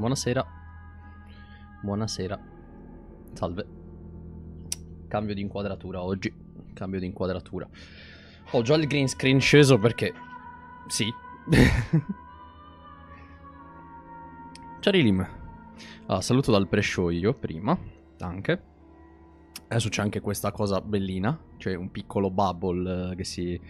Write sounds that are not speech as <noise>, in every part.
Buonasera. Buonasera. Salve. Cambio di inquadratura oggi. Cambio di inquadratura. Ho già il green screen sceso perché... Sì. <laughs> Ciao Rilim. Ah, saluto dal pre-show io, prima. Anche. Adesso c'è anche questa cosa bellina. Cioè un piccolo bubble eh, che si...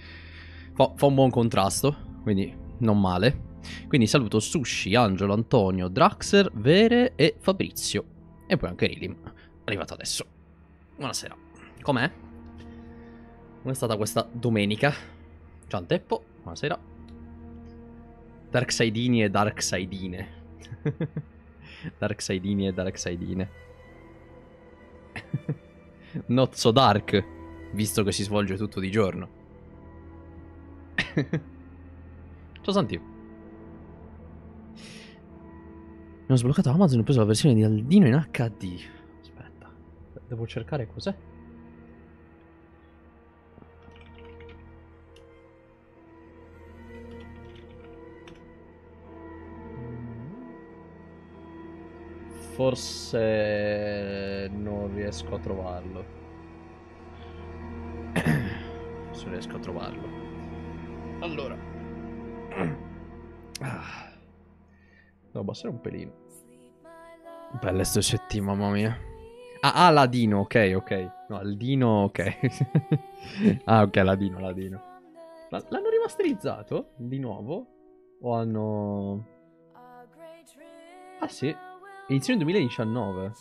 Fa, fa un buon contrasto. Quindi non male. Quindi saluto Sushi, Angelo, Antonio, Draxer, Vere e Fabrizio. E poi anche Rilim, arrivato adesso. Buonasera. Com'è? Com'è stata questa domenica? Ciao Anteppo, buonasera. Darksidini e Darksidine. <laughs> Darksidini e Darksidine. <laughs> Not so dark, visto che si svolge tutto di giorno. <laughs> Ciao Santi. Ho sbloccato Amazon e ho preso la versione di Aldino in HD. Aspetta, devo cercare cos'è. Forse non riesco a trovarlo. <coughs> Non riesco a trovarlo. Allora. <coughs> Ah. Devo abbassare un pelino. Belle sto ST, mamma mia. Ah, ah, Ladino, ok, ok. No, Aldino, ok. <laughs> ah, ok, Ladino, Ladino. L- l'hanno rimasterizzato? Di nuovo? O hanno... Ah, sì. Edizione 2019.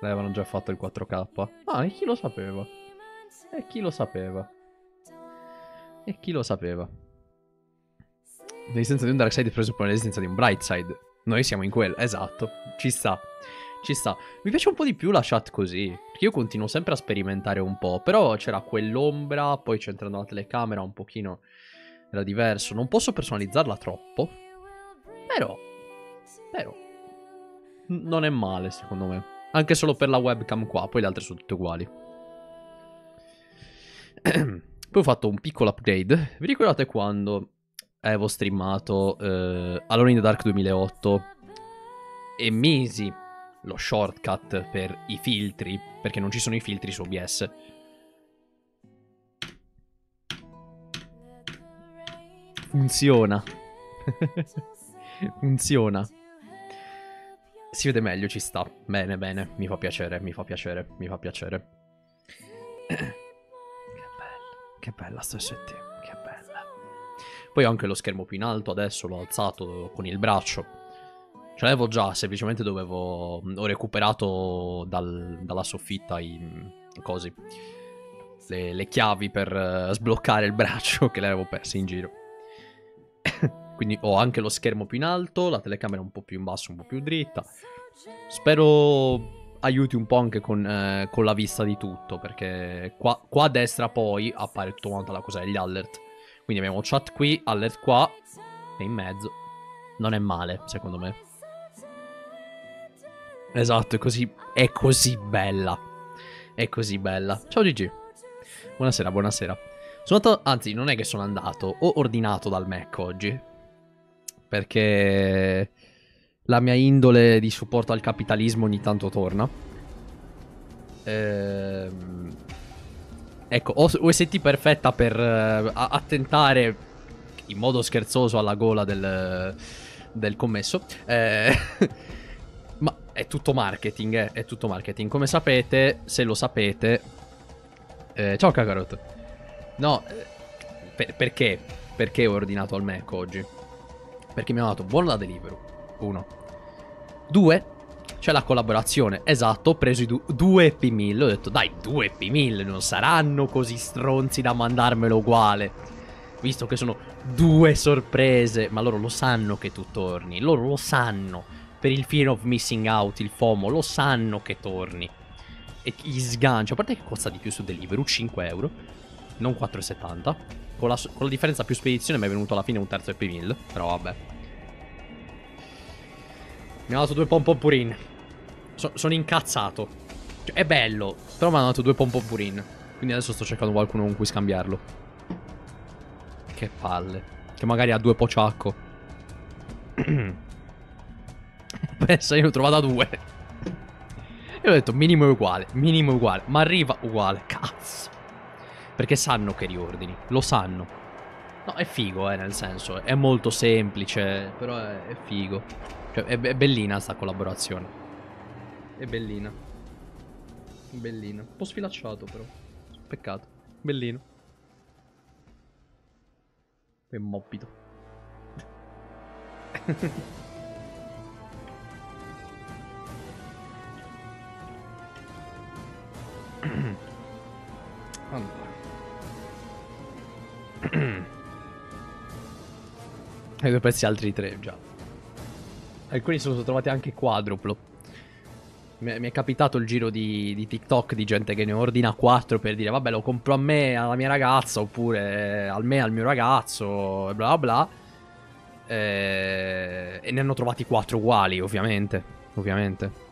L'avevano già fatto il 4K. Ah, e chi lo sapeva? E chi lo sapeva? E chi lo sapeva? L'esistenza di un dark side presuppone l'esistenza di un bright side. Noi siamo in quello, esatto. Ci sta. Ci sta. Mi piace un po' di più la chat così. Perché io continuo sempre a sperimentare un po'. Però c'era quell'ombra, poi centrando la telecamera un pochino era diverso. Non posso personalizzarla troppo. Però. Però. Non è male, secondo me. Anche solo per la webcam qua. Poi le altre sono tutte uguali. <clears throat> poi ho fatto un piccolo upgrade. Vi ricordate quando avevo streamato eh, Alone in the Dark 2008 e misi lo shortcut per i filtri, perché non ci sono i filtri su OBS. Funziona. <laughs> Funziona. Si vede meglio, ci sta. Bene, bene. Mi fa piacere, mi fa piacere, mi fa piacere. <clears throat> che bella. Che bella sto ST. Poi ho anche lo schermo più in alto, adesso l'ho alzato con il braccio. Ce l'avevo già, semplicemente dovevo... Ho recuperato dal, dalla soffitta i, i cosi. Le, le, chiavi per uh, sbloccare il braccio <laughs> che le avevo perse in giro. <laughs> Quindi ho anche lo schermo più in alto, la telecamera un po' più in basso, un po' più dritta. Spero aiuti un po' anche con, eh, con la vista di tutto, perché qua, qua, a destra poi appare tutto quanto la cosa degli alert. Quindi abbiamo chat qui, alert qua e in mezzo. Non è male, secondo me. Esatto, è così, è così bella. È così bella. Ciao Gigi. Buonasera, buonasera. Sono andato, anzi, non è che sono andato, ho ordinato dal Mac oggi. Perché la mia indole di supporto al capitalismo ogni tanto torna. Ehm... Ecco, OST perfetta per uh, attentare in modo scherzoso alla gola del, del commesso. Eh, <laughs> ma è tutto marketing, eh, è tutto marketing. Come sapete, se lo sapete... Eh, ciao Kakarot. No, eh, per, perché? Perché ho ordinato al Mac oggi? Perché mi hanno dato buono da Deliveroo. Uno. Due, c'è la collaborazione. Esatto, ho preso i du due EP1000. Ho detto, dai, due EP1000 non saranno così stronzi da mandarmelo uguale. Visto che sono due sorprese. Ma loro lo sanno che tu torni. Loro lo sanno. Per il fear of missing out, il FOMO, lo sanno che torni. E gli sgancio. A parte che costa di più su Deliveroo, 5 euro. Non 4,70. Con la, con la differenza più spedizione mi è venuto alla fine un terzo EP1000. Però vabbè. Mi hanno dato due pompompurin. So, sono incazzato. Cioè, è bello, però mi hanno dato due pompompurin. Quindi adesso sto cercando qualcuno con cui scambiarlo. Che palle. Che magari ha due pociacco. <coughs> pensa, io ne ho trovata due. E ho detto minimo è uguale, minimo è uguale. Ma arriva uguale, cazzo. Perché sanno che riordini, lo sanno. No, è figo, eh, nel senso, è molto semplice, però è, è figo. Cioè, è, è bellina sta collaborazione. È bellina. Bellina. Un po' sfilacciato, però. Peccato. Bellino. È morbido. <coughs> allora. E due pezzi altri tre già. Alcuni sono trovati anche quadruplo. Mi è, capitato il giro di, di, TikTok di gente che ne ordina 4 per dire vabbè lo compro a me, alla mia ragazza oppure a me, al mio ragazzo e bla bla. E, e ne hanno trovati 4 uguali ovviamente, ovviamente.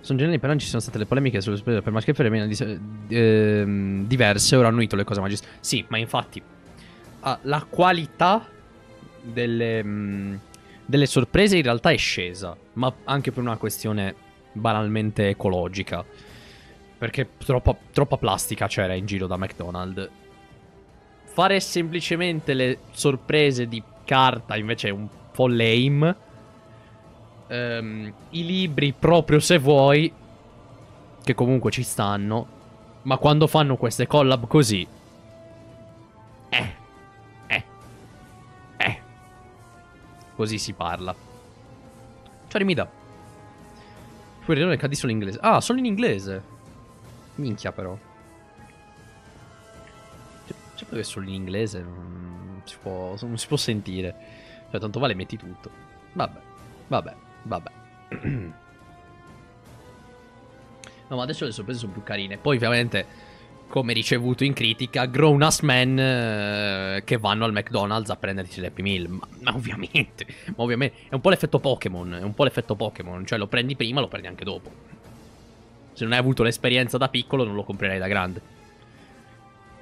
Sono generali, però non ci sono state le polemiche sulle spese per maschi e femmine eh, diverse. Ora hanno unito le cose magistrali. Sì, ma infatti ah, la qualità delle, mh, mm, delle sorprese in realtà è scesa. Ma anche per una questione banalmente ecologica. Perché troppa, troppa plastica c'era in giro da McDonald's. Fare semplicemente le sorprese di carta invece è un po' lame ehm, i libri proprio se vuoi, che comunque ci stanno, ma quando fanno queste collab così... Eh, Così si parla. Ciao Rimida. Pure non cadi solo in inglese. Ah, solo in inglese. Minchia però. Cioè, perché solo in inglese non si può, non si può sentire. Cioè, tanto vale metti tutto. Vabbè, vabbè. Vabbè. <clears throat> no, ma adesso le sorprese sono più carine. Poi, ovviamente, come ricevuto in critica, grown ass men eh, che vanno al McDonald's a prendersi l'Happy Meal. Ma, ma, ovviamente, ma ovviamente, è un po' l'effetto Pokémon. È un po' l'effetto Pokémon. Cioè, lo prendi prima, lo prendi anche dopo. Se non hai avuto l'esperienza da piccolo, non lo comprerai da grande.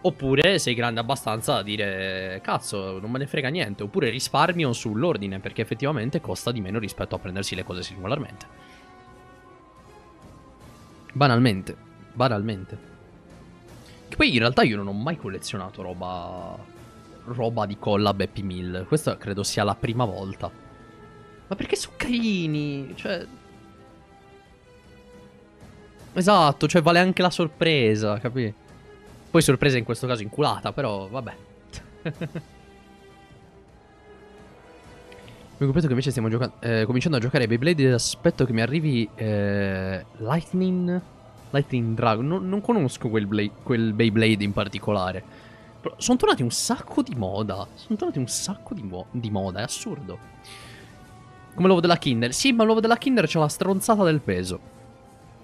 Oppure sei grande abbastanza da dire cazzo, non me ne frega niente. Oppure risparmio sull'ordine, perché effettivamente costa di meno rispetto a prendersi le cose singolarmente. Banalmente. Banalmente. Che poi in realtà io non ho mai collezionato roba. roba di collab Happy Meal. Questa credo sia la prima volta. Ma perché sono carini? Cioè. Esatto, cioè vale anche la sorpresa, capi? Poi sorpresa in questo caso inculata, però vabbè. <laughs> Mi completo che invece stiamo eh, cominciando a giocare Beyblade aspetto che mi arrivi eh, Lightning... Lightning Dragon. Non, non conosco quel, quel, Beyblade in particolare. Però sono tornati un sacco di moda. Sono tornati un sacco di, mo di moda, è assurdo. Come l'uovo della Kinder. Sì, ma l'uovo della Kinder c'ha la stronzata del peso.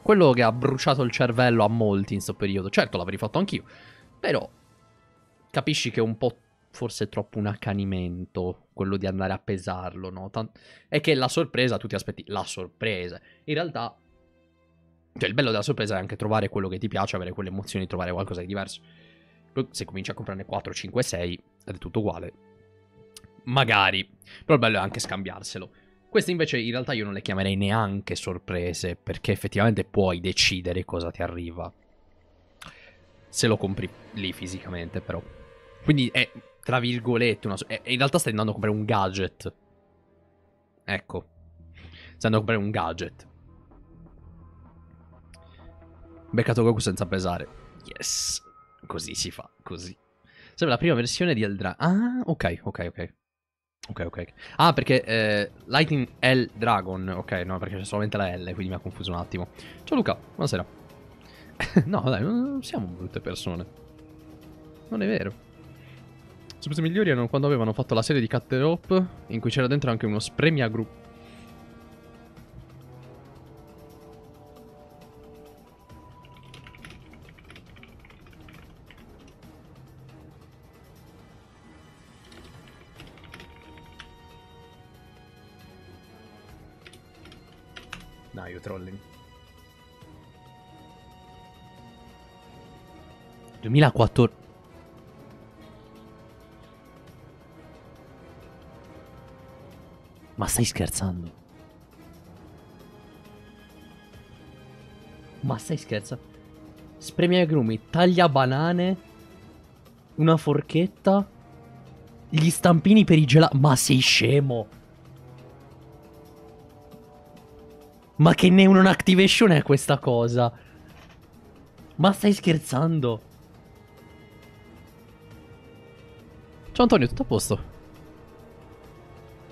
Quello che ha bruciato il cervello a molti in questo periodo. Certo, l'avrei fatto anch'io. Però capisci che è un po' forse troppo un accanimento quello di andare a pesarlo, no? Tant- è che la sorpresa, tu ti aspetti la sorpresa. In realtà, cioè il bello della sorpresa è anche trovare quello che ti piace, avere quelle emozioni, trovare qualcosa di diverso. Se cominci a comprarne 4, 5, 6, è tutto uguale. Magari. Però il bello è anche scambiarselo. Queste invece in realtà io non le chiamerei neanche sorprese, perché effettivamente puoi decidere cosa ti arriva. Se lo compri lì fisicamente, però. Quindi è, tra virgolette, una... È, in realtà stai andando a comprare un gadget. Ecco. Stai andando a comprare un gadget. Beccato Goku senza pesare. Yes. Così si fa, così. Sembra la prima versione di Eldra. Ah, ok, ok, ok. Ok, ok. Ah, perché eh, Lightning L Dragon. Ok, no, perché c'è solamente la L, quindi mi ha confuso un attimo. Ciao Luca, buonasera. <laughs> no, dai, non siamo brutte persone. Non è vero. Super migliori erano quando avevano fatto la serie di Cut Rope, in cui c'era dentro anche uno spremia gruppo. trolling. 2014. Ma stai scherzando? Ma stai scherzando? Spremi agrumi, taglia banane, una forchetta, gli stampini per i gelati. Ma sei scemo! Ma che ne un activation è questa cosa? Ma stai scherzando? Ciao Antonio, tutto a posto?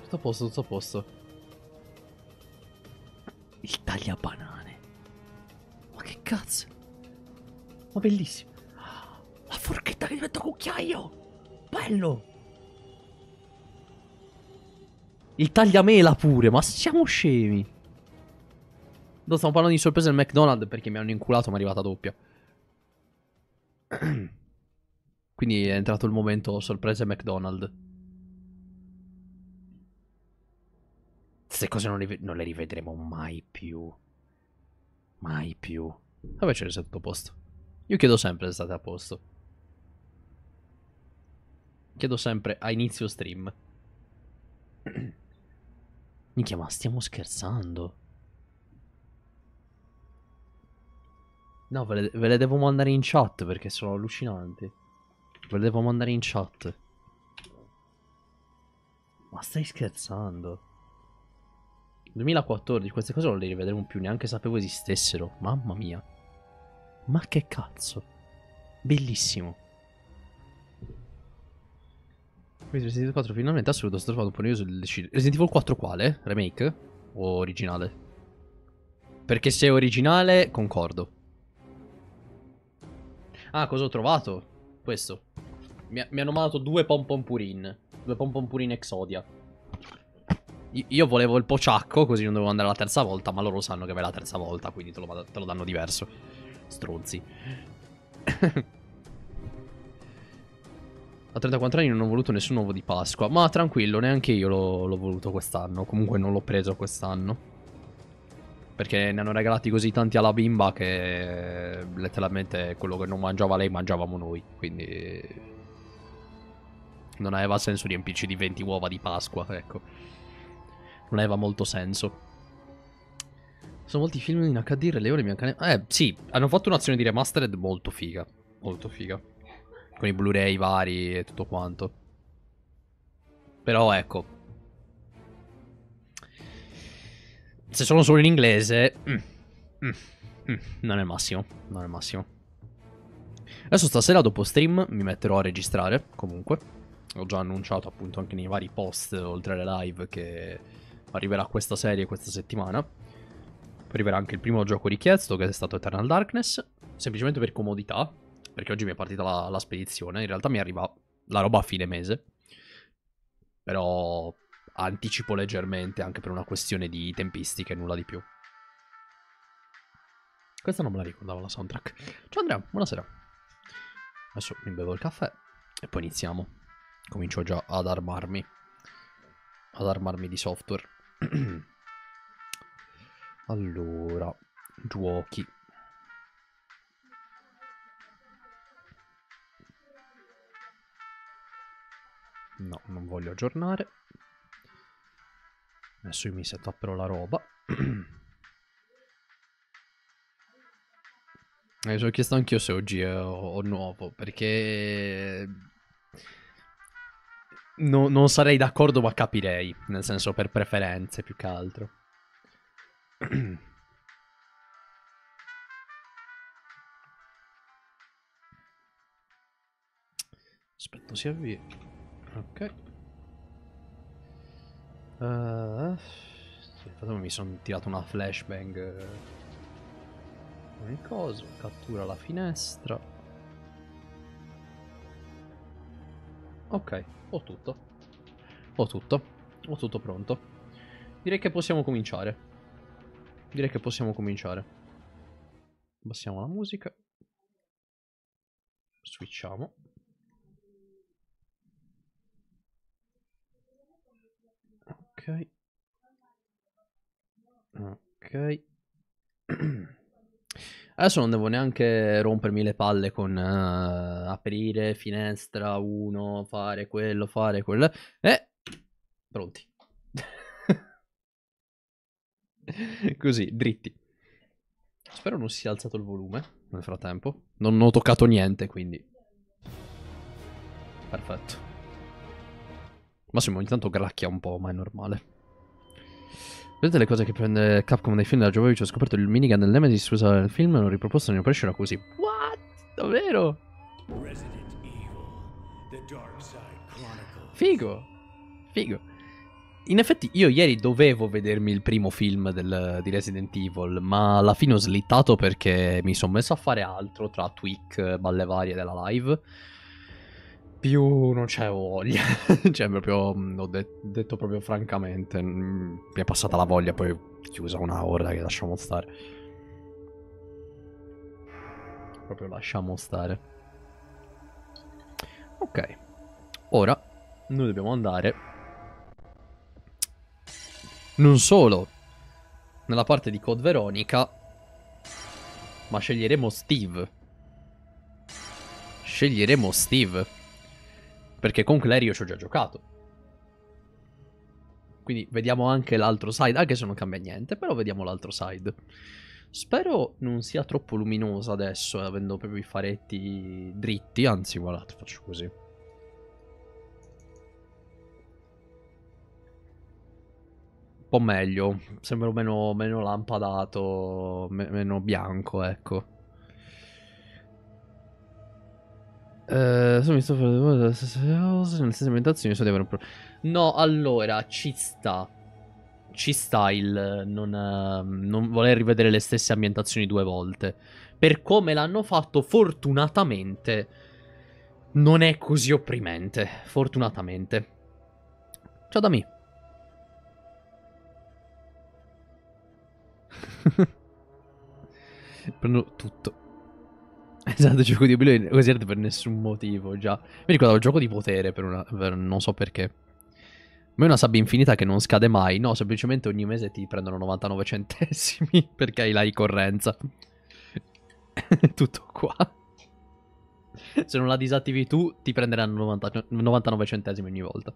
Tutto a posto, tutto a posto. Il tagliabanane. Ma che cazzo? Ma bellissimo. La forchetta che diventa cucchiaio. Bello. Il tagliamela pure, ma siamo scemi. No, stiamo parlando di sorpresa del McDonald's perché mi hanno inculato, ma è arrivata doppia. <clears throat> Quindi è entrato il momento sorpresa McDonald's. Queste cose non le, non le, rivedremo mai più. Mai più. Vabbè, ne sei tutto a posto. Io chiedo sempre se state a posto. Chiedo sempre a inizio stream. <clears throat> Minchia, ma stiamo scherzando. No, ve le, ve le devo mandare in chat perché sono allucinanti. Ve le devo mandare in chat. Ma stai scherzando? 2014, queste cose non le rivedremo più, neanche sapevo esistessero. Mamma mia. Ma che cazzo. Bellissimo. Resident Evil 4 finalmente assoluto, sto trovando un po' noioso il decidere. Resident Evil 4 quale? Remake? O originale? Perché se è originale, concordo. Ah, cosa ho trovato? Questo. Mi, mi hanno mandato due pompon purin. Due pompon purin Exodia. Io volevo il pociacco, così non dovevo andare la terza volta, ma loro sanno che vai la terza volta, quindi te lo, te lo danno diverso. Stronzi. <laughs> A 34 anni non ho voluto nessun uovo di Pasqua. Ma tranquillo, neanche io l'ho voluto quest'anno. Comunque non l'ho preso quest'anno. Perché ne hanno regalati così tanti alla bimba che letteralmente quello che non mangiava lei mangiavamo noi. Quindi non aveva senso riempirci di 20 uova di Pasqua, ecco. Non aveva molto senso. Sono molti film in HD, Re Leone, Biancaneve... Eh, sì, hanno fatto un'azione di remastered molto figa. Molto figa. Con i Blu-ray vari e tutto quanto. Però, ecco, Se sono solo in inglese... Mm, mm, mm, non è il massimo. Non è il massimo. Adesso stasera dopo stream mi metterò a registrare, comunque. Ho già annunciato appunto anche nei vari post, oltre alle live, che arriverà questa serie questa settimana. Arriverà anche il primo gioco richiesto, che è stato Eternal Darkness. Semplicemente per comodità, perché oggi mi è partita la, la spedizione. In realtà mi arriva la roba a fine mese. Però anticipo leggermente anche per una questione di tempistiche, nulla di più. Questa non me la ricordavo la soundtrack. Ciao Andrea, buonasera. Adesso mi bevo il caffè e poi iniziamo. Comincio già ad armarmi. Ad armarmi di software. <clears throat> allora, giochi. No, non voglio aggiornare. Adesso io mi setapperò la roba. Mi sono chiesto anch'io se oggi è o, nuovo, perché... No, non sarei d'accordo, ma capirei. Nel senso, per preferenze, più che altro. Aspetta, si avvia. Ok. Uh, mi sono tirato una flashbang. Ogni cosa, cattura la finestra. Ok, ho tutto. Ho tutto. Ho tutto pronto. Direi che possiamo cominciare. Direi che possiamo cominciare. Passiamo la musica. Switchiamo. Ok. <clears throat> Adesso non devo neanche rompermi le palle con uh, aprire finestra 1, fare quello, fare quello. Eh, pronti. <laughs> Così, dritti. Spero non si sia alzato il volume nel frattempo. Non ho toccato niente, quindi... Perfetto. Massimo ogni tanto gracchia un po', ma è normale. Vedete le cose che prende Capcom nei film della Jovovich? Ho scoperto il minigun del Nemesis usa nel film e l'ho riproposto in Operation così. What? Davvero? Figo. Figo. In effetti io ieri dovevo vedermi il primo film del, di Resident Evil, ma alla fine ho slittato perché mi sono messo a fare altro tra tweak, balle varie della live più non c'è voglia. <laughs> cioè, proprio, mm, ho de- detto proprio francamente, mi è passata la voglia, poi chiusa una ora che lasciamo stare. Proprio lasciamo stare. Ok. Ora, noi dobbiamo andare... Non solo nella parte di Code Veronica, ma sceglieremo Steve. Sceglieremo Steve. Perché con Clary io ci ho già giocato. Quindi vediamo anche l'altro side, anche se non cambia niente, però vediamo l'altro side. Spero non sia troppo luminosa adesso, avendo proprio i faretti dritti, anzi guardate, faccio così. Un po' meglio, sembra meno, meno lampadato, me meno bianco, ecco. Uh, mi sto nelle stesse ambientazioni so devono No, allora, ci sta. Ci sta il non, uh, non voler rivedere le stesse ambientazioni due volte. Per come l'hanno fatto, fortunatamente, non è così opprimente. Fortunatamente. Ciao da me. <laughs> Prendo tutto. <laughs> Esatto, gioco di oblivione così per nessun motivo, già. Mi ricordavo il gioco di potere per una... Per, non so perché. Ma è una sabbia infinita che non scade mai. No, semplicemente ogni mese ti prendono 99 centesimi <laughs> perché hai la ricorrenza. <laughs> Tutto qua. Se non la disattivi tu, ti prenderanno 90, 99 centesimi ogni volta.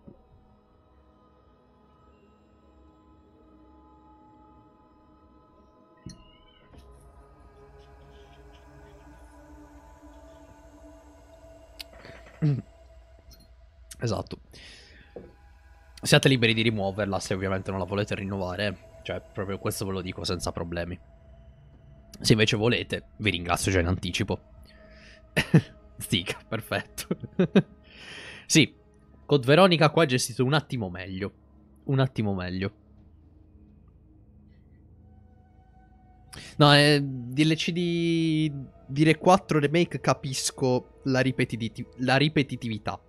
<clears throat> Esatto. Siate liberi di rimuoverla se ovviamente non la volete rinnovare. Cioè, proprio questo ve lo dico senza problemi. Se invece volete, vi ringrazio già in anticipo. <laughs> Stick, perfetto. <laughs> sì, Code Veronica qua è gestito un attimo meglio. Un attimo meglio. No, eh, DLC di dire 4 remake capisco la, ripetiti la ripetitività.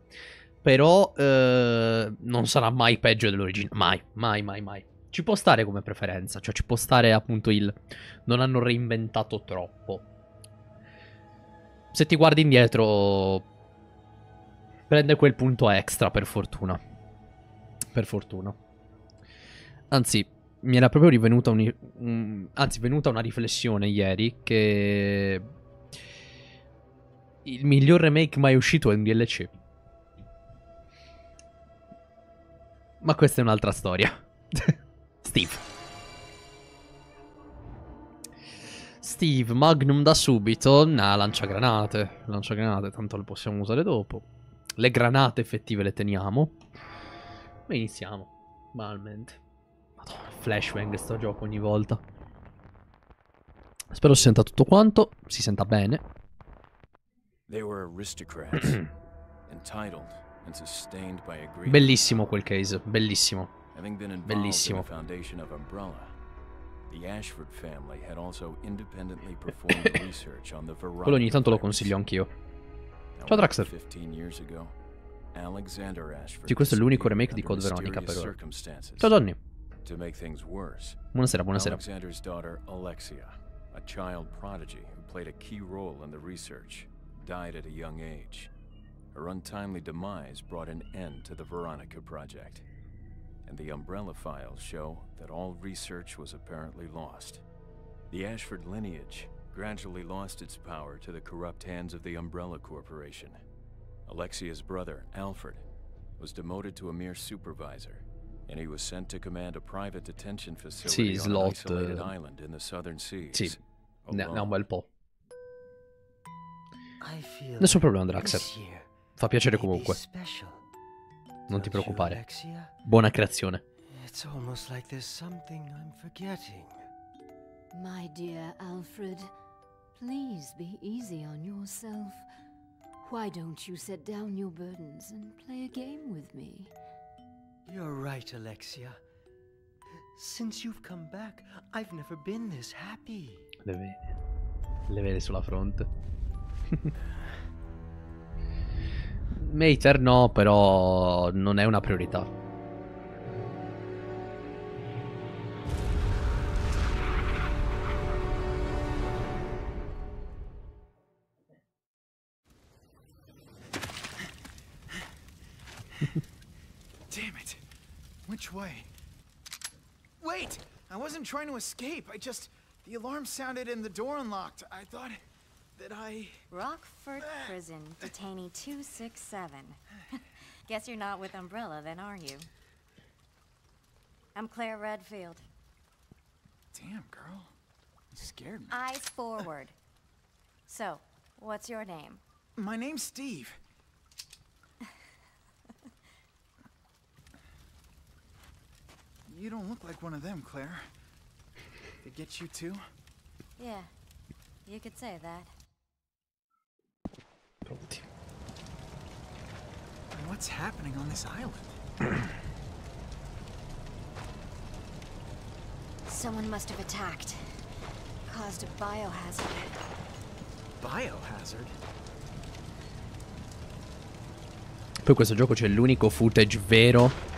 Però eh, non sarà mai peggio dell'originale. Mai, mai, mai, mai. Ci può stare come preferenza. Cioè ci può stare appunto il... Non hanno reinventato troppo. Se ti guardi indietro... Prende quel punto extra per fortuna. Per fortuna. Anzi, mi era proprio rivenuta un, un, anzi, venuta una riflessione ieri che il miglior remake mai uscito è un DLC. Ma questa è un'altra storia. <laughs> Steve. Steve, Magnum da subito. Nah, lanciagranate. Lanciagranate, tanto le possiamo usare dopo. Le granate effettive le teniamo. Ma iniziamo. Banalmente. Madonna, flashbang sto gioco ogni volta. Spero si senta tutto quanto. Si senta bene. <clears throat> Bellissimo quel case, bellissimo. Bellissimo. <laughs> Quello ogni tanto lo consiglio anch'io. Ciao Draxler. Sì, questo è l'unico remake di Code Veronica per ora. Ciao Johnny. Buonasera, buonasera. Alexander's daughter Alexia, a child prodigy who played a key role in the research, died at a young age. Her untimely demise brought an end to the Veronica Project, and the Umbrella files show that all research was apparently lost. The Ashford lineage gradually lost its power to the corrupt hands of the Umbrella Corporation. Alexia's brother, Alfred, was demoted to a mere supervisor, and he was sent to command a private detention Sì, facility on an slot. isolated eh, island in the southern seas. Sì, ne, ne ha un bel po'. Nessun problema, Draxer. Fa piacere comunque. special. Non ti preoccupare. Buona creazione. It's almost like there's something I'm forgetting. My dear Alfred, please be easy on yourself. Why don't you set down your burdens and play a game with me? You're right, Alexia. Since you've come back, I've never been this happy. Le vene. Le vene sulla fronte. <laughs> Mater no, però non è una priorità. <laughs> Which way? Wait! I wasn't trying to escape. I just. The alarm sounded and the door unlocked. I thought that I. Rockford ah. Prison, <laughs> detainee 267. <laughs> Guess you're not with Umbrella then, are you? I'm Claire Redfield. Damn, girl. You scared me. Eyes forward. So, what's your name? My name's Steve. You don't look like one of them, Claire. They get you too? Yeah, you could say that. Pronti. What's happening on this island? <clears throat> Someone must have attacked. Caused a biohazard. Biohazard? Poi in questo gioco c'è l'unico footage vero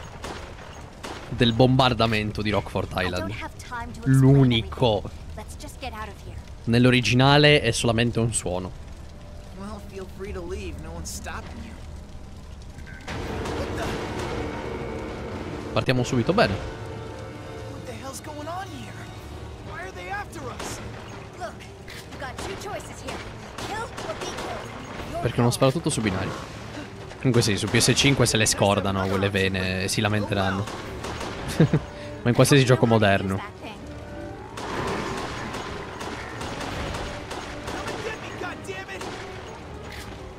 del bombardamento di Rockford Island. L'unico. Nell'originale è solamente un suono. Well, feel free to leave. No one's stopping you. Partiamo subito bene. What the hell's going on here? Why are they after us? Look, you got two choices here. Kill or be killed. Your Perché non spara tutto su binari. Comunque sì, su PS5 se le scordano quelle vene e si lamenteranno. Ma in qualsiasi gioco moderno.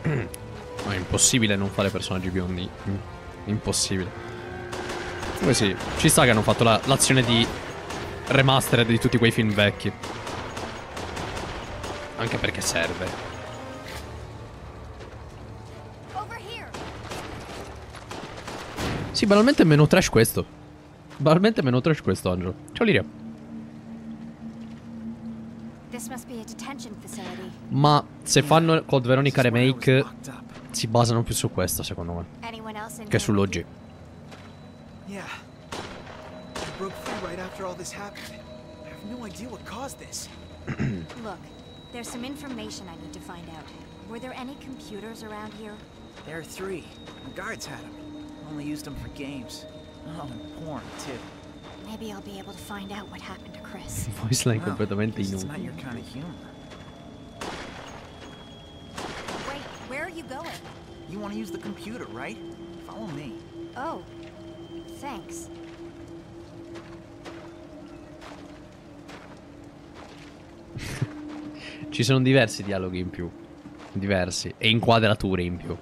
Come! Ma è impossibile non fare personaggi biondi. Impossibile. Comunque sì, ci sta che hanno fatto la- l'azione di remastered di tutti quei film vecchi. Anche perché serve. Sì, banalmente è meno trash questo. Banalmente è meno trash questo, Angelo. Ciao Liria. Ma se fanno Code Veronica Remake si basano più su questo, secondo me. Che sull'OG. Yeah. I broke free right after all this happened. I have no idea what caused this. <clears throat> Look, there's some information I need to find out. Were there any computers around here? There are three. The guards had them. Only used them for games. Oh, porn, too. Maybe I'll be able to find out what happened to Chris. <laughs> Voice line Well, completamente guess it's not inutile. your kind of humor. Wait, where are you going? You want to use the computer, right? Follow me. Oh, thanks. <laughs> Ci sono diversi dialoghi in più. Diversi. E inquadrature in più.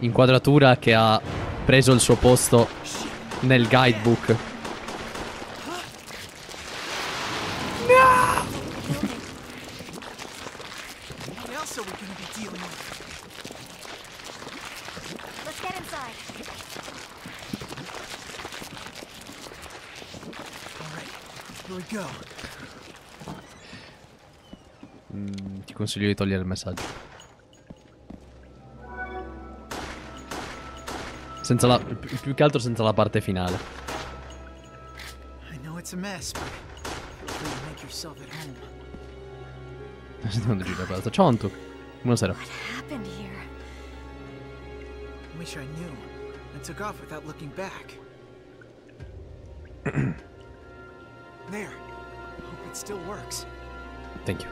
Inquadratura che ha preso il suo posto nel guidebook. Mm, ti consiglio di togliere il messaggio. Senza la. pi- Più che altro senza la parte finale. I know it's a mess, but to make yourself at home. Quando gira questo. Ciao Antuk. Buonasera. What happened here? Wish I knew. I took off without looking back. <clears throat> there. Hope it still works. Thank you.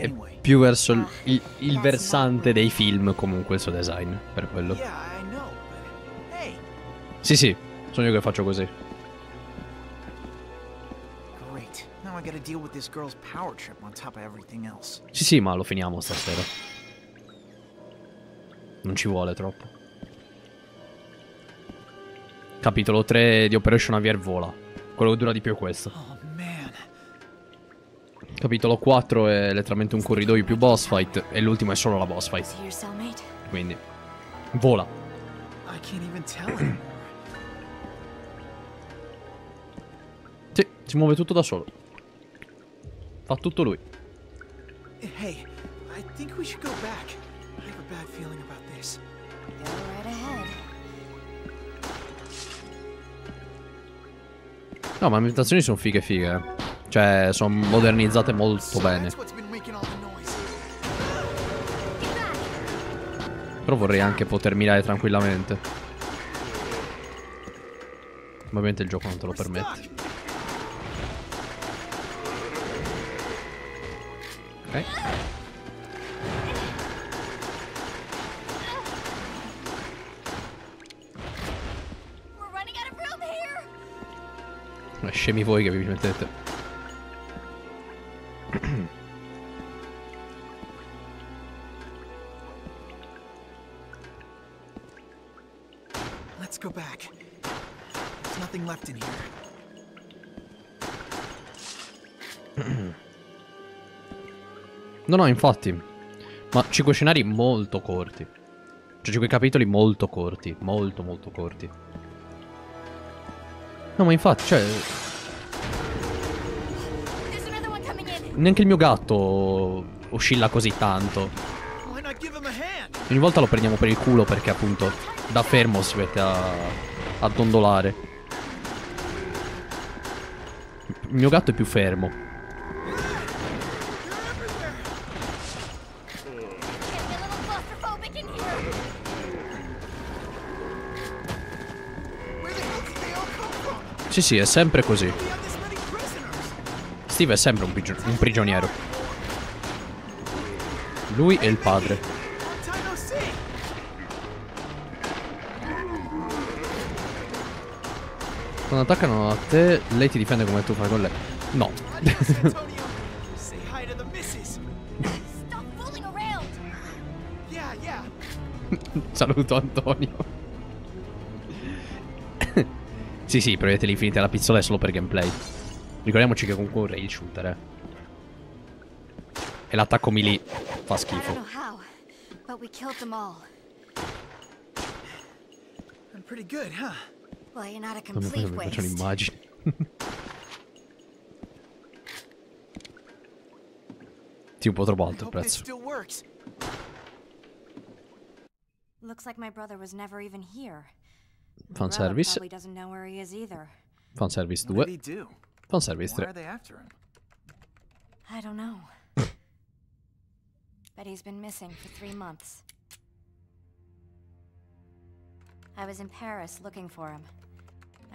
È più verso il, il- il versante dei film comunque il suo design, per quello. Sì, sì, sono io che faccio così. Sì, sì, ma lo finiamo stasera. Non ci vuole troppo. Capitolo 3 di Operation Aviar Vola. Quello che dura di più è questo. Capitolo 4 è letteralmente un corridoio più boss fight. E l'ultimo è solo la boss fight. Quindi. Vola. <clears throat> Sì, si muove tutto da solo. Fa tutto lui. Hey, I think we should go back. I have a bad feeling about this. Go right ahead. No, ma le ambientazioni sono fighe fighe. eh. Cioè, sono modernizzate molto bene. Però vorrei anche poter mirare tranquillamente. Ovviamente il gioco non te lo permette. Ok. Ma scemi voi che vi mettete. No, no, infatti. Ma 5 scenari molto corti. Cioè 5 capitoli molto corti. Molto, molto corti. No, ma infatti, cioè, neanche il mio gatto oscilla così tanto. Ogni volta lo prendiamo per il culo perché appunto da fermo si mette a, a dondolare. Il mio gatto è più fermo. Sì, sì, è sempre così. Steve è sempre un, prigio- un prigioniero. Lui e il padre. Quando attaccano a te, lei ti difende come tu fai con lei. No. <laughs> Adios, Antonio. Sì, sì, proiettili l'infinita alla pizzola è solo per gameplay. Ricordiamoci che comunque è un rail shooter, eh. E l'attacco melee fa schifo. Non mi faccio un'immagine. <laughs> Sì, un po' troppo alto il prezzo. Looks like my brother was never even here. Fanservice. Probably doesn't know where he is either. Fanservice What did 2. he do? Fanservice Why are 3. they after him? I don't know. <laughs> but he's been missing for three months. I was in Paris looking for him.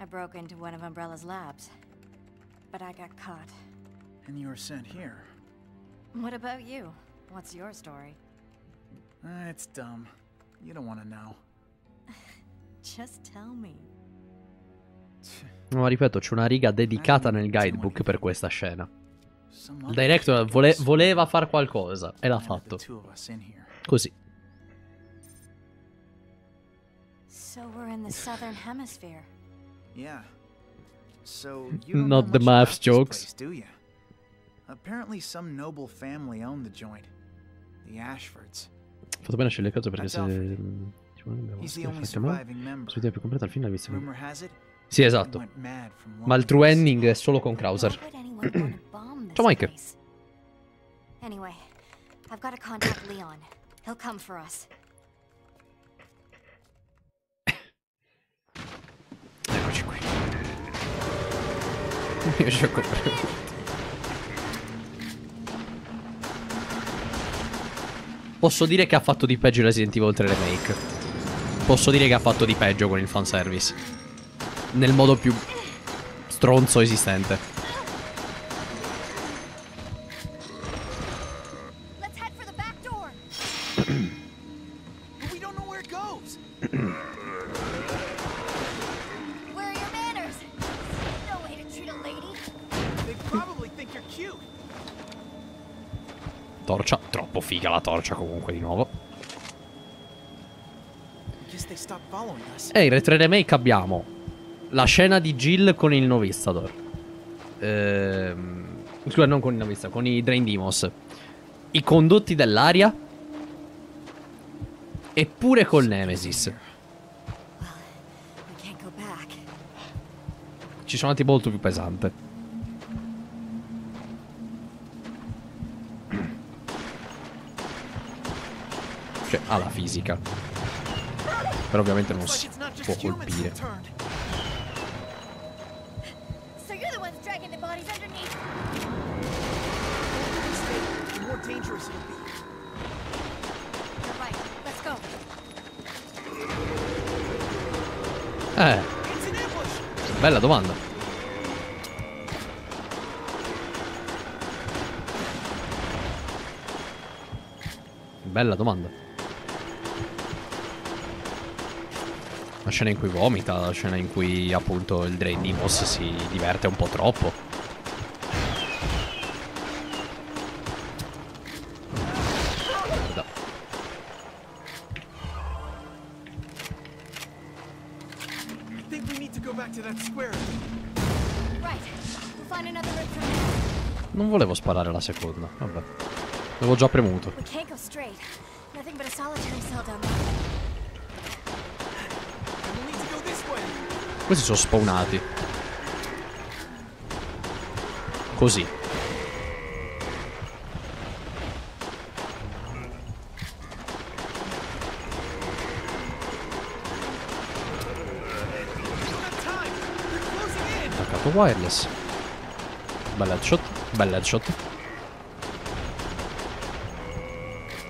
I broke into one of Umbrella's labs. But I got caught. And you were sent here. What about you? What's your story? Uh, it's dumb. You don't want to know. Just tell me. No, ma ripeto, c'è una riga dedicata nel guidebook per questa scena. Il director vole- voleva far qualcosa e l'ha fatto. Così. Not the this jokes. Apparently, some noble family owned the joint, the Ashfords. Fatto bene a scegliere le cose perché se... Ci. Possibilità più completa al fine la vista. Rumor has it, Sì, esatto. Ma il true ending è solo con Krauser. <clears throat> Ciao, Mike. Anyway, I've got to contact Leon. He'll come for us. Eccoci qui. <laughs> Io gioco per... Posso dire che ha fatto di peggio Resident Evil 3 Remake posso dire che ha fatto di peggio con il fanservice. Nel modo più stronzo esistente. <clears throat> Torcia, troppo figa la torcia comunque di nuovo. E in retro remake abbiamo la scena di Jill con il Novistador. Ehm, scusa, non con il Novistador, con i Drain Demons. I condotti dell'aria. Eppure col Nemesis. Ci sono andati molto più pesante. Cioè, ha la fisica. Però ovviamente non si può colpire. Eh, bella domanda. Bella domanda. Scena in cui vomita, la scena in cui appunto il Drain Dimos si diverte un po' troppo. There. Non volevo sparare la seconda, vabbè. L'avevo già premuto. We can't go straight. Nothing but a solitary cell down there. We'll need to go this way. Questi sono spawnati. Così. Attaccato wireless. Bella headshot. Bella headshot.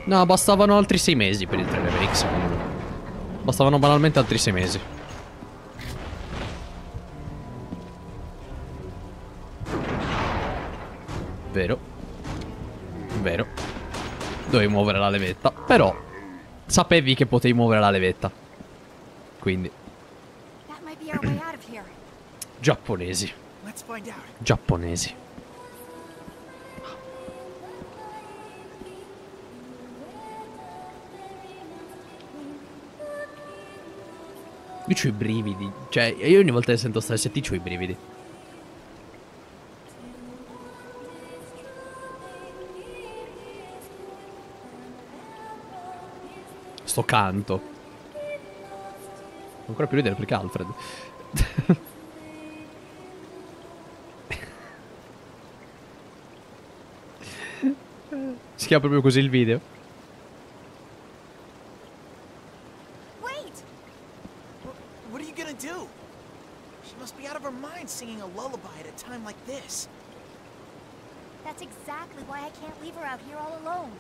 No, bastavano altri 6 mesi per il 3 remake, secondo me. Bastavano banalmente altri 6 mesi. Dovevi muovere la levetta. Però sapevi che potevi muovere la levetta. Quindi, giapponesi. Giapponesi. Io c'ho i brividi. Cioè, io ogni volta che sento Star City c'ho i brividi. Sto canto. Ancora più ridere perché Alfred. <laughs> Si chiama proprio così il video. Wait! Wh- What are you gonna do? She must be out of her mind singing a lullaby at a time like this. That's exactly why I can't leave her out here all alone.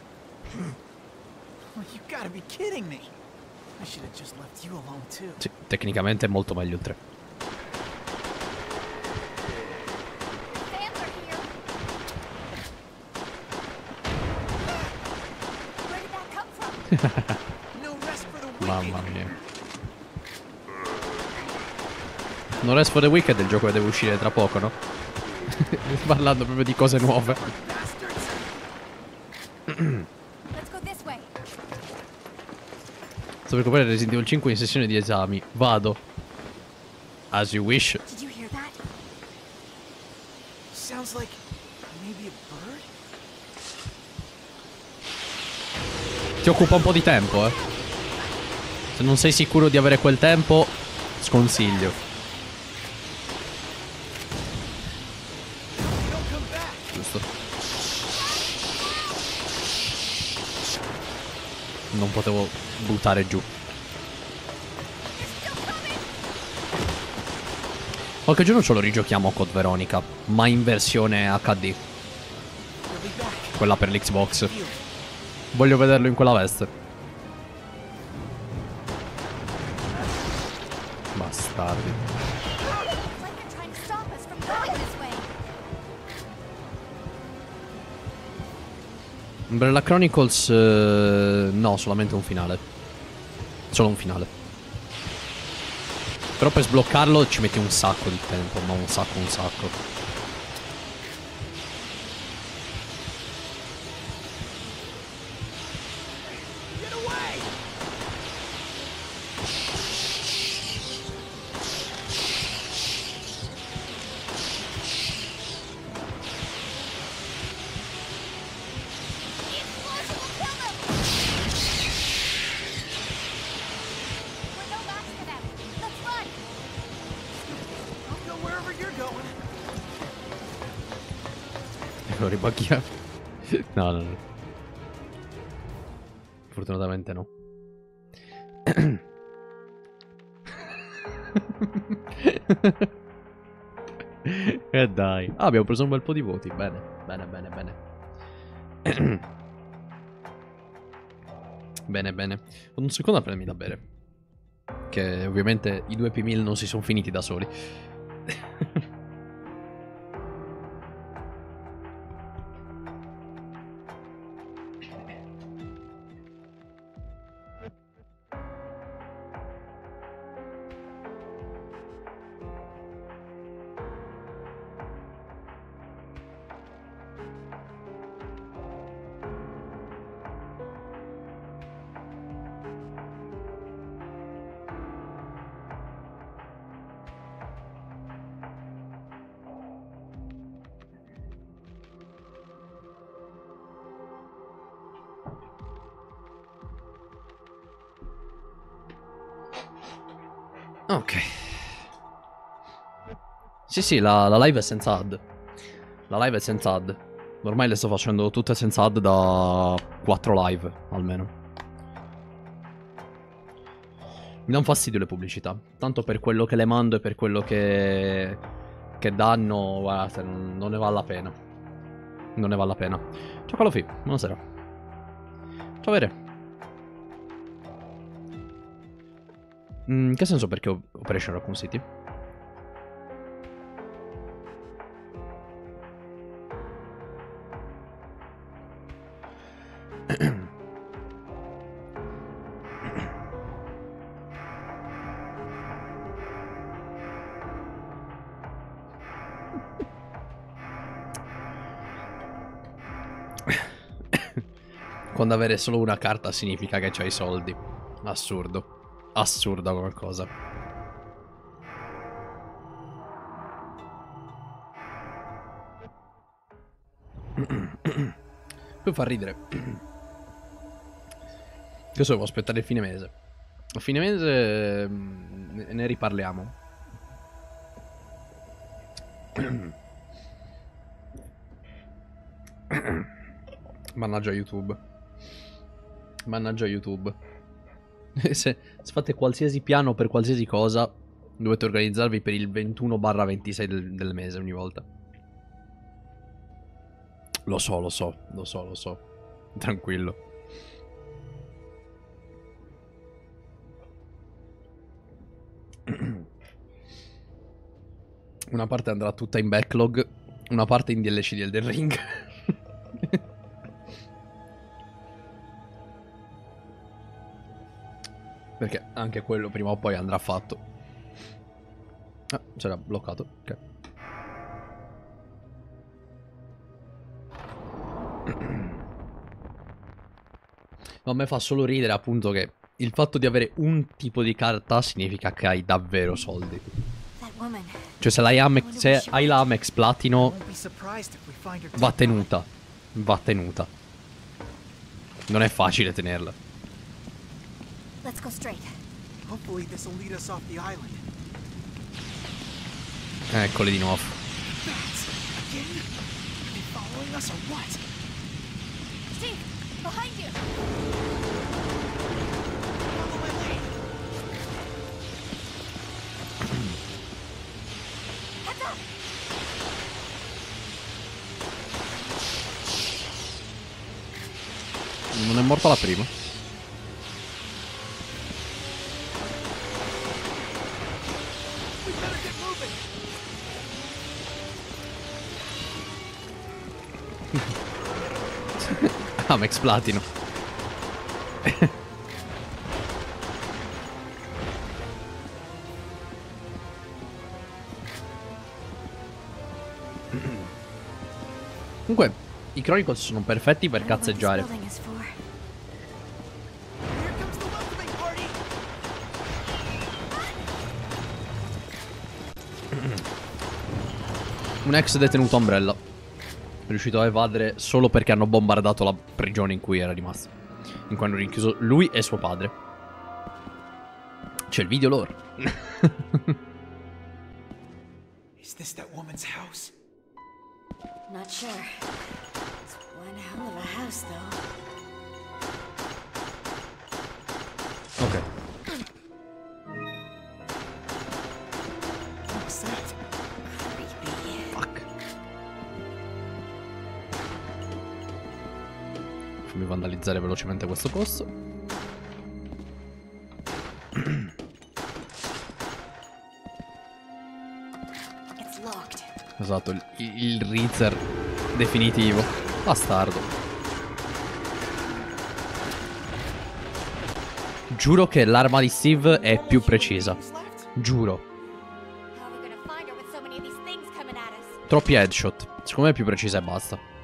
Oh, you gotta be kidding me. I should have just left you alone too. Sì, tecnicamente è molto meglio il 3. Fans are here. Where did that come from? No rest for the wicked. Mamma mia. Non Rest for the Wicked è il gioco che deve uscire tra poco, no? <laughs> Parlando proprio di cose nuove. <clears throat> Sto per comprare Resident Evil 5 in sessione di esami. Vado. As you wish. Did you hear that? Sounds like maybe a bird? Ti occupa un po' di tempo, eh. Se non sei sicuro di avere quel tempo, sconsiglio. Don't come back. Giusto. Non potevo buttare giù. Qualche giorno ce lo rigiochiamo Code Veronica, ma in versione HD, quella per l'Xbox. Voglio vederlo in quella veste. Bastardi. Umbrella Chronicles eh, no, solamente un finale. Solo un finale. Però per sbloccarlo ci metti un sacco di tempo, ma un sacco, un sacco. Dai. Ah, abbiamo preso un bel po' di voti. Bene, bene, bene, bene. <clears throat> bene, bene. Un secondo a prendermi da bere. Che ovviamente i due P1000 non si sono finiti da soli. <laughs> Sì, la, la live è senza ad. La live è senza ad. Ormai le sto facendo tutte senza ad da 4 live, almeno. Mi danno fastidio le pubblicità. Tanto per quello che le mando e per quello che, che danno, guardate, non, ne vale la pena. Non ne vale la pena. Ciao Calofi, buonasera. Ciao Vere. Mm, che senso perché Operation Raccoon City? Quando avere solo una carta significa che c'hai i soldi. Assurdo. Assurda qualcosa. <clears throat> Poi fa ridere. Adesso devo aspettare il fine mese. A fine mese mm, ne riparliamo. <clears throat> Mannaggia YouTube. Mannaggia YouTube. <laughs> se, se fate qualsiasi piano per qualsiasi cosa, dovete organizzarvi per il 21-26 del, del mese ogni volta. Lo so, lo so, lo so, lo so. Tranquillo. <clears throat> Una parte andrà tutta in backlog, una parte in DLC di Elden Ring. <laughs> Perché anche quello prima o poi andrà fatto. Ah, c'era bloccato. Ok. <clears throat> No, a me fa solo ridere appunto che il fatto di avere un tipo di carta significa che hai davvero soldi. Cioè se, Amex, se hai la Amex Platino va tenuta. Va tenuta. Non è facile tenerla. Let's go straight. Hopefully this will lead us off the island. Eccole di nuovo. Bats! Again? Are they following us or what? Steve, behind you! Follow my lead. Heads up! Non è morta la prima. No, Max Platino. Comunque, i Chronicles sono perfetti per cazzeggiare. Un ex detenuto ombrello. Riuscito a evadere solo perché hanno bombardato la prigione in cui era rimasto. In cui hanno rinchiuso lui e suo padre. C'è il video loro. <laughs> Is this that woman's house? Not sure. It's one hell of a house, though. ok. Fammi vandalizzare velocemente questo posto. Esatto, il, il Rizzer definitivo. Bastardo. Giuro che l'arma di Steve è più precisa. Giuro. Troppi headshot. Secondo me è più precisa e basta.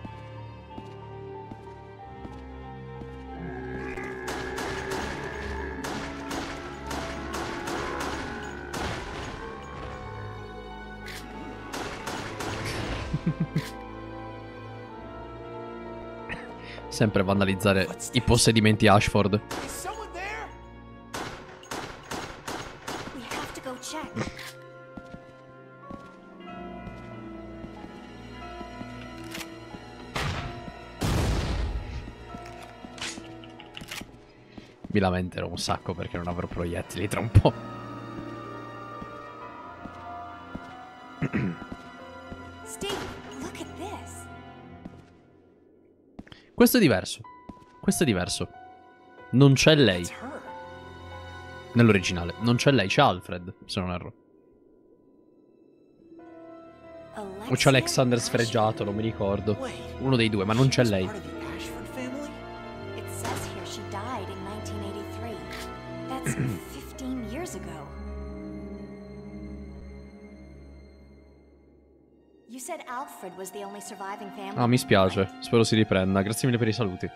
Sempre vandalizzare i possedimenti Ashford. Mi lamenterò un sacco perché non avrò proiettili tra un po'. Questo è diverso. Questo è diverso. Non c'è lei. Nell'originale. Non c'è lei, c'è Alfred, se non erro. O c'è Alexander sfregiato, non mi ricordo. Uno dei due, ma non c'è lei. Ah, mi spiace. Spero si riprenda. Grazie mille per i saluti.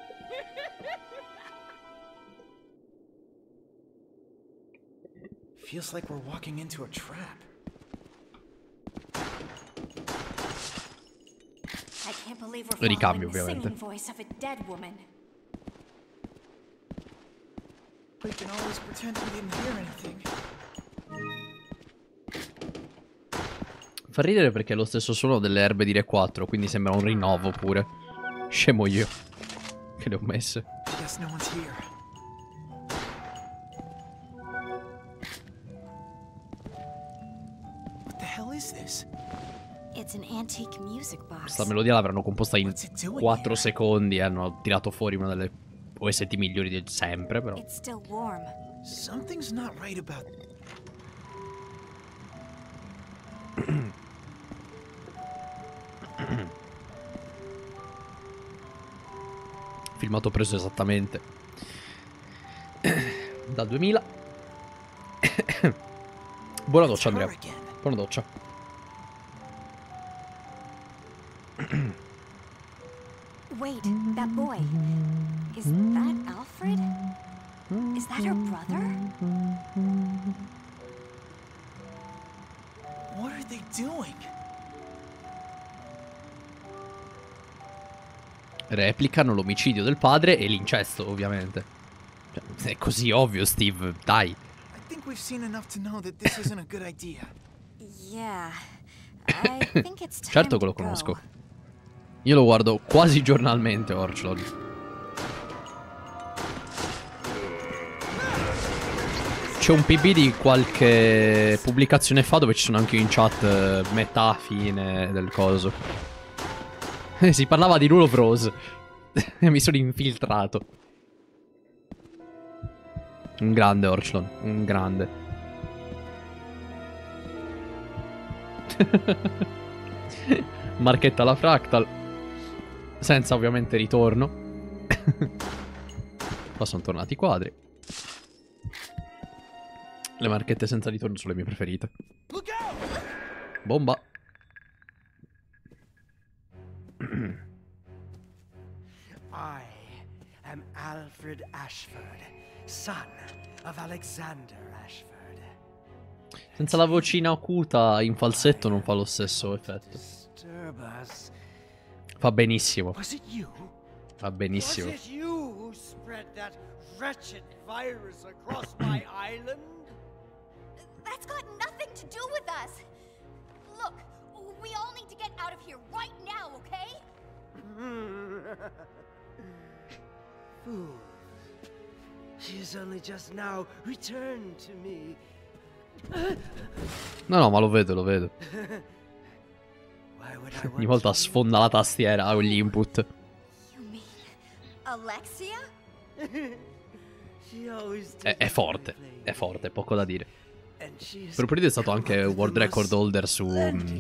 Feels like we're walking into a trap. I can't believe we're Ricambio, ovviamente. singing voice of a dead woman. We can always pretend we didn't hear anything. Fa ridere perché è lo stesso suono delle erbe di Re 4, quindi sembra un rinnovo pure. Scemo io. Che le ho messe. Questa melodia l'avranno composta in What's it doing 4 here? secondi e hanno tirato fuori una delle OST migliori di sempre, però. Something's not right about. Filmato preso esattamente dal 2000. Buona doccia, Andrea. Buona doccia. Wait, that boy. Is that Alfred? Is that her brother? What are they doing? Replicano l'omicidio del padre e l'incesto, ovviamente. Cioè, è così ovvio, Steve. Dai. I think we've seen enough to know that this isn't a good idea. Yeah. I <laughs> think it's time Certo che lo conosco. Io lo guardo quasi giornalmente, Orchlord. C'è un PB di qualche pubblicazione fa dove ci sono anche in chat eh, metà fine del coso. <laughs> Si parlava di Rule of Rose. E <laughs> mi sono infiltrato. Un grande Orchlon, un grande. <laughs> Marchetta alla Fractal. Senza ovviamente ritorno. Qua sono tornati i quadri. Le marchette senza ritorno sono le mie preferite. Look <clears throat> I am Alfred Ashford, son of Alexander Ashford. Senza la vocina acuta in falsetto non fa lo stesso effetto. Fa benissimo. Fa benissimo. <clears throat> That's got nothing to do with us. Look, we all need to get out of here right now, okay? <laughs> Fools. She has only just now returned to me. No, no, ma lo vedo, lo vedo. <laughs> <laughs> Ogni volta sfonda la tastiera con gli input. È, è forte, è forte, poco da dire. Per un periodo è stato anche world record holder su mm.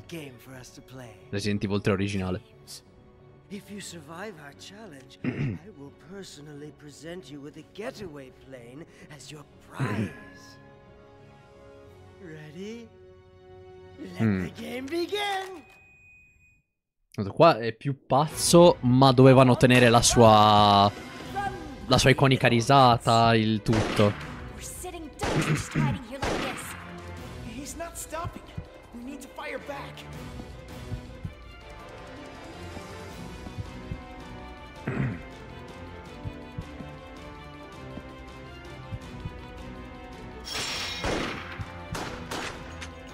Resident Evil 3 originale. If you survive our challenge, <clears throat> I will personally present you with a getaway plane as your prize. <clears throat> Ready? Let Hmm. the game begin! Guarda, Qua è più pazzo, ma dovevano tenere la sua. La sua iconica risata, il tutto.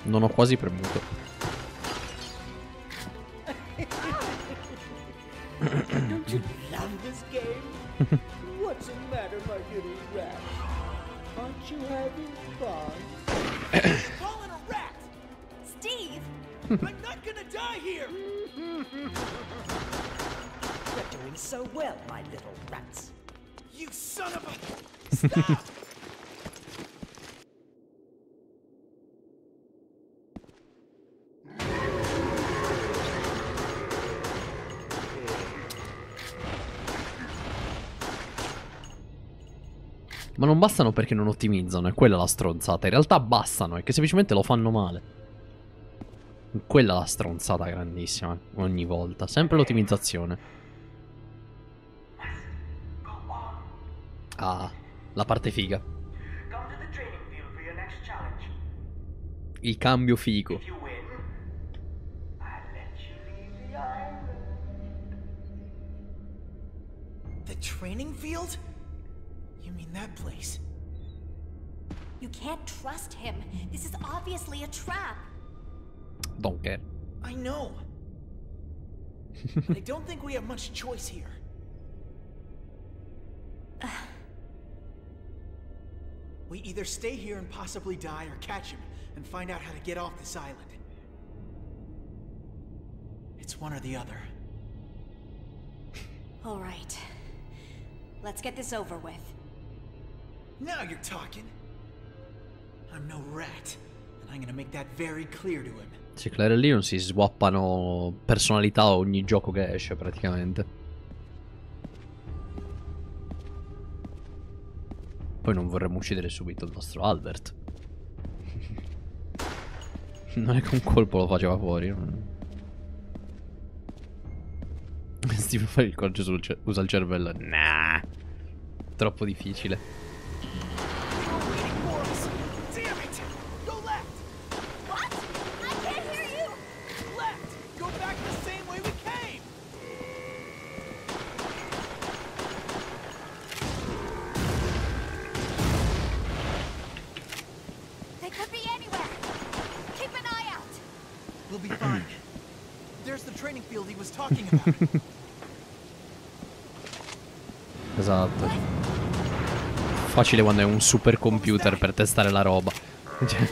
Non ho quasi premuto. Don't you love this game? What's the matter, my little rat? Aren't you having fun? <coughs> Calling a rat! Steve! <laughs> I'm not gonna die here! You're doing so well, my little rats. You son of a. Stop! Ma non bastano perché non ottimizzano, è quella la stronzata. In realtà bastano, è che semplicemente lo fanno male. Quella la stronzata grandissima, ogni volta. Sempre l'ottimizzazione. Ah, la parte figa. Il cambio figo. The training field? You mean that place? You can't trust him. This is obviously a trap. Don't get. I know. but I don't think we have much choice here. <sighs> we either stay here and possibly die or catch him and find out how to get off this island. It's one or the other. All right. Let's get this over with. Now you're talking. I'm no rat, and I'm gonna make that very clear to him. Sì, Claire e Leon si swappano personalità ogni gioco che esce praticamente. Poi non vorremmo uccidere subito il nostro Albert. <laughs> non è che un colpo lo faceva fuori. <laughs> Steve fare il coraggio usa il cervello. Nah. Troppo difficile. Facile quando è un supercomputer per testare la roba. Cioè.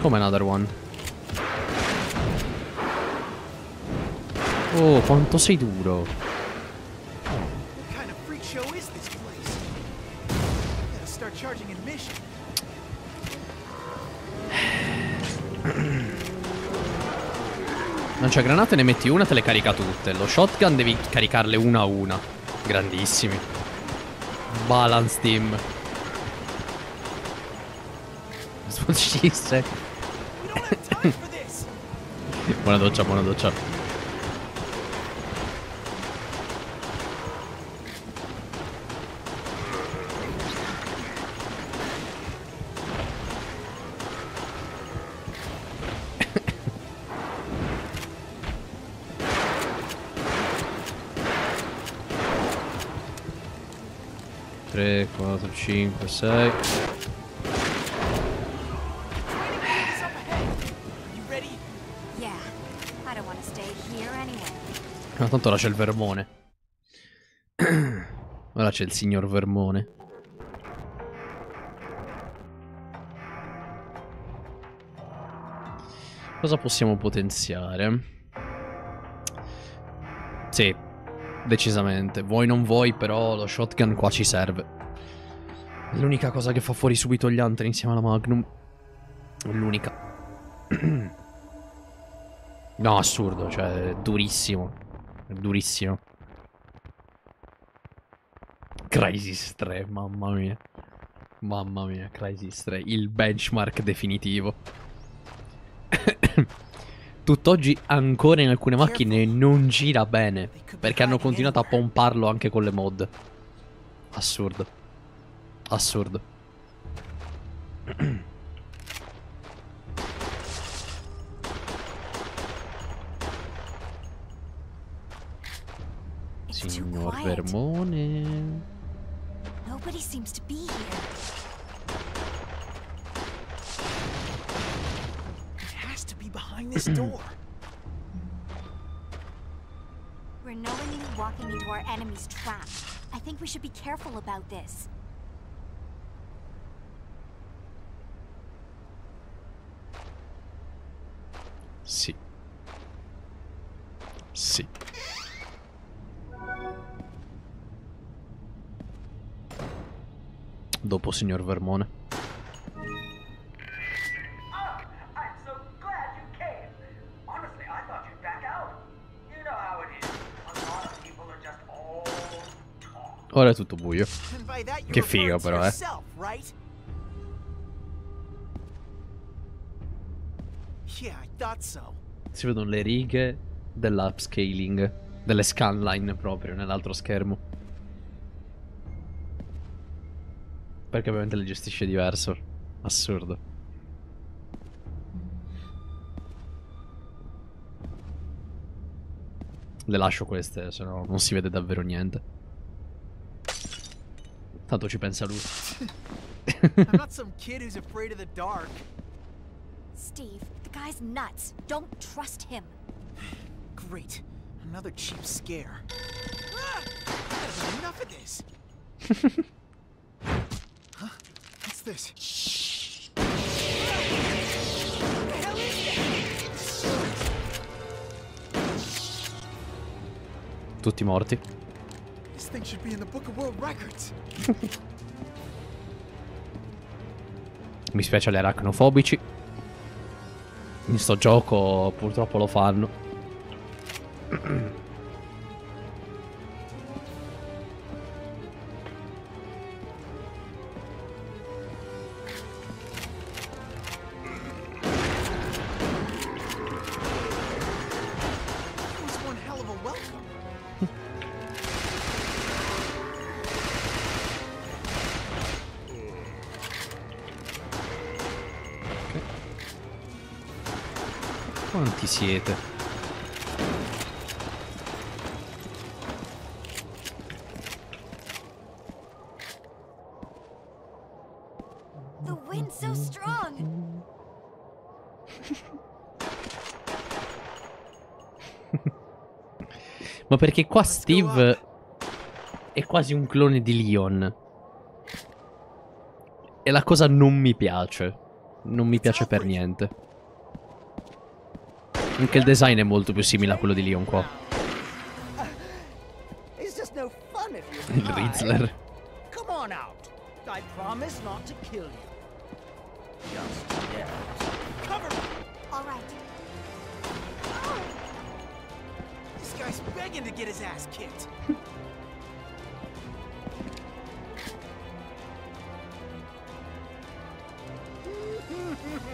Come another one. Oh, quanto sei duro. Lanciagranate ne metti una, te le carica tutte. Lo shotgun devi caricarle una a una. Grandissimi. Balance team. This. <laughs> Buona doccia, buona doccia. 5, 6. Ma tanto ora c'è il vermone. <clears throat> ora c'è il signor vermone. Cosa possiamo potenziare? Sì, decisamente. Vuoi non vuoi, però lo shotgun qua ci serve. L'unica cosa che fa fuori subito gli altri insieme alla Magnum. L'unica. <clears throat> No, assurdo, cioè, durissimo. Durissimo. Crisis 3, mamma mia. Mamma mia, Crisis 3, il benchmark definitivo. <clears throat> Tutt'oggi ancora in alcune macchine non gira bene, perché hanno continuato a pomparlo anche con le mod. Assurdo. Assurdo. Signor quiet. Vermone. Nobody seems to be here. It has to be behind this door. <clears throat> We're knowingly walking into our enemy's trap. I think we should be careful about this. People are just all talk. Ora è tutto buio. Che to però, eh. Si vedono le righe dell'upscaling. Delle scanline proprio nell'altro schermo. Perché ovviamente le gestisce diverso. Assurdo. Le lascio queste, se no non si vede davvero niente. Tanto ci pensa lui. <laughs> I'm not some kid who's afraid of the dark. Steve, the guy's nuts. Don't trust him. <sighs> Great. Another cheap scare. Ah! Gotta enough of this. <laughs> huh? What's this? What the hell is that? Tutti morti. This thing should be in the Book of World Records. <laughs> Mi spiace agli arachnofobici. In sto gioco purtroppo lo fanno. Quanti siete? The wind's so strong. <laughs> Ma perché qua Steve è quasi un clone di Leon. E la cosa non mi piace. Non mi piace per niente. Anche il design è molto più simile a quello di Leon qua. Il Rizzler.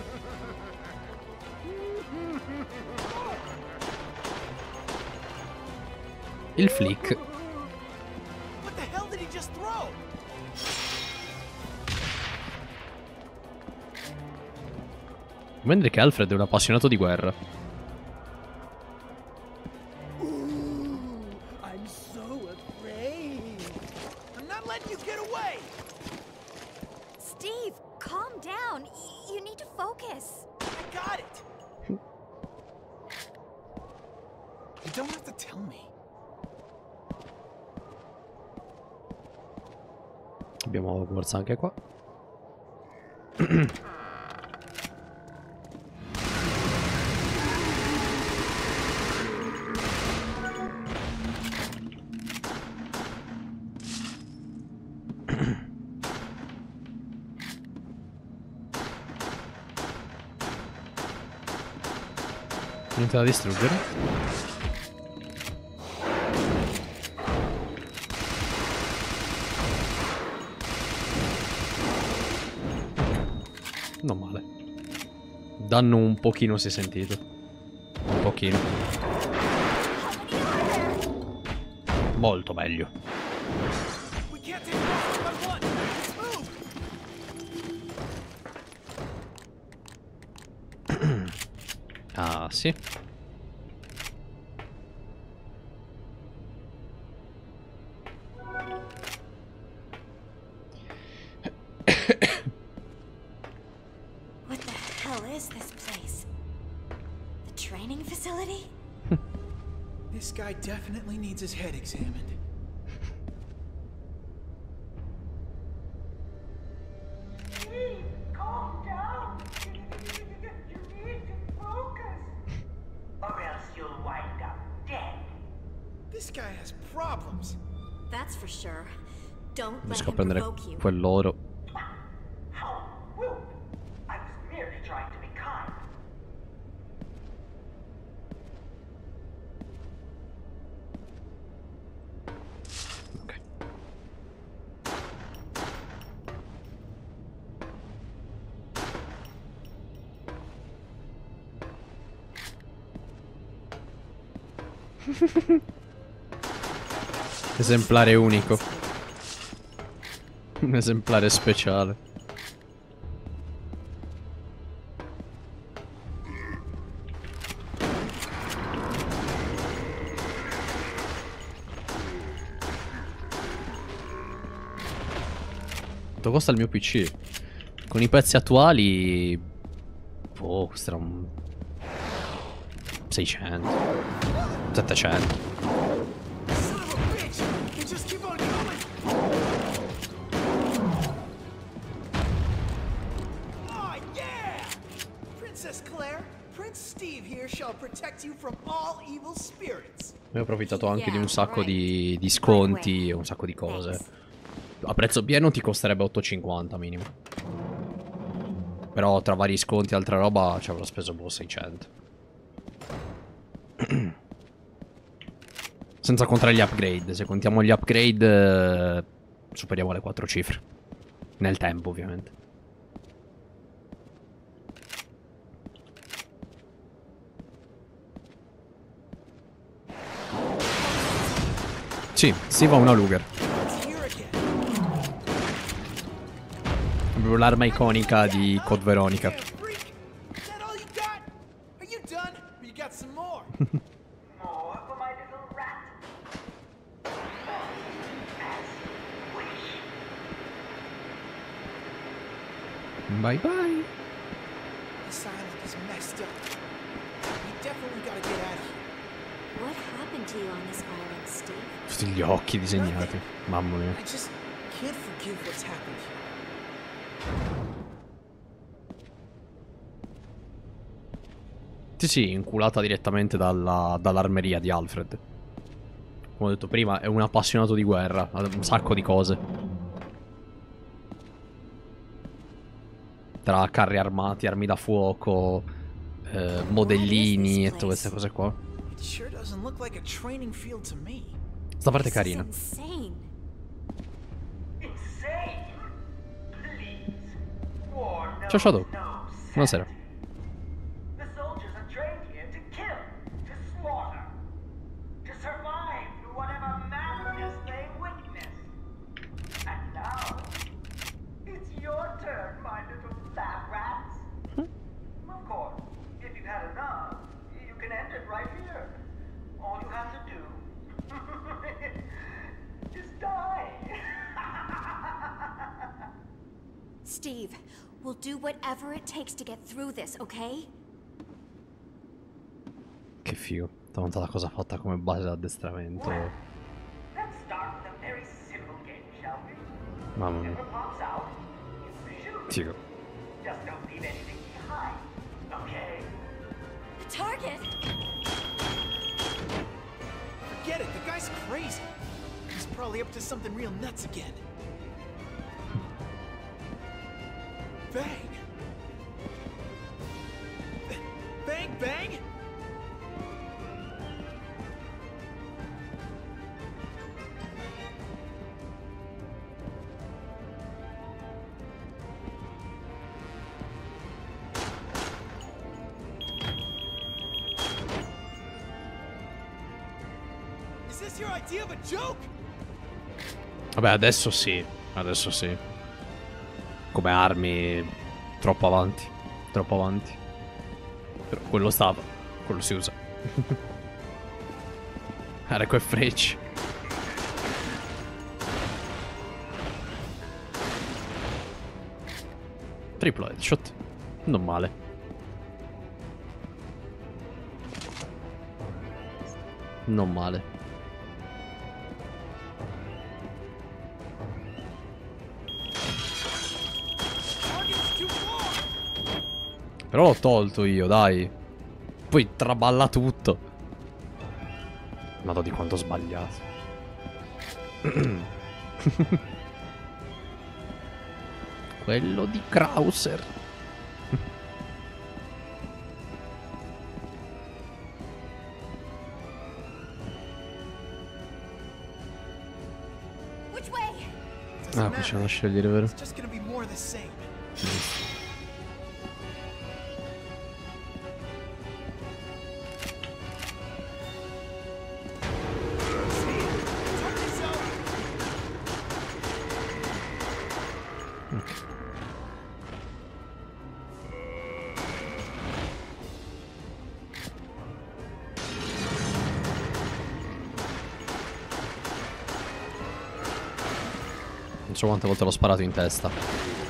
<laughs> Il flick. Mentre che Alfred è un appassionato di guerra. 45 à quoi Interdit, c'est Danno un pochino si è sentito. Un pochino. Molto meglio. <clears throat> We can't needs his head examined. Please, calm down. You need to focus. Or else you'll wind up dead. This guy has problems. That's for sure. Don't let Riesco him provoke you. quell'oro. How Esemplare unico. Un esemplare speciale. Quanto costa il mio PC? Con i prezzi attuali... Boh, costerà un... 600. 700. Approfittato anche di un sacco di, di sconti e un sacco di cose. A prezzo pieno ti costerebbe 8,50 minimo. Però tra vari sconti e altra roba ci avrò speso boh 600. <clears throat> Senza contare gli upgrade. Se contiamo gli upgrade eh, superiamo le 4 cifre. Nel tempo ovviamente. Sì, si va una Luger. Proprio l'arma iconica di Code Veronica. Bye bye. This Tutti gli occhi disegnati. Mamma mia. Sì, sì, inculata direttamente dalla- dall'armeria di Alfred. Come ho detto prima, è un appassionato di guerra, ha un sacco di cose. Tra carri armati, armi da fuoco, eh, modellini e tutte queste cose qua. It sure doesn't look like a training field to me. Sta parte è carina. Ciao Shadow. Buonasera. Steve, we'll do whatever it takes to get through this, okay? Che figo. Tanta la cosa fatta come base d'addestramento. Let's start with a very simple game, shall we? Mamma mia. Whoever pops out, you shoot. Figo. Just don't leave anything behind, okay? The target! Forget it, the guy's crazy. He's probably up to something real nuts again. Bang! Bang, bang! Is this your idea of a joke? Vabbè, adesso sì. Adesso sì. Come armi, troppo avanti. Troppo avanti. Però quello stava. Quello si usa. <laughs> Arco e frecce. Triplo headshot. Non male. Non male. Però l'ho tolto io, dai. Poi traballa tutto. Madò di quanto ho sbagliato. <clears throat> Quello di Krauser. Ah, matter. facciamo scegliere, vero? Quante volte l'ho sparato in testa.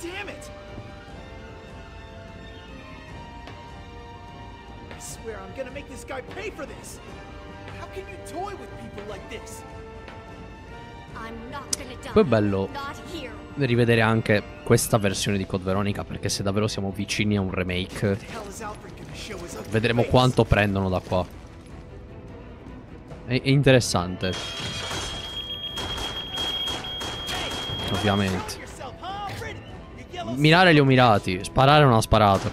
Damn it! I swear I'm gonna make this guy pay for this! How can you toy with people like this? I'm not gonna die. Poi è bello Not here. rivedere anche questa versione di Code Veronica perché se davvero siamo vicini a un remake vedremo quanto prendono da qua. È, è interessante, ovviamente. Mirare li ho mirati, sparare non ha sparato.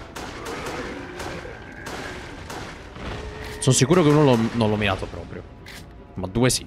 Sono sicuro che uno non l'ho mirato proprio. Ma due sì.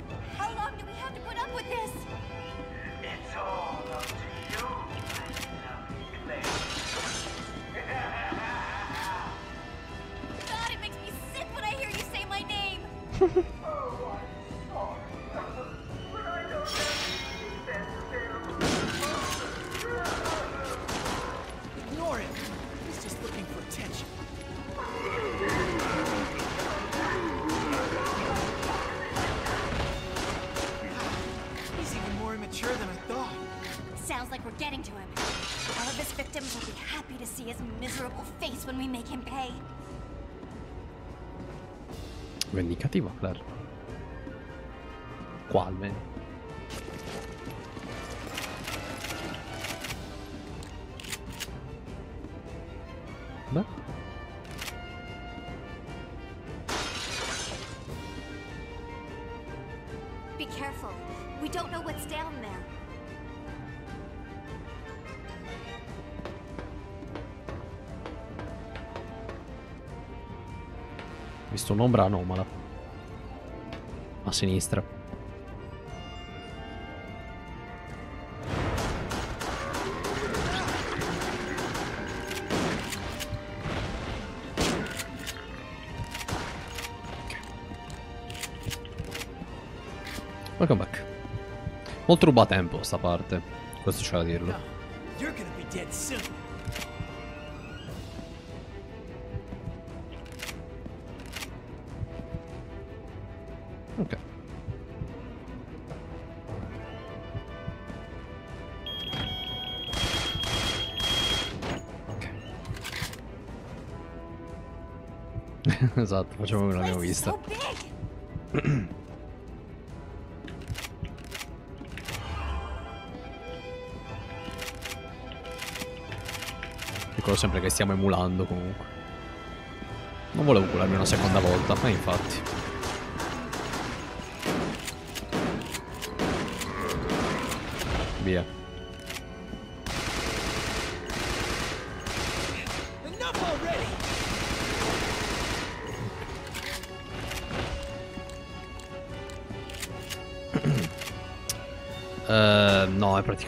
un'ombra anomala. A sinistra. Welcome back. Molto ruba tempo sta parte. Questo c'è da dirlo. You're gonna be dead soon. Esatto, facciamo come l'abbiamo vista. <clears throat> Ricordo sempre che stiamo emulando comunque. Non volevo cularmi una seconda volta, ma infatti. Via.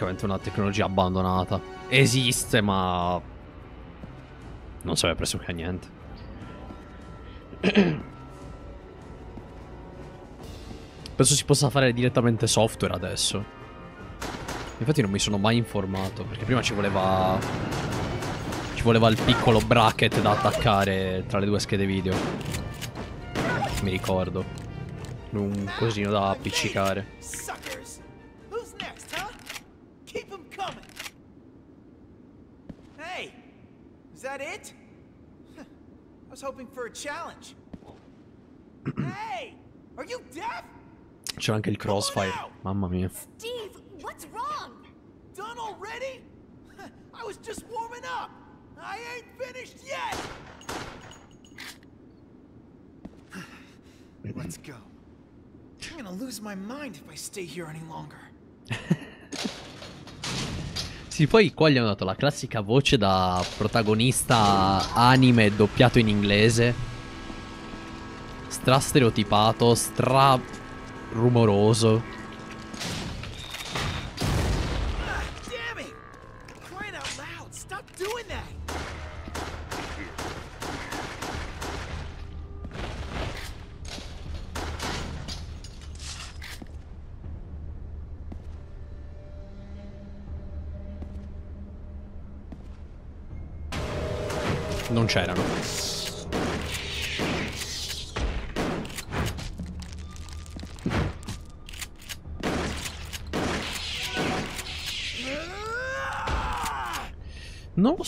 Praticamente una tecnologia abbandonata. Esiste, ma... Non serve pressoché a niente. <clears throat> Penso si possa fare direttamente software adesso. Infatti non mi sono mai informato, perché prima ci voleva... Ci voleva il piccolo bracket da attaccare tra le due schede video. Mi ricordo. Un cosino da appiccicare. Suckers! Who's next, huh? Keep them coming! Hey! Is that it? Huh, I was hoping for a challenge. hey! Are you deaf? C'è anche il crossfire. Mamma mia. Steve, what's wrong? Done already? <laughs> I was just warming up! I ain't finished yet! <clears throat> Let's go. I'm gonna lose my mind if I stay here any longer. <laughs> Sì, poi qua gli hanno dato la classica voce da protagonista anime doppiato in inglese. Stra stereotipato, stra rumoroso. Ah, damn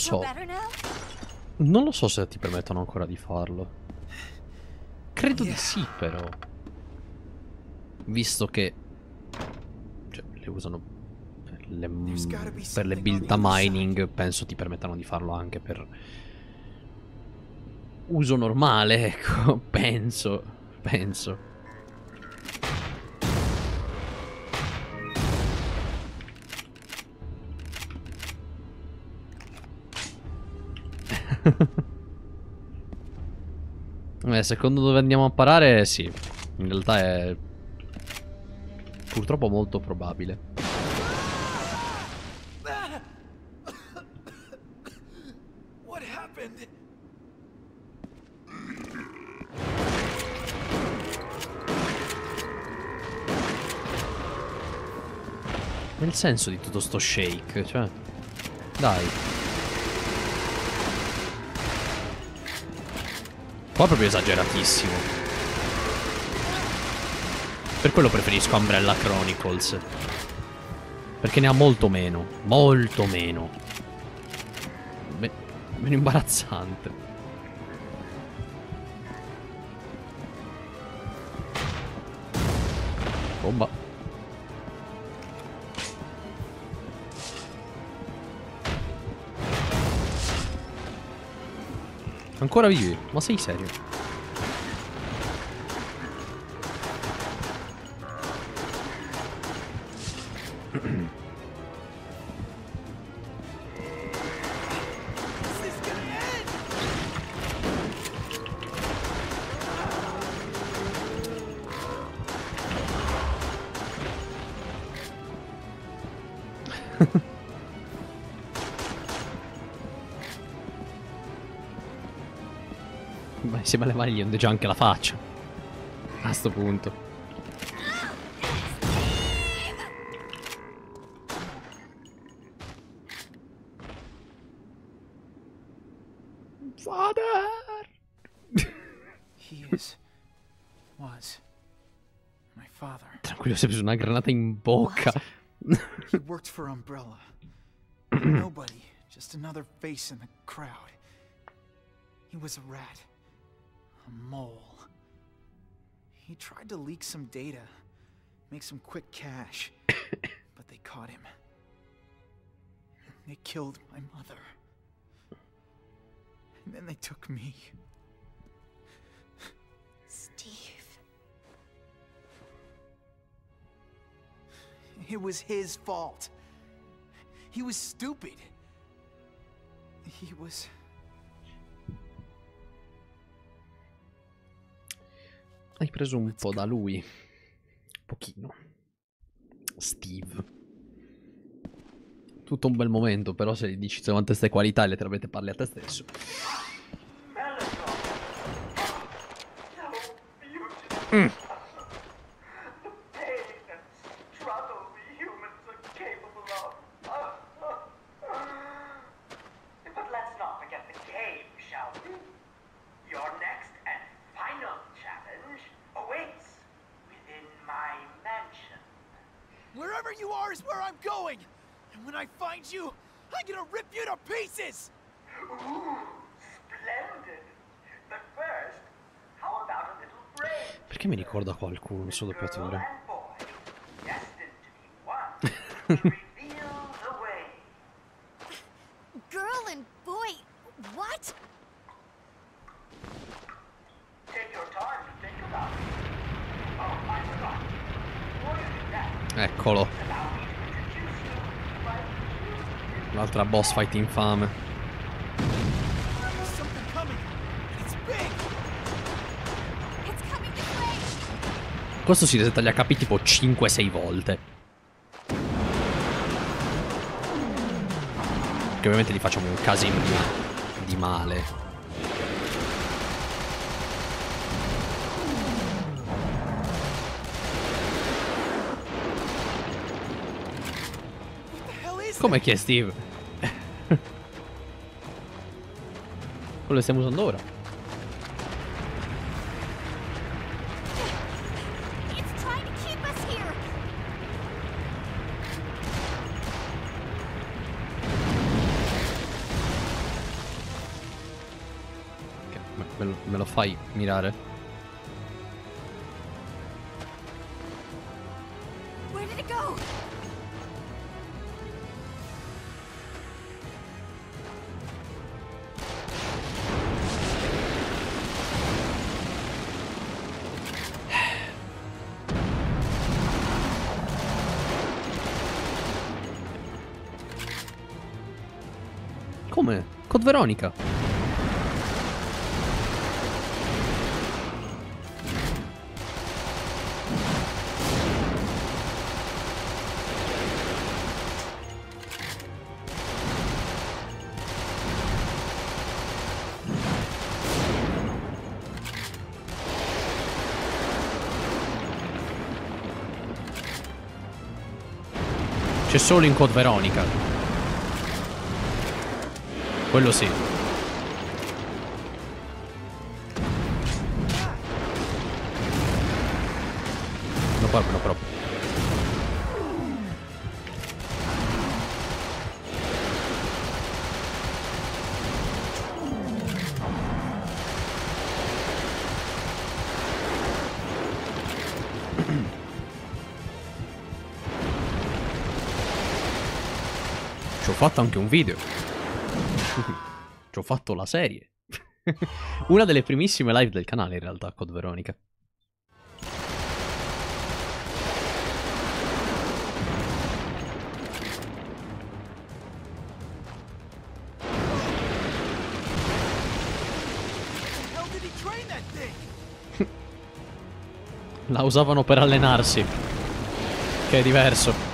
so. Non lo so se ti permettono ancora di farlo. Credo di sì, però. Visto che. Cioè, le usano per le, per le build da mining. Penso ti permettano di farlo anche per. Uso normale, ecco. <laughs> Penso. Penso. <laughs> Eh, secondo dove andiamo a parare, sì. In realtà è purtroppo molto probabile. Nel senso di tutto sto shake, cioè. Dai. Qua è proprio esageratissimo. Per quello preferisco Umbrella Chronicles. Perché ne ha molto meno. Molto meno. Me- meno imbarazzante. Bomba. Ancora vivi? Ma sei serio? insieme alle mani gli ondegia anche la faccia. A sto punto. Tranquillo, si è preso una granata in bocca. He worked for Umbrella. <clears throat> Nobody, just another face in the crowd. He was a rat. A mole. He tried to leak some data, make some quick cash, <coughs> but they caught him. They killed my mother. And then they took me. Steve. It was his fault. He was stupid. He was. Hai preso un po' da lui. Un pochino. Steve. Tutto un bel momento, però se gli dici quante queste qualità, letteralmente parli a te stesso. Melancholy. So beautiful. The pain and struggle we humans are capable of. but let's not forget the game, shall we? Your next and final challenge awaits within my mansion. Wherever you are is where I'm going! And when I find you, I'm gonna rip you to pieces! Ooh, splendid. But first, how about a little break? Perché mi ricorda qualcuno il suo Girl doppiatore? and boy, destined to be one, to reveal the way. Girl and boy. What? Take your time to think about it. Oh, I forgot. Before you do that, Eccolo. Me to introduce you to my cute L'altra boss fight infame. Questo si resetta gli HP tipo 5-6 volte. Che ovviamente gli facciamo un casino di, male. Come chi è Steve? <laughs> Quello che stiamo usando ora. Fai mirare? Come? Veronica. C'è solo in Code Veronica. Quello sì. Fatto anche un video. <laughs> Ci ho fatto la serie. <laughs> Una delle primissime live del canale, in realtà, Code Veronica. <laughs> La usavano per allenarsi. Che è diverso.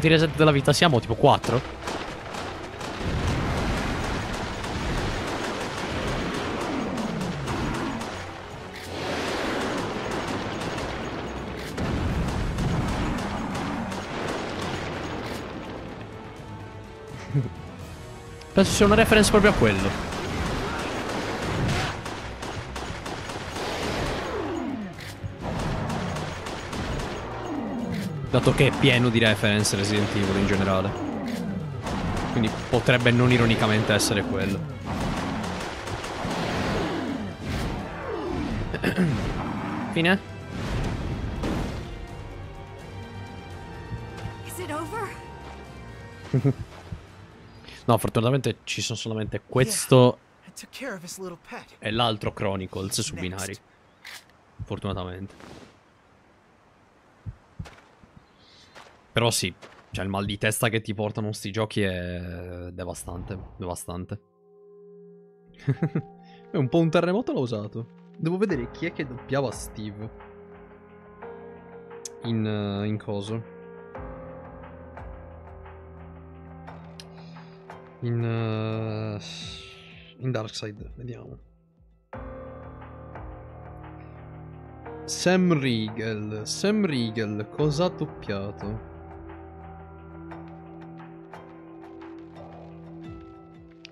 quanti reset della vita siamo? Tipo 4? <laughs> Penso sia una reference proprio a quello Dato che è pieno di reference Resident Evil in generale. Quindi potrebbe non ironicamente essere quello. <clears throat> Fine? <laughs> No, fortunatamente ci sono solamente questo e l'altro Chronicles su binari. Fortunatamente. Però sì, cioè il mal di testa che ti portano sti giochi è devastante, devastante. <laughs> è un po' un terremoto l'ho usato. Devo vedere chi è che doppiava Steve. In, eh, in coso. In... eh, in Darkseid, vediamo. Sam Riegel. Sam Riegel, cosa ha doppiato?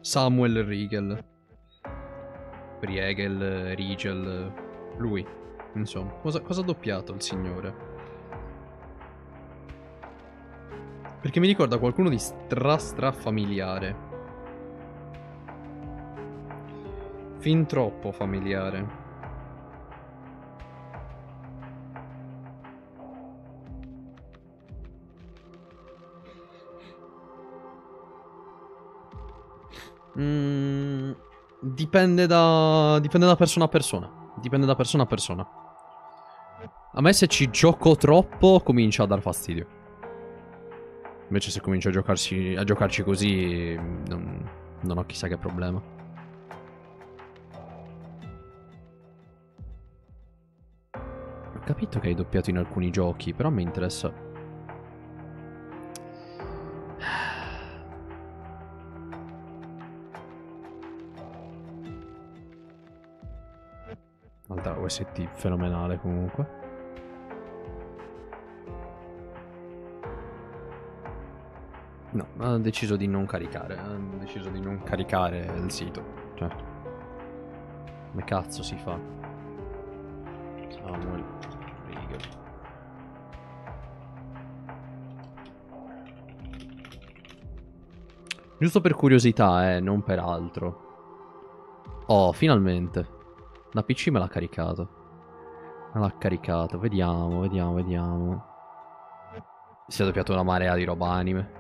Samuel Riegel. Riegel, Riegel. Lui. Insomma, cosa, cosa ha doppiato il signore? Perché mi ricorda qualcuno di stra stra familiare. Fin troppo familiare. Mm, dipende da. Dipende da persona a persona. Dipende da persona a persona. A me se ci gioco troppo comincia a dar fastidio. Invece se comincio a giocarci, a giocarci così non, non ho chissà che problema. Ho capito che hai doppiato in alcuni giochi, però mi interessa. OST fenomenale comunque. No, ha deciso di non caricare. Ha deciso di non caricare il sito. Cioè. Come cazzo si fa? Samuel Riegel. Giusto per curiosità, eh, non per altro. Oh, finalmente. La PC me l'ha caricato. Me l'ha caricato. Vediamo, vediamo, vediamo. Si è doppiato una marea di roba anime.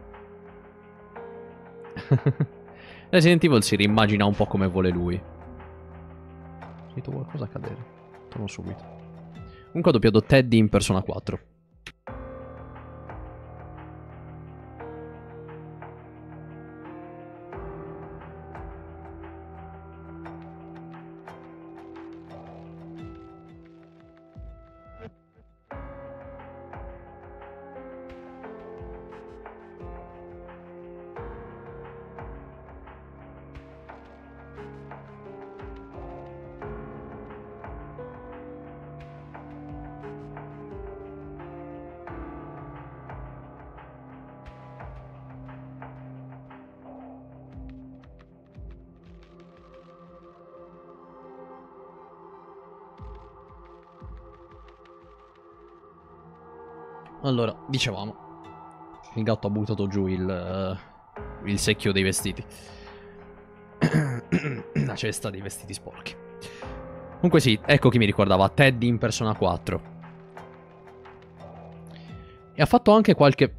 <laughs> Resident Evil si rimmagina un po' come vuole lui. Ho sentito qualcosa accadere. Torno subito. Comunque ha doppiato Teddy in Persona 4. Dicevamo. Il gatto ha buttato giù il, eh, il secchio dei vestiti. <coughs> La cesta dei vestiti sporchi. Comunque sì, ecco chi mi ricordava. Teddy in Persona 4. E ha fatto anche qualche...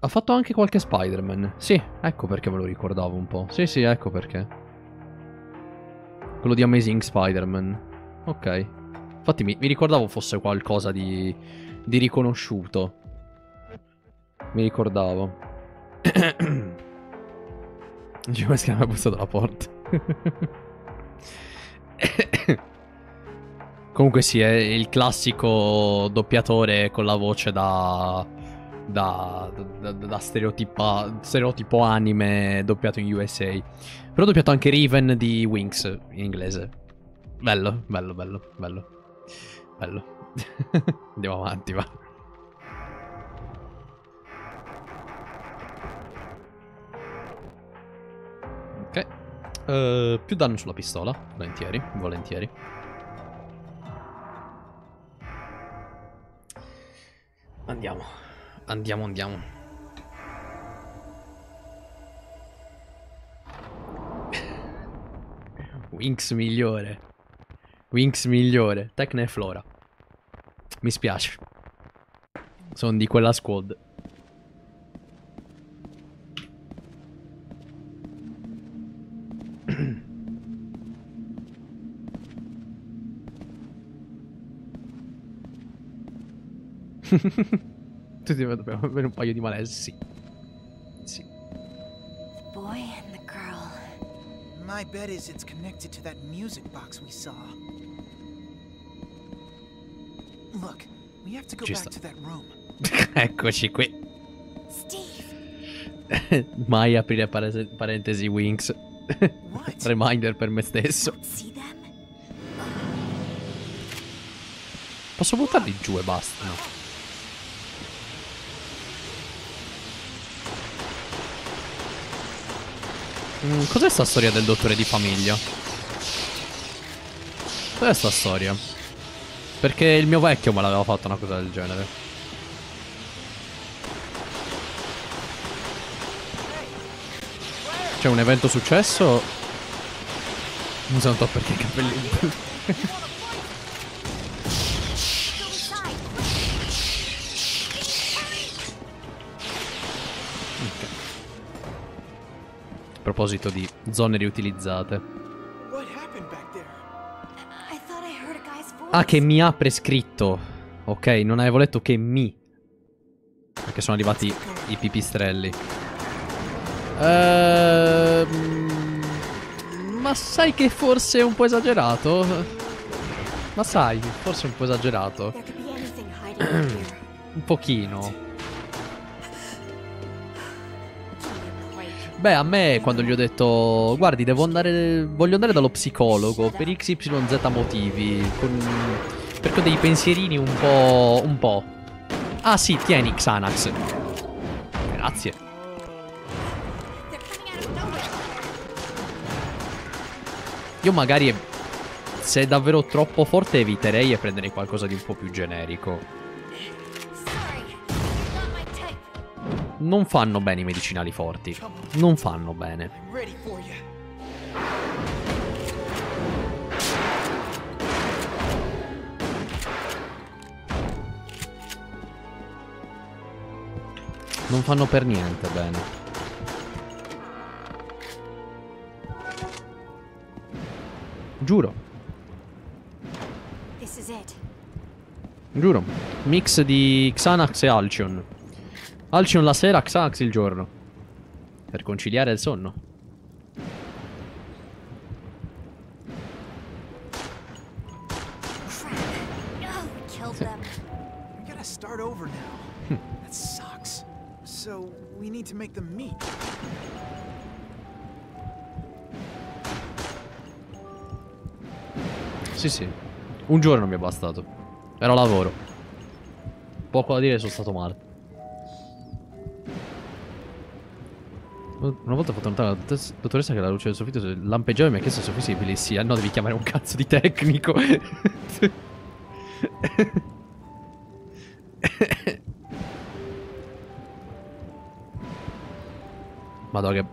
Ha fatto anche qualche Spider-Man. Sì, ecco perché me lo ricordavo un po'. Sì, sì, ecco perché. Quello di Amazing Spider-Man. Ok. Infatti mi, mi ricordavo fosse qualcosa di, di riconosciuto. Mi ricordavo. <coughs> Dice questo che mi ha bussato la porta. <coughs> Comunque sì, è il classico doppiatore con la voce da... Da, da, da stereotipo anime doppiato in USA. Però ho doppiato anche Riven di Winx in inglese. Bello, bello, bello, bello. Bello. <laughs> Andiamo avanti, va. Eh, più danno sulla pistola. Volentieri, volentieri. Andiamo. Andiamo, andiamo. Winx migliore. Winx migliore. Tecne e Flora. Mi spiace. Sono di quella squad. <laughs> Tutti dobbiamo avere un paio di malessi. Sì. Boy and the girl. My bet is it's connected to that music box we saw. Look, we have to go Ci back sta. to that room. <laughs> Eccoci qui. Steve! <laughs> Mai aprire pare- parentesi Winx. Reminder per me stesso. Posso buttarli giù e basta? No. Mm, cos'è sta storia del dottore di famiglia? Cos'è sta storia? Perché il mio vecchio me l'aveva fatta una cosa del genere. C'è un evento successo? Non so perché i capelli... <laughs> proposito di zone riutilizzate. Ah, che mi ha prescritto. Ok, non avevo letto che mi. Perché sono arrivati i pipistrelli. Ehm, ma sai che forse è un po' esagerato? Ma sai, forse è un po' esagerato. <clears throat> Un pochino. Beh, a me quando gli ho detto Guardi, devo andare Voglio andare dallo psicologo Per XYZ motivi con, Perché ho dei pensierini un po' Un po' Ah sì, tieni Xanax. Grazie. Io magari Se è davvero troppo forte eviterei E prenderei qualcosa di un po' più generico Non fanno bene i medicinali forti Non fanno bene. Non fanno per niente bene Giuro. Giuro. Mix di Xanax e Alcion. Alcion la sera, Xanax il giorno. Per conciliare il sonno. Sucks. So, we need to make them meet. Sì, sì. Un giorno mi è bastato. Era lavoro. Poco da dire, sono stato male. Una volta ho fatto notare alla dottoressa che la luce del soffitto lampeggiava e mi ha chiesto se fossi epilessia. No, devi chiamare un cazzo di tecnico. Madonna che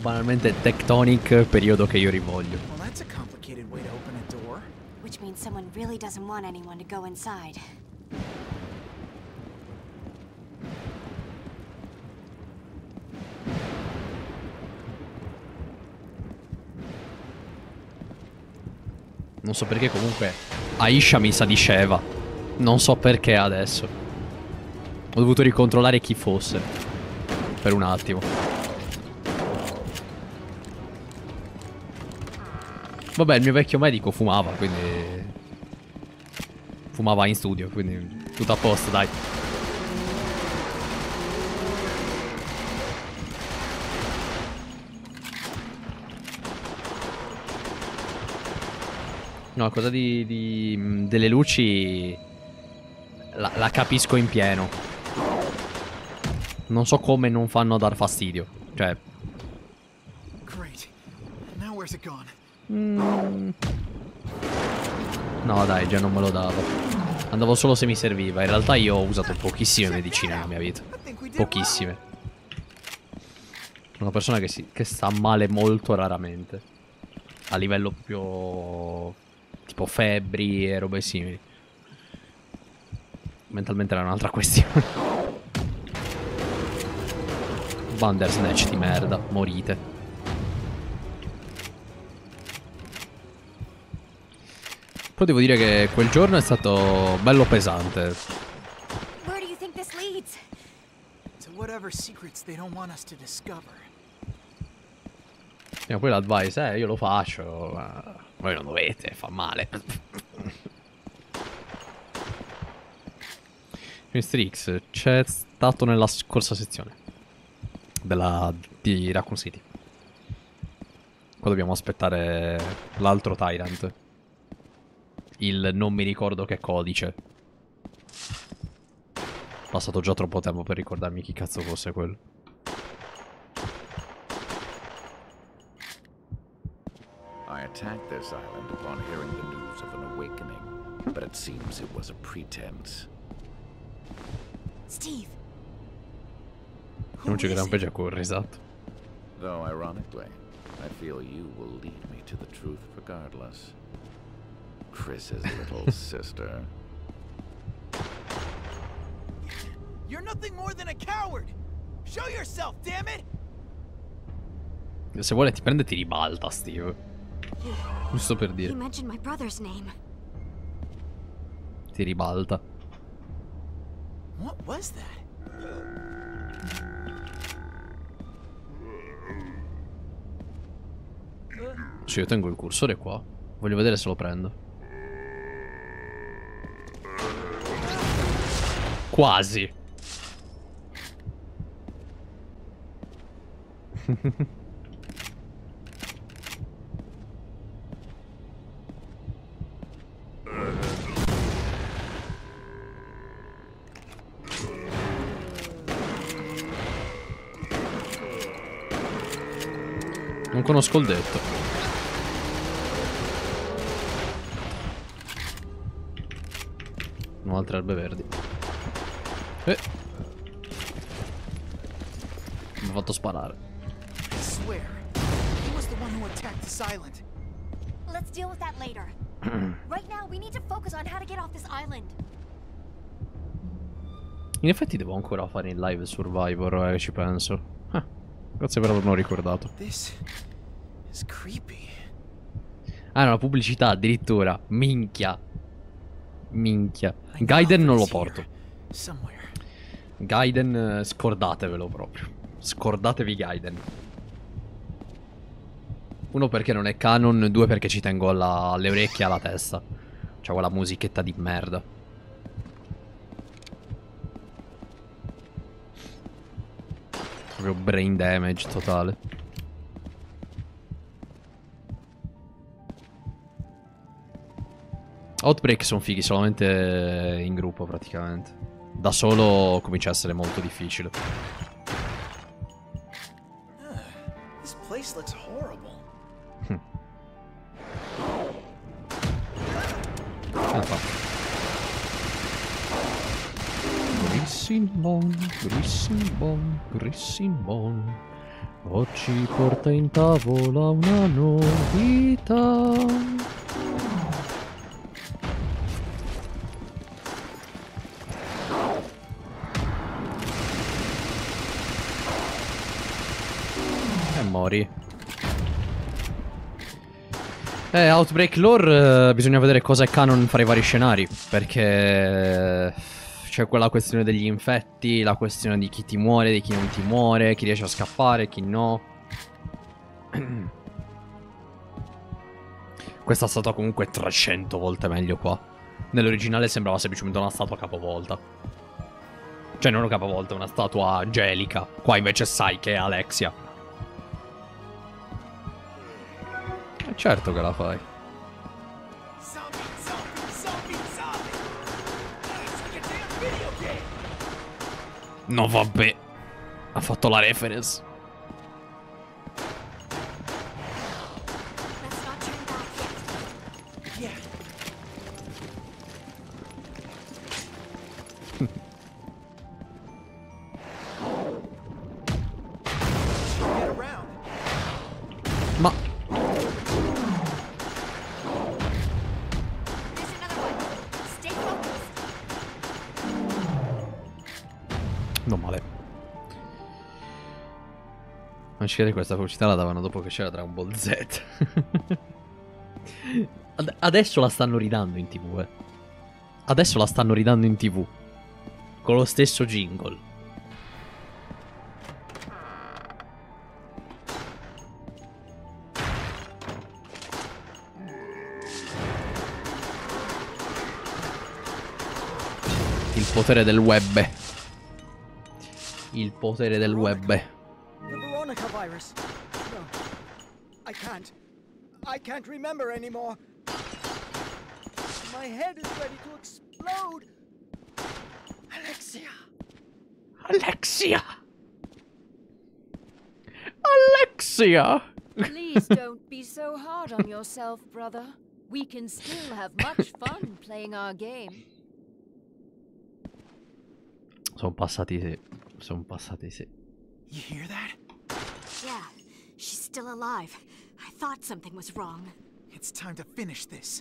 banalmente tectonic periodo che io rivoglio. Well, that's a complicated way to open a door. Which means someone really doesn't want anyone to go inside. Non so perché comunque Aisha mi sa di Sheva. Non so perché adesso. Ho dovuto ricontrollare chi fosse. Per un attimo. Vabbè, il mio vecchio medico fumava, quindi... Fumava in studio, quindi tutto a posto, dai. No, cosa di, di- mh, delle luci la, la capisco in pieno. Non so come non fanno dar fastidio. Cioè, gone? No, dai, già non me lo davo. Andavo solo se mi serviva. In realtà io ho usato pochissime medicine nella mia vita. Pochissime. Sono una persona che, si, che sta male molto raramente. A livello proprio... Tipo febbri e robe simili. Mentalmente era un'altra <laughs> questione. Bandersnatch di merda. Morite. Però devo dire che quel giorno è stato bello pesante. Where do you think this leads? To whatever secrets they don't want us to discover. E poi l'advice, eh, io lo faccio, ma voi non dovete, fa male. Mr. X c'è stato nella scorsa sezione della, di Raccoon City. Qua dobbiamo aspettare l'altro Tyrant. Il non mi ricordo che codice. Passato già troppo tempo per ricordarmi chi cazzo fosse quello. I attacked this island upon hearing the news of an awakening, but it seems it was a pretense. Steve, Non ci crediamo già corre, esatto. Though, ironically, I feel you will lead me to the truth regardless. Chris's little <laughs> sister. You're nothing more than a coward! Show yourself, damn it! Se vuole ti prende ti ribalta, Steve. Giusto per dire. Ti ribalta. What was that? Sì, io tengo il cursore qua. Voglio vedere se lo prendo. Quasi. <laughs> conosco il detto. No, altre erbe verdi. Eh. Mi ha fatto sparare. Let's deal with that later. <clears throat> right now, we need to focus on how to get off this island. In effetti devo ancora fare in live Survivor, eh, ci penso. Ah, grazie per averlo ricordato. This. Ah, no, pubblicità addirittura. Minchia. Minchia. Gaiden non lo porto. Gaiden, eh, scordatevelo proprio. Scordatevi Gaiden. Uno perché non è canon, due perché ci tengo alla- alle orecchie e alla testa. C'ha quella musichetta di merda. Proprio brain damage totale. Outbreak sono fighi solamente in gruppo praticamente. Da solo comincia a essere molto difficile. This place looks horrible. Ah, fa. Grissinbon, Grissinbon, Grissinbon. Oggi porta in tavola una novità. Mori. Eh, Outbreak Lore, eh, bisogna vedere cosa è canon fra i vari scenari, perché c'è quella questione degli infetti, la questione di chi ti muore, di chi non ti muore, chi riesce a scappare, chi no. <clears throat> Questa statua comunque è 300 volte meglio qua. Nell'originale sembrava semplicemente una statua capovolta. Cioè non una capovolta, una statua angelica. Qua invece sai che è Alexia. Certo che la fai. No, vabbè. Ha fatto la reference. <laughs> Ma... Non male. Non ci credi questa pubblicità la davano dopo che c'era Dragon Ball Z. <laughs> Ad- adesso la stanno ridando in tv, eh. Adesso la stanno ridando in tv. Con lo stesso jingle. Il potere del web. Il potere del web. The Veronica virus. No. I can't. I can't remember anymore. My head is ready to explode. Alexia. Alexia! Alexia! Please don't be so hard on yourself, brother. We can still have much fun playing our game. Sono passati sì. Sono passati sì. You hear that? Yeah, she's still alive. I thought something was wrong. It's time to finish this.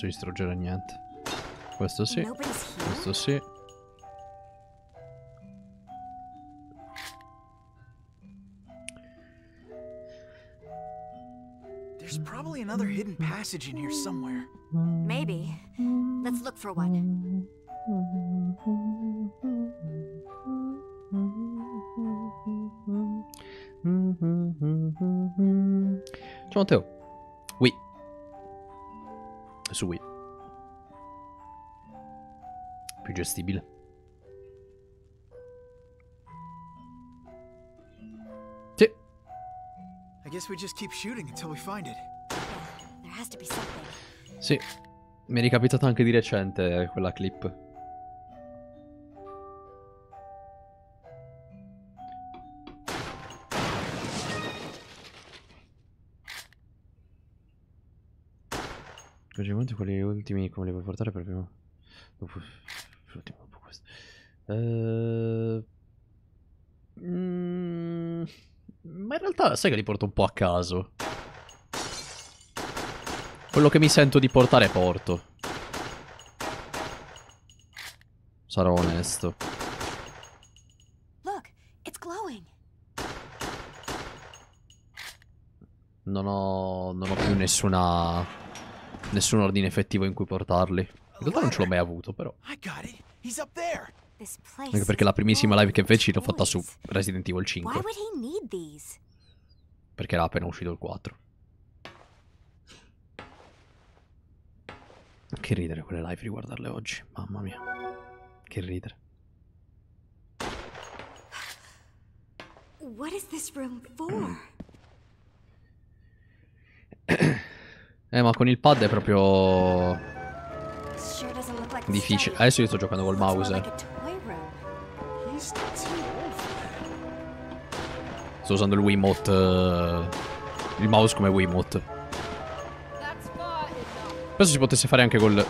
Posso distruggere niente. Questo sì. Questo sì. There's probably another hidden passage in here somewhere. Maybe. Let's look for one. Ciao Matteo. Su Wii. Più gestibile. Sì. I guess we just keep shooting until we find it. There has to be something. Sì. Mi è ricapitata anche di recente quella clip. Oggi quelli ultimi come li puoi portare per primo? Dopo... L'ultimo dopo questo. Eh... mm, Ma in realtà sai che li porto un po' a caso. Quello che mi sento di portare porto. Sarò onesto. Look, it's glowing. Non ho, non ho più nessuna. Nessun ordine effettivo in cui portarli. In realtà non ce l'ho mai avuto, però. Anche perché la is primissima live che feci l'ho fatta su. Resident Evil Why 5. would he need these? Perché era appena uscito il 4. Che ridere quelle live riguardarle oggi. Mamma mia. Che ridere. What is this room for? <clears throat> Eh, ma con il pad è proprio difficile. Adesso io sto giocando col mouse. eh. Sto usando il Wiimote. eh, Il mouse come Wiimote. Penso si potesse fare anche col.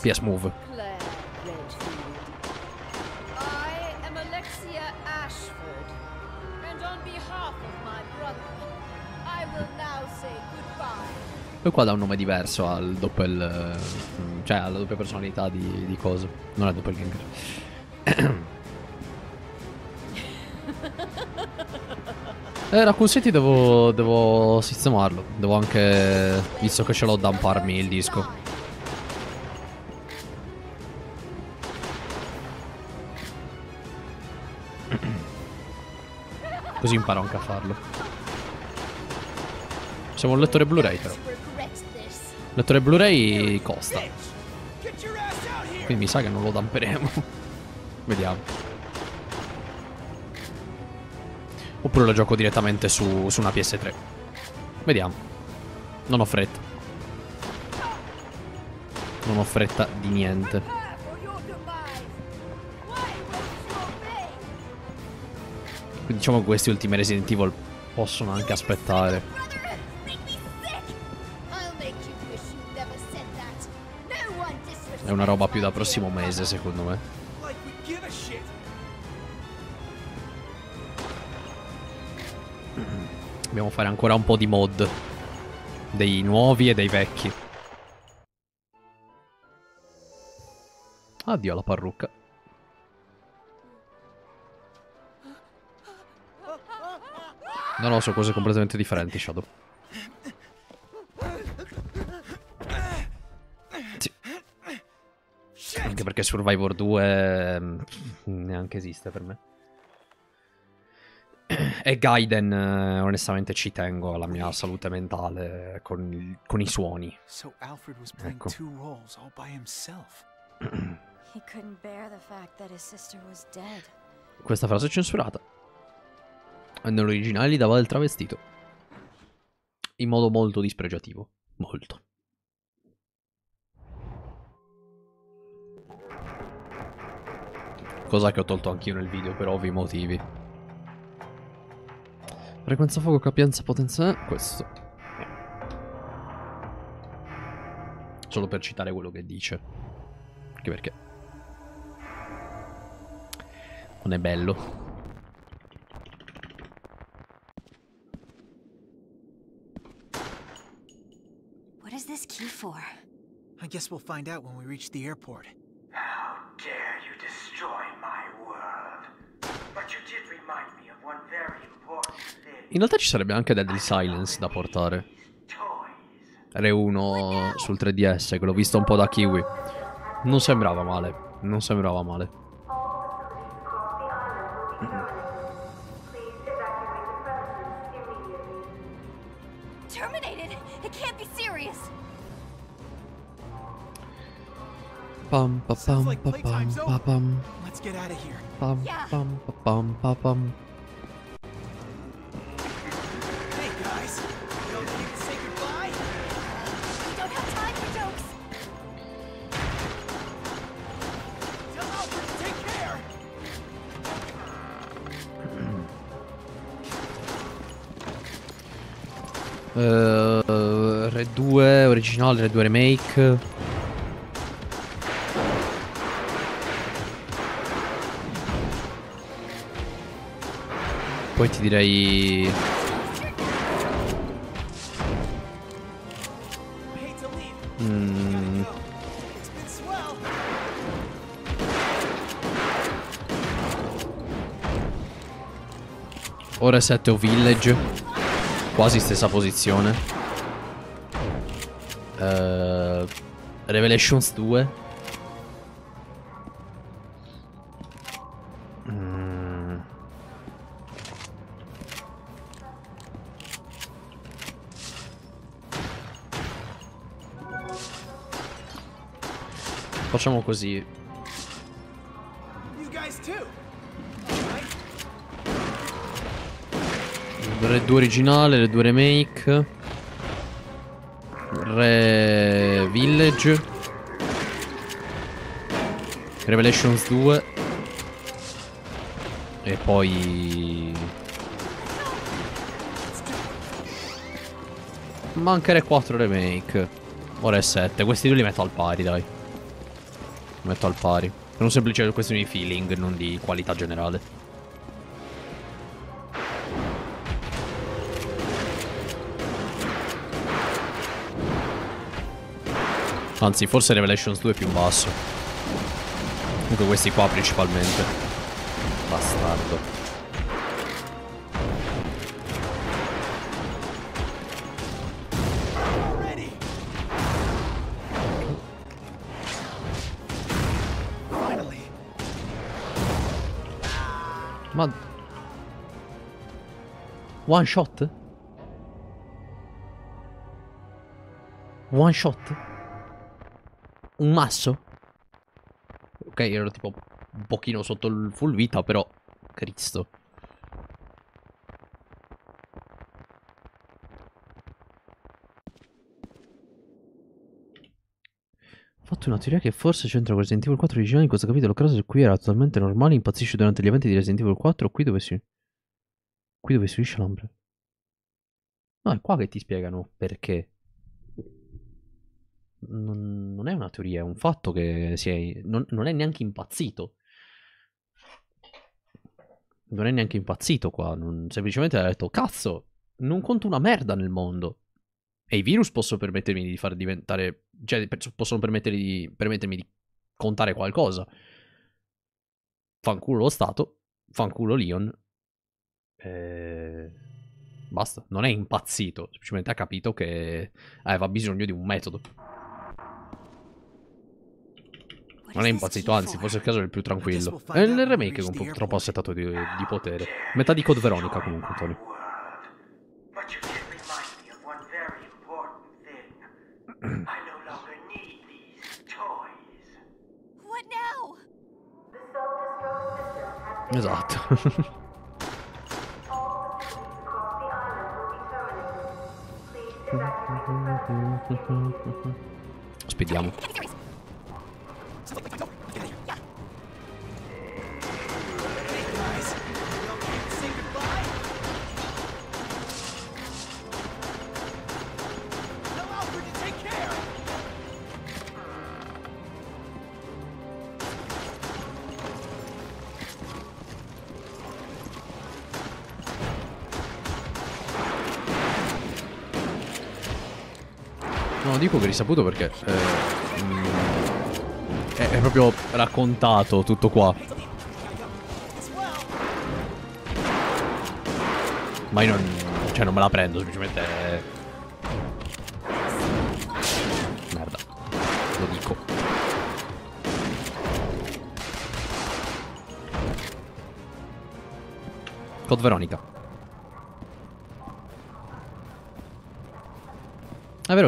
PS Move. Poi qua dà un nome diverso al doppel. eh, Cioè alla doppia personalità di, di coso. Non è doppelganger. <coughs> Eh, Raccoon City devo, devo sistemarlo. Devo anche. Visto che ce l'ho, damparmi il disco. Così imparo anche a farlo. Siamo un lettore Blu-ray però. Lettore Blu-ray costa. Quindi mi sa che non lo damperemo. <laughs> Vediamo. Oppure lo gioco direttamente su, su una PS3. Vediamo. Non ho fretta. Non ho fretta di niente. Quindi diciamo che questi ultimi Resident Evil possono anche aspettare. È una roba più da prossimo mese, secondo me. Dobbiamo fare ancora un po' di mod. Dei nuovi e dei vecchi. Addio alla parrucca. No, no, sono cose completamente differenti, Shadow. Anche perché Survivor 2 mm, neanche esiste per me. E Gaiden, eh, onestamente ci tengo alla mia salute mentale con, il- con i suoni. So Alfred was playing Ecco. two roles all by himself. He couldn't bear the fact that his sister was dead. Questa frase è censurata. Nell'originale gli dava del travestito. In modo molto dispregiativo. Molto. Cosa che ho tolto anch'io nel video per ovvi motivi. Frequenza fuoco, capienza, potenza... Questo. Solo per citare quello che dice. Anche perché... Non è bello. What is this key for? I guess we'll find out when we reach the airport. How dare you destroy my world? But you did remind me of one very important thing. In realtà ci sarebbe anche Deadly Silence da portare. Toys. Re 1 sul 3DS, che l'ho visto un po' da Kiwi. Non sembrava male. Non sembrava male. Terminated! It can't be serious! Pam pam pam playtime's pa over. pam Let's get out of here. pam pam pa pam pa pam. Eh, Re 2 originale, Re 2 remake. Poi ti direi mm. Ore 7 o Village. Quasi stessa posizione. Eh, Revelations 2. Mm. Facciamo così. Re 2 originale, Re 2 remake. Re Village. Revelations 2. E poi... Manca Re 4 remake. Ora è 7. Questi due li metto al pari, dai. Li metto al pari. Per un semplice questione di feeling, non di qualità generale. Anzi, forse Revelations 2 è più basso. Comunque questi qua principalmente. Bastardo. Ma... One shot? One shot? Un masso? ok, ero tipo un pochino sotto il full vita, però... Cristo. Ho fatto una teoria che forse c'entra con Resident Evil 4 originale. In questo capitolo Kratos qui era totalmente normale, impazzisce durante gli eventi di Resident Evil 4. Qui dove si... Qui dove si unisce l'ombre. No, è qua che ti spiegano perché. Non, non è una teoria, è un fatto che si è... Non, non è neanche impazzito. Non è neanche impazzito qua. non- semplicemente ha detto, cazzo, non conto una merda nel mondo. E i virus possono permettermi di far diventare. Cioè, possono permettermi di, permettermi di contare qualcosa. Fanculo lo Stato. Fanculo Leon. Eh, Basta. Non è impazzito. Semplicemente ha capito che aveva bisogno di un metodo. Non è impazzito, anzi, forse il caso è il più tranquillo. È il remake che è un po' troppo assetato di, di potere. Metà di Code Veronica, comunque, Antonio. But you dico che risaputo perché eh, mm, è, è proprio raccontato tutto qua. Ma io non, cioè non me la prendo, semplicemente... Merda, lo dico. Code Veronica.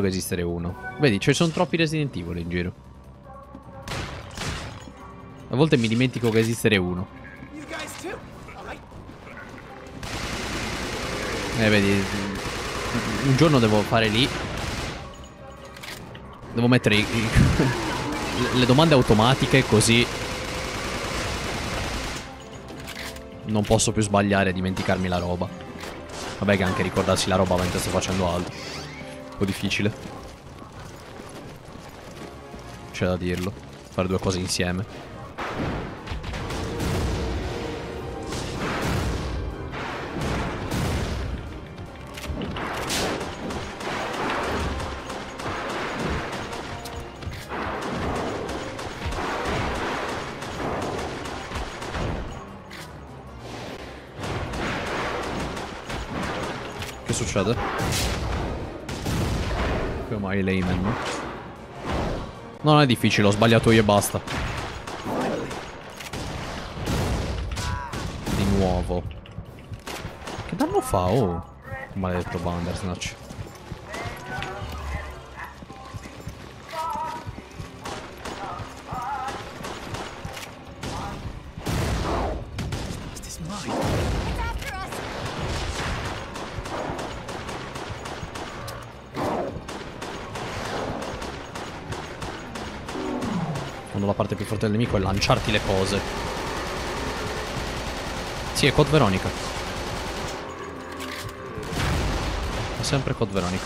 Che esistere uno. Vedi, ci sono troppi Resident Evil in giro. A volte mi dimentico che esistere uno. Eh, vedi. Un giorno devo fare lì. Devo mettere i- i- <laughs> le domande automatiche così. Non posso più sbagliare e dimenticarmi la roba. Vabbè che anche ricordarsi la roba mentre sto facendo altro. Po' difficile. C'è da dirlo. Fare due cose insieme. Che succede? Mai Layman? No, non è difficile, ho sbagliato io e basta. Di nuovo. Che danno fa? Oh. Maledetto Bandersnatch. Forte del nemico è lanciarti le cose. Sì, è Code Veronica. È sempre Code Veronica.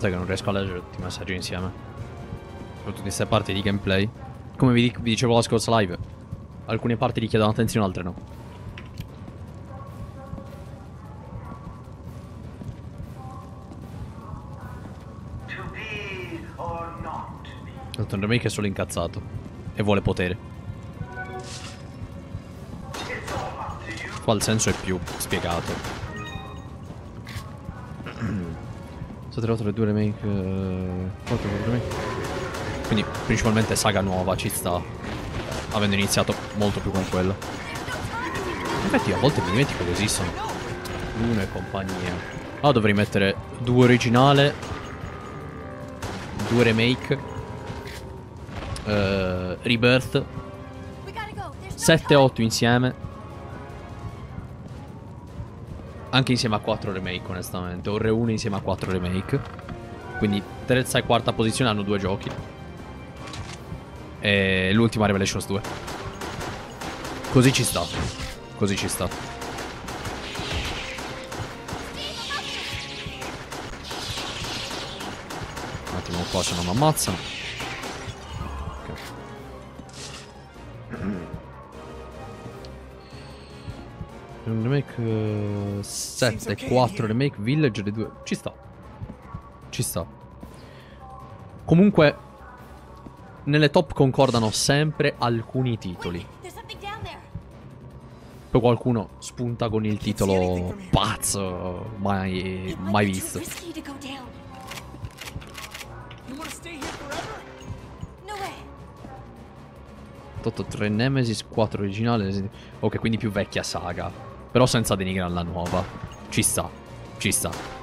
scusate che non riesco a leggere tutti i messaggi insieme. Soprattutto in queste parti di gameplay. Come vi, vi dicevo la scorsa live, alcune parti richiedono attenzione, altre no. Tanto esatto, Undermake è solo incazzato e vuole potere. Qua il senso è più spiegato. State 8 2 remake. eh, 4 remake. Quindi principalmente saga nuova ci sta. Avendo iniziato molto più con quello. Infatti a volte mi dimentico che esistono. L'uno e compagnia. Ah, dovrei mettere due originale. Due remake. eh, Rebirth. We gotta go. There's no 7 e time. 8 insieme. Anche insieme a 4 remake, onestamente. O Re 1 insieme a 4 remake. Quindi terza e quarta posizione hanno due giochi. E l'ultima Revelations 2. Così ci sta. Così ci sta. Un attimo qua se non mi ammazzano. Un remake 7 e 4 remake Village le due. Ci sta. Ci sta. Comunque nelle top concordano sempre alcuni titoli. Poi qualcuno spunta con il titolo pazzo mai, mai visto. risky to go down. You wanna stay here forever? No way. 8 3 Nemesis, 4 originale. Ok, quindi più vecchia saga. Però senza denigrare la nuova. Ci sta. Ci sta.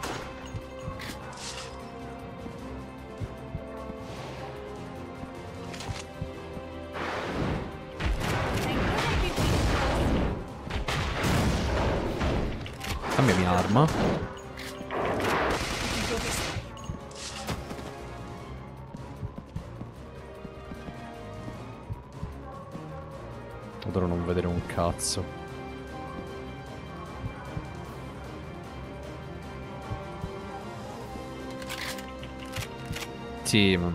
Ma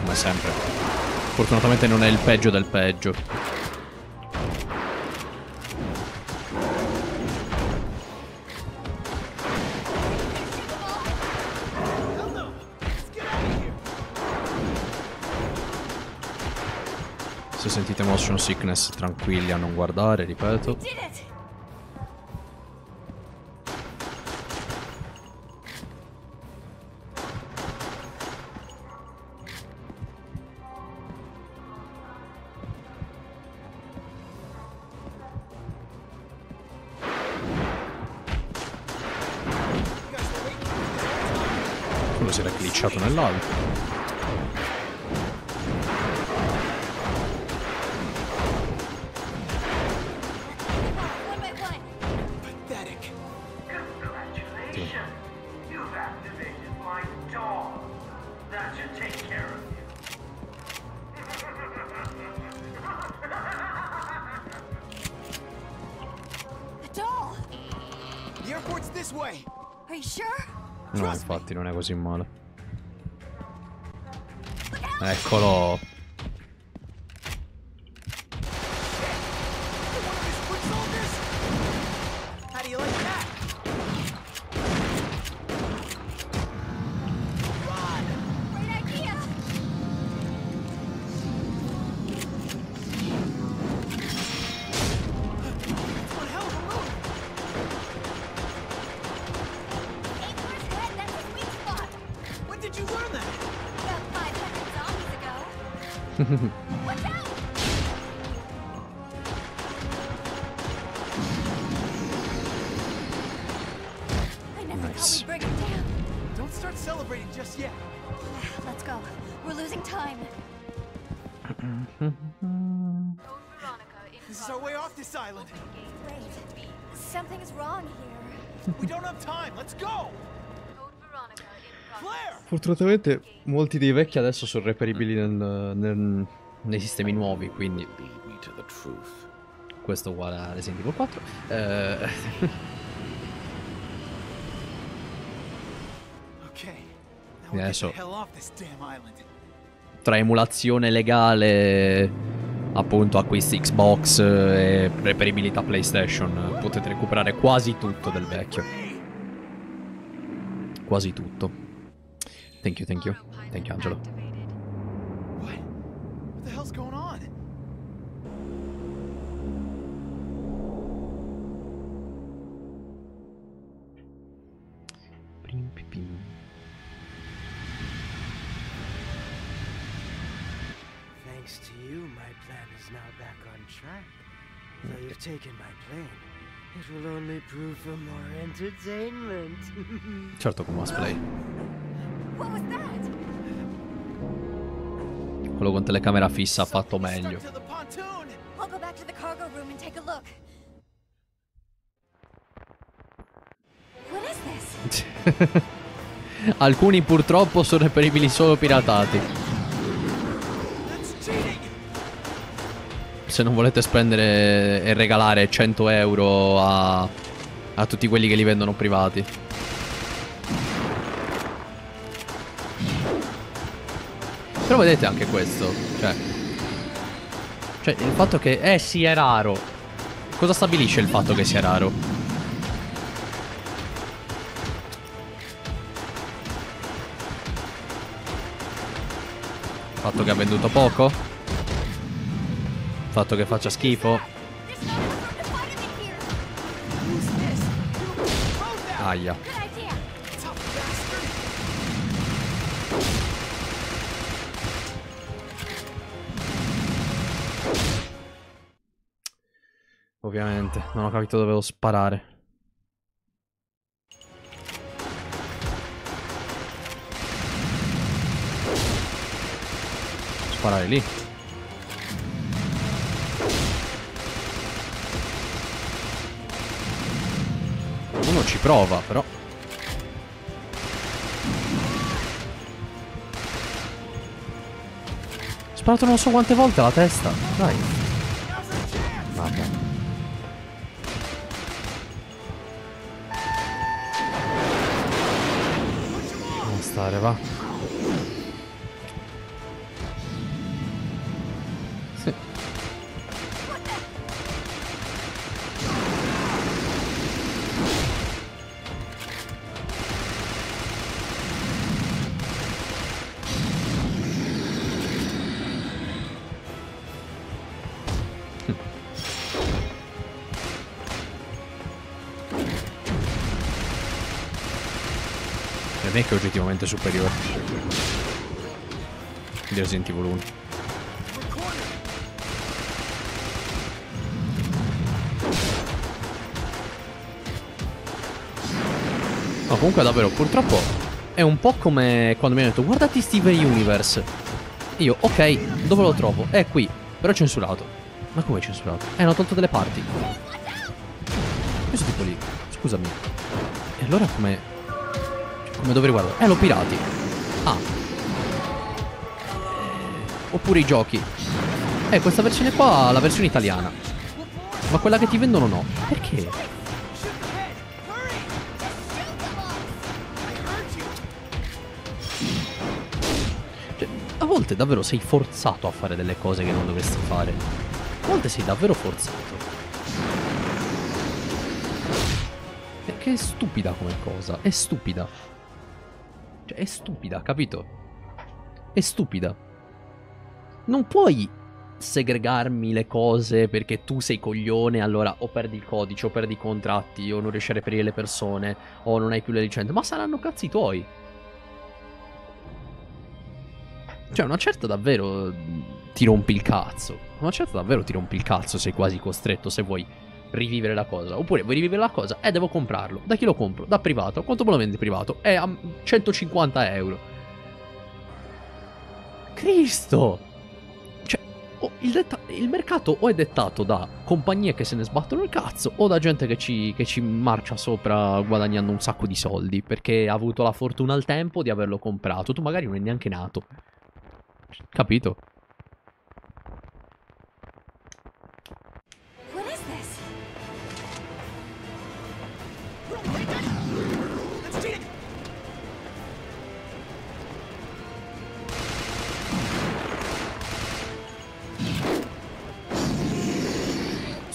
come sempre. Fortunatamente non è il peggio del peggio. Se sentite motion sickness, tranquilli a non guardare, ripeto. Infatti Fortunatamente molti dei vecchi adesso sono reperibili nel- nel- nei sistemi nuovi, quindi questo uguale a Resident Evil 4. Eh, Adesso- tra emulazione legale, appunto acquisti Xbox e reperibilità PlayStation, potete recuperare quasi tutto del vecchio. Quasi tutto. Thank you, thank you. Thank you, Angelo. What? What the hell's going on? Pim, pim, pim. Thanks to you, my plan is now back on track. Though you've taken my plane, it will only prove for more entertainment. <laughs> Certo con Masplay. Quello con telecamera fissa ha fatto meglio. <laughs> Alcuni purtroppo sono reperibili solo piratati. Se non volete spendere e regalare 100 euro a, a tutti quelli che li vendono privati. Però vedete anche questo. Cioè. Cioè, il fatto che. Eh sì, è raro. Cosa stabilisce il fatto che sia raro? Il fatto che ha venduto poco? Il fatto che faccia schifo? There's Ovviamente, non ho capito dove devo sparare. Sparare lì. Uno ci prova, però. Sparato non so quante volte alla testa. Dai. Stare, va. Oggettivamente superiore. Di Resident Evil 1. We're cornered. No, comunque davvero, purtroppo è un po' come quando mi hanno detto guardati Steven Universe. Io, ok, dove lo trovo? È qui, però censurato. Ma come censurato? Eh, hanno tolto delle parti. Questo tipo lì, scusami. E allora come... come dovrei guardare? Eh, l'ho pirati. Ah. Eh, Oppure i giochi. Eh, questa versione qua, la versione italiana. Ma quella che ti vendono no. Perché? Cioè, a volte davvero sei forzato a fare delle cose che non dovresti fare. A volte sei davvero forzato. Che è stupida come cosa. È stupida. È stupida, capito? È stupida. Non puoi segregarmi le cose perché tu sei coglione, allora o perdi il codice, o perdi i contratti, o non riesci a reperire le persone, o non hai più le licenze. Ma saranno cazzi tuoi. Cioè, una certa davvero ti rompi il cazzo. Una certa davvero ti rompi il cazzo, sei quasi costretto se vuoi rivivere la cosa. Oppure vuoi rivivere la cosa? Eh, devo comprarlo. Da chi lo compro? Da privato. Quanto me lo vende privato? Eh, a 150 euro. Cristo! Cioè, o il, il mercato o è dettato da compagnie che se ne sbattono il cazzo o da gente che ci, che ci marcia sopra guadagnando un sacco di soldi perché ha avuto la fortuna al tempo di averlo comprato. Tu magari non è neanche nato. Capito?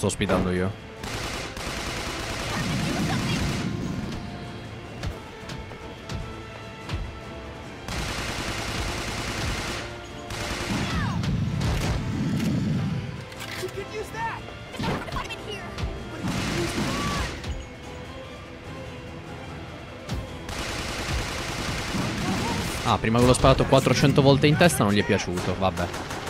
sto ospitando io. Ah, prima che l'ho sparato 400 volte in testa non gli è piaciuto, vabbè.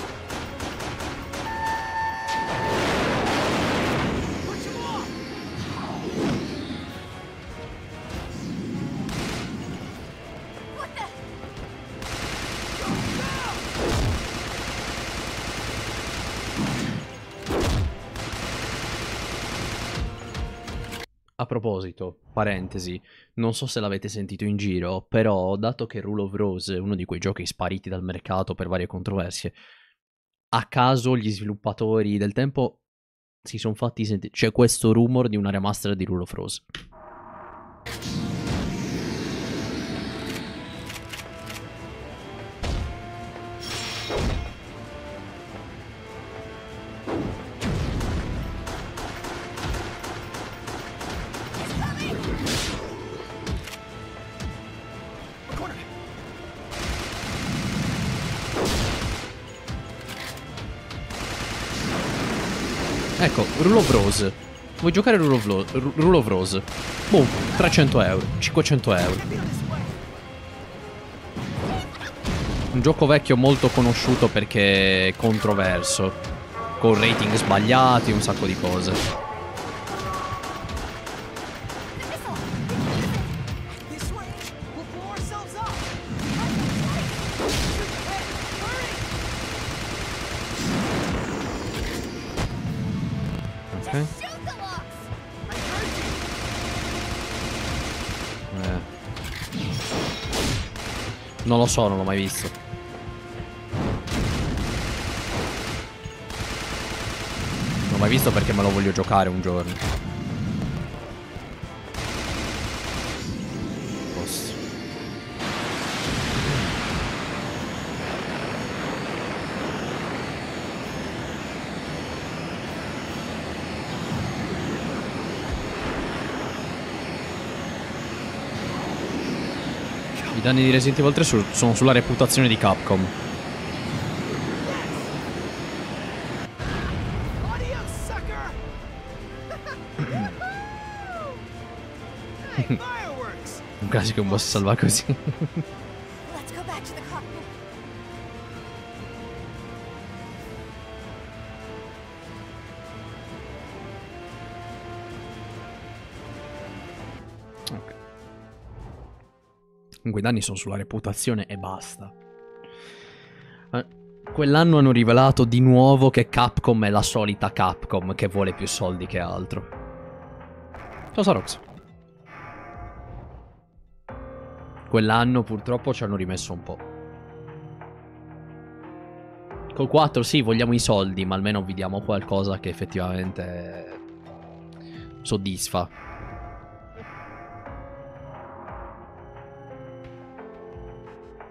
Proposito, parentesi, non so se l'avete sentito in giro, però dato che Rule of Rose è uno di quei giochi spariti dal mercato per varie controversie, a caso gli sviluppatori del tempo si sono fatti sentire. C'è questo rumor di una remaster di Rule of Rose. Rule of Rose. Vuoi giocare Rule of, Rule of Rose? Boom, 300 euro, 500 euro. Un gioco vecchio molto conosciuto perché controverso. Con rating sbagliati, un sacco di cose. Lo so, non l'ho mai visto. Non l'ho mai visto perché me lo voglio giocare un giorno. Danni di Resident Evil 3 su- sono sulla reputazione di Capcom. <laughs> Un classico un boss salva così. Comunque i danni sono sulla reputazione e basta. Eh, Quell'anno hanno rivelato di nuovo che Capcom è la solita Capcom che vuole più soldi che altro. Cosa Rox? Quell'anno purtroppo ci hanno rimesso un po'. Col 4 sì, vogliamo i soldi, ma almeno vi diamo qualcosa che effettivamente soddisfa.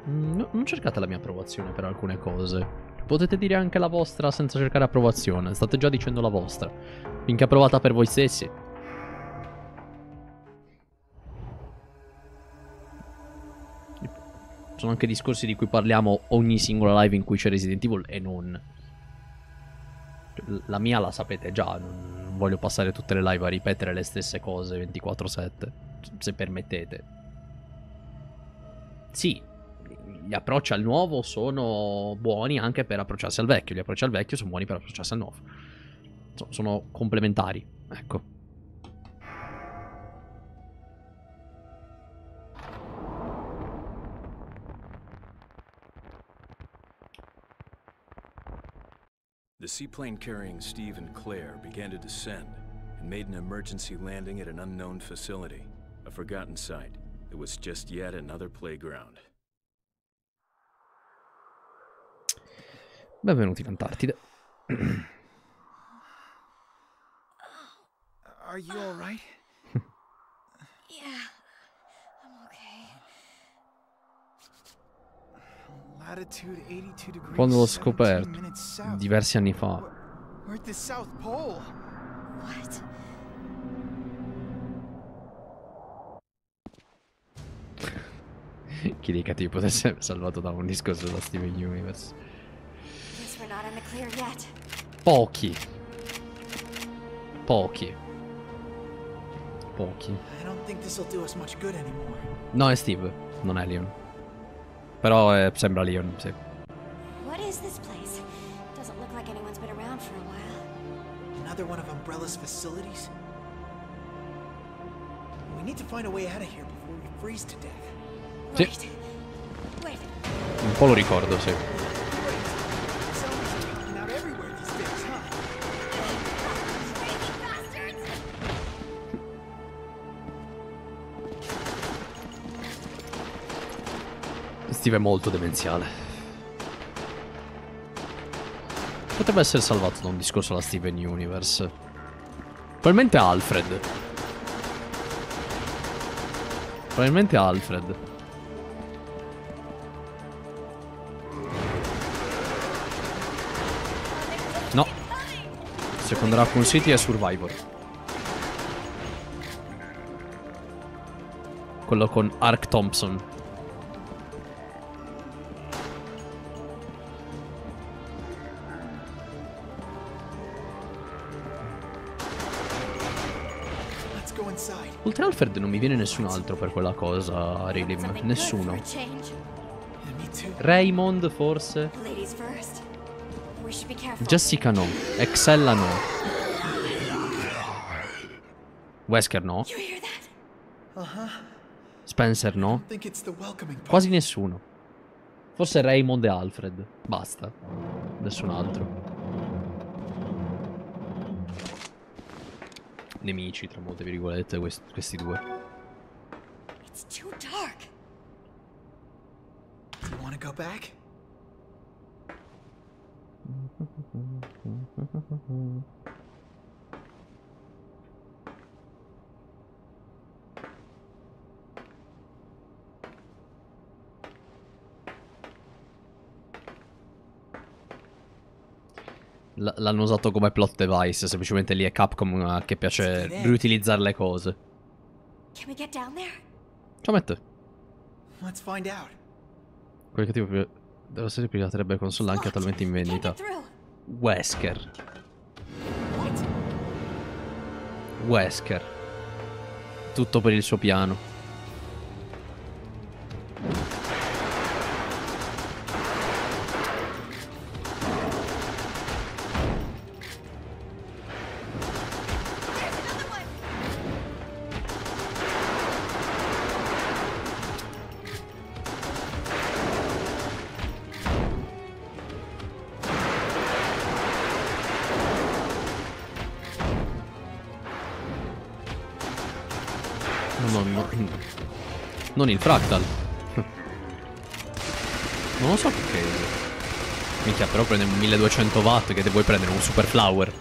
No- non cercate la mia approvazione per alcune cose. Potete dire anche la vostra senza cercare approvazione. State già dicendo la vostra. Finché approvata per voi stessi. Sono anche discorsi di cui parliamo ogni singola live in cui c'è Resident Evil e non. La mia la sapete già, non voglio passare tutte le live a ripetere le stesse cose 24/7, se permettete. Sì, gli approcci al nuovo sono buoni anche per approcciarsi al vecchio, gli approcci al vecchio sono buoni per approcciarsi al nuovo. So- sono complementari, ecco. The seaplane carrying Steve and Claire began to descend and made an emergency landing at an unknown facility, a forgotten site. It was just yet another playground. Benvenuti in Antartide. Are you alright? <laughs> Yeah, I'm okay. Latitude 82 degrees. Quando l'ho 17 scoperto, diversi anni fa. We're at the South Pole. What? Chi dei cattivi potesse essere salvato da un discorso da Steven Universe. Guess we're not in the clear yet. Pochi. Pochi. Pochi. I don't think this'll do us much good anymore. No, è Steve, non è Leon. Però eh, sembra Leon, sì. What is this place? Doesn't look like anyone's been around for a while. Another one of Umbrella's facilities? We need to find a way out of here before we freeze to death. Sì. Right. Wait, Un po' lo ricordo, sì. Steve è molto demenziale. Potrebbe essere salvato da un discorso alla Steven Universe. Probabilmente Alfred. Probabilmente Alfred. No. Secondo Raccoon City è Survivor. Quello con Ark Thompson. Oltre Alfred non mi viene nessun altro per quella cosa, Rilim. Nessuno. Raymond forse? Jessica no. Excella no. Wesker no. Spencer no. Quasi nessuno. Forse Raymond e Alfred. Basta. Nessun altro. Nemici, tra molte virgolette, quest- questi due. It's too dark. Do you want to go back? <laughs> L- l'hanno usato come plot device, semplicemente lì è Capcom che piace riutilizzare le cose. Can we get down there? Ciao Matt. Let's find out. Quel cattivo più... Devo essere pigliaterebbe console anche attualmente in vendita. Wesker. What? Wesker. Tutto per il suo piano. Fractal. <laughs> Non lo so che. Minchia, però prende un 1200 watt che vuoi prendere un super flower.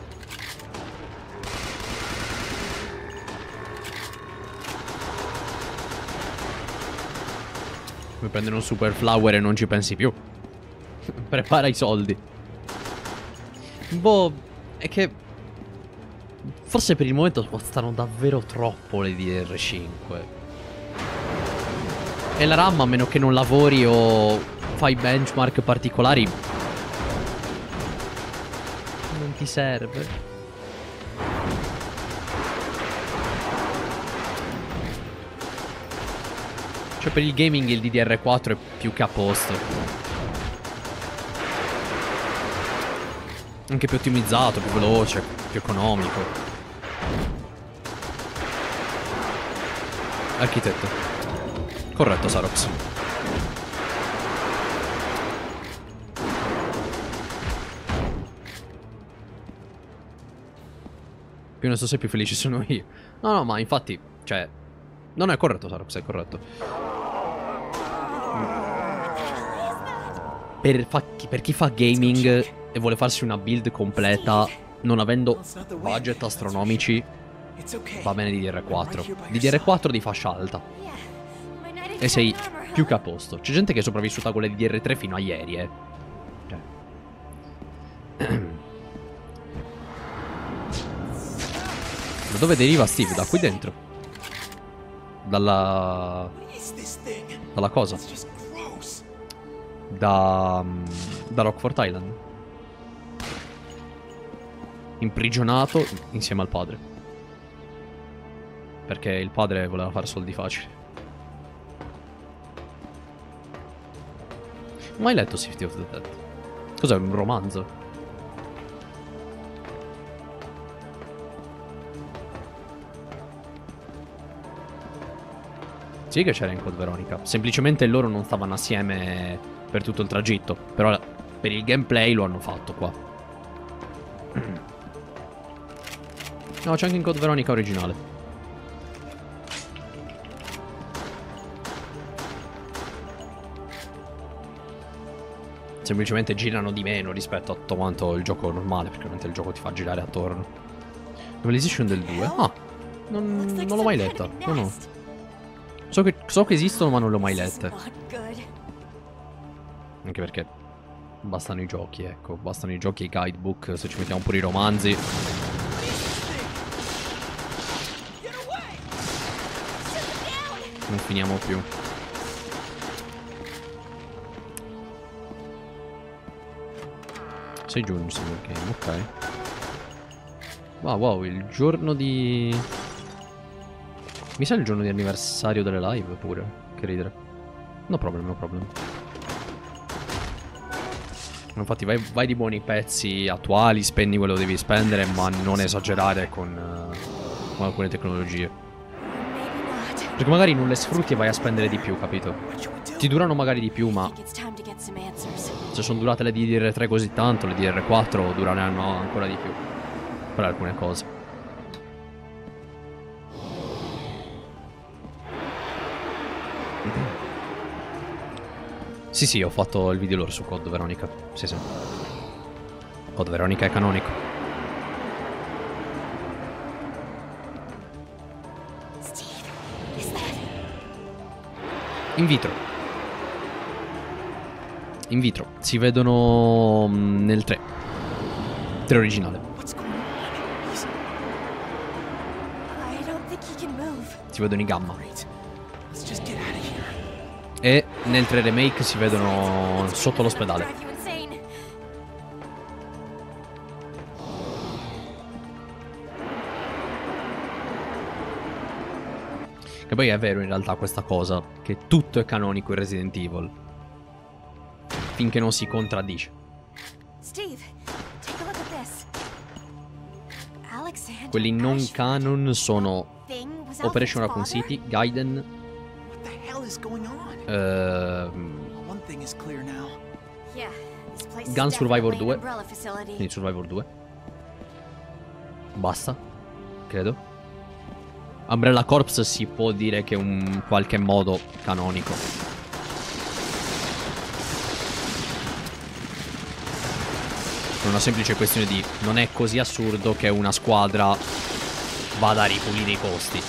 Vuoi prendere un super flower e non ci pensi più. <laughs> Prepara i soldi. Boh, è che Forse per il momento costano davvero troppo le DR5. E la RAM, a meno che non lavori o fai benchmark particolari, non ti serve. Cioè per il gaming il DDR4 è più che a posto. Anche più ottimizzato, più veloce, più economico. Architetto. Corretto, Sarox. Più ne so se più felice sono io. No, no, ma infatti, cioè... Non è corretto, Sarox, è corretto. Per, fa- per chi fa gaming e vuole farsi una build completa, non avendo budget astronomici, va bene DDR4. DDR4 di fascia alta. E sei più che a posto. C'è gente che è sopravvissuta con le DDR3 fino a ieri, eh. Cioè. Da dove deriva Steve? Da qui dentro. Dalla... Dalla cosa? Da... mm, Da Rockfort Island. Imprigionato insieme al padre. Perché il padre voleva fare soldi facili. Hai letto City of the Dead? Cos'è, un romanzo? Sì che c'era in Code Veronica. Semplicemente loro non stavano assieme per tutto il tragitto. Però per il gameplay lo hanno fatto qua. <clears throat> No, c'è anche in Code Veronica originale. Semplicemente girano di meno rispetto a tutto quanto il gioco normale, perché ovviamente il gioco ti fa girare attorno. Novelization del 2? Ah, non, non l'ho mai letta. No, no. So che, so che esistono, ma non le ho mai lette. Anche perché bastano i giochi, ecco. Bastano i giochi e i guidebook. Se ci mettiamo pure i romanzi. Non finiamo più. Sei giugno single game, ok. Wow, wow, il giorno di... Mi sa il giorno di anniversario delle live pure. Che ridere. No problem, no problem. Infatti vai, vai di buoni pezzi attuali, spendi quello che devi spendere, ma non esagerare con, uh, con alcune tecnologie. Perché magari non le sfrutti e vai a spendere di più, capito? Ti durano magari di più, ma se sono durate le DDR3 così tanto, le DDR4 dureranno ancora di più. Per alcune cose. Sì, sì, ho fatto il video loro su Code Veronica. Sì, sì. Code Veronica è canonico. In vitro. In vitro. Si vedono mm, nel 3. 3 originale. Si vedono i gamma. E nel 3 remake si vedono sotto l'ospedale. Che poi è vero in realtà questa cosa, che tutto è canonico in Resident Evil. Finché non si contraddice. Quelli non canon sono Operation Raccoon City, Gaiden, uh, Gun Survivor 2, quindi Survivor 2. Basta, credo. Umbrella Corps si può dire che è un qualche modo canonico. Per una semplice questione di non è così assurdo che una squadra vada a ripulire i posti.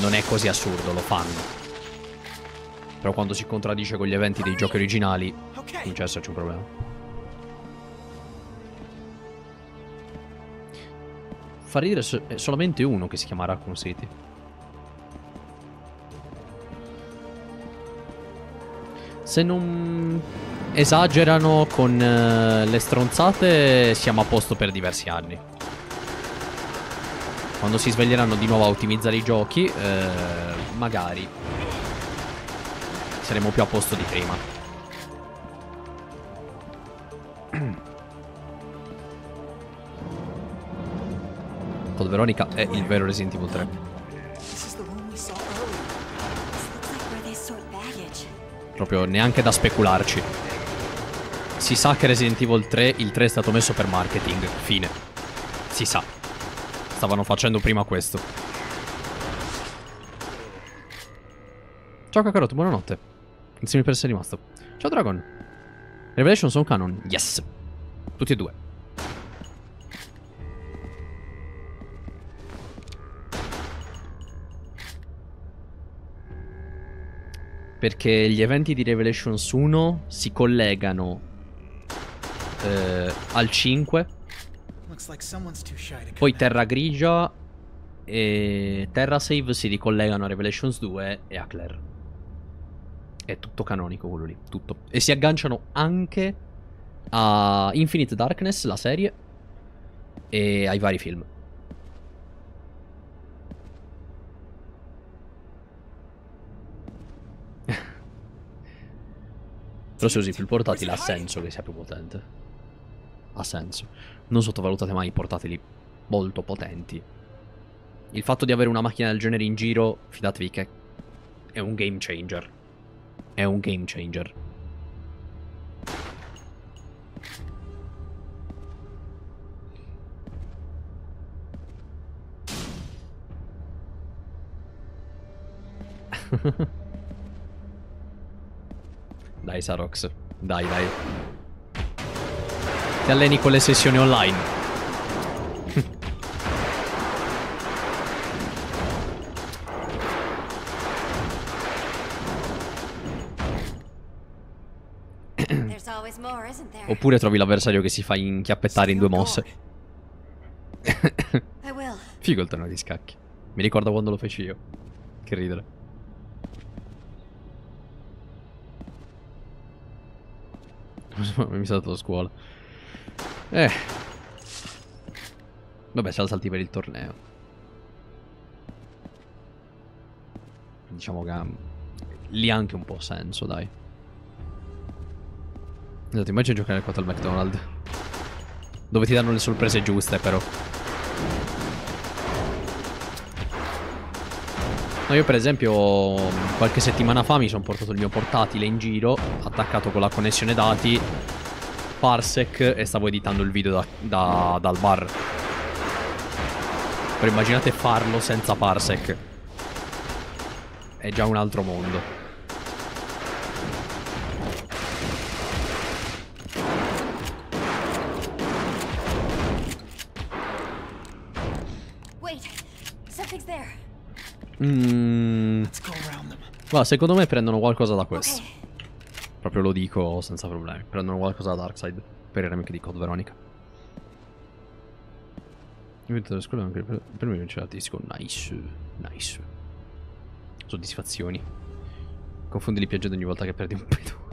Non è così assurdo, lo fanno. Però quando si contraddice con gli eventi dei giochi originali, comincia ad esserci un problema. Fa ridere so è solamente uno che si chiama Raccoon City. Se non esagerano con uh, le stronzate, siamo a posto per diversi anni. Quando si sveglieranno di nuovo a ottimizzare i giochi, eh, magari saremo più a posto di prima. <clears throat> Code Veronica è il vero Resident Evil 3. Proprio neanche da specularci. Si sa che Resident Evil 3, il 3 è stato messo per marketing. Fine. Si sa. Stavano facendo prima questo. Ciao Kakarot, buonanotte. Insieme per essere rimasto. Ciao Dragon. Revelation sono canon. Yes. Tutti e due. Perché gli eventi di Revelations 1 si collegano eh, al 5. Poi Terra Grigia e Terra Save si ricollegano a Revelations 2 e a Claire. È tutto canonico quello lì, tutto. E si agganciano anche a Infinite Darkness, la serie, e ai vari film. <laughs> Però se usi più il portatile ha senso che sia più potente. Ha senso. Non sottovalutate mai i portatili molto potenti. Il fatto di avere una macchina del genere in giro, fidatevi che è un game changer. È un game changer. <laughs> dai Sarox, dai dai. Ti alleni con le sessioni online. Oppure trovi l'avversario che si fa inchiappettare in due mosse. <coughs> Figo il torneo di scacchi. Mi ricordo quando lo feci io. Che ridere. <laughs> Mi sa dato a scuola. Eh. Vabbè, se la salti per il torneo. Diciamo che lì ha anche un po' senso, dai. Esatto, immagina giocare 4 al McDonald's. Dove ti danno le sorprese giuste, però. No, io per esempio qualche settimana fa mi sono portato il mio portatile in giro, attaccato con la connessione dati, Parsec e stavo editando il video da, da- dal bar. Però immaginate farlo senza Parsec. È già un altro mondo. Mm, them. ma secondo me prendono qualcosa da questo. Okay. Proprio lo dico senza problemi. Prendono qualcosa da Darkseid per il remake di Code Veronica. Diventa la scuola anche per, per me non c'è artistico. Nice. Nice. Soddisfazioni. Confondi li piangendo ogni volta che perdi un pedone.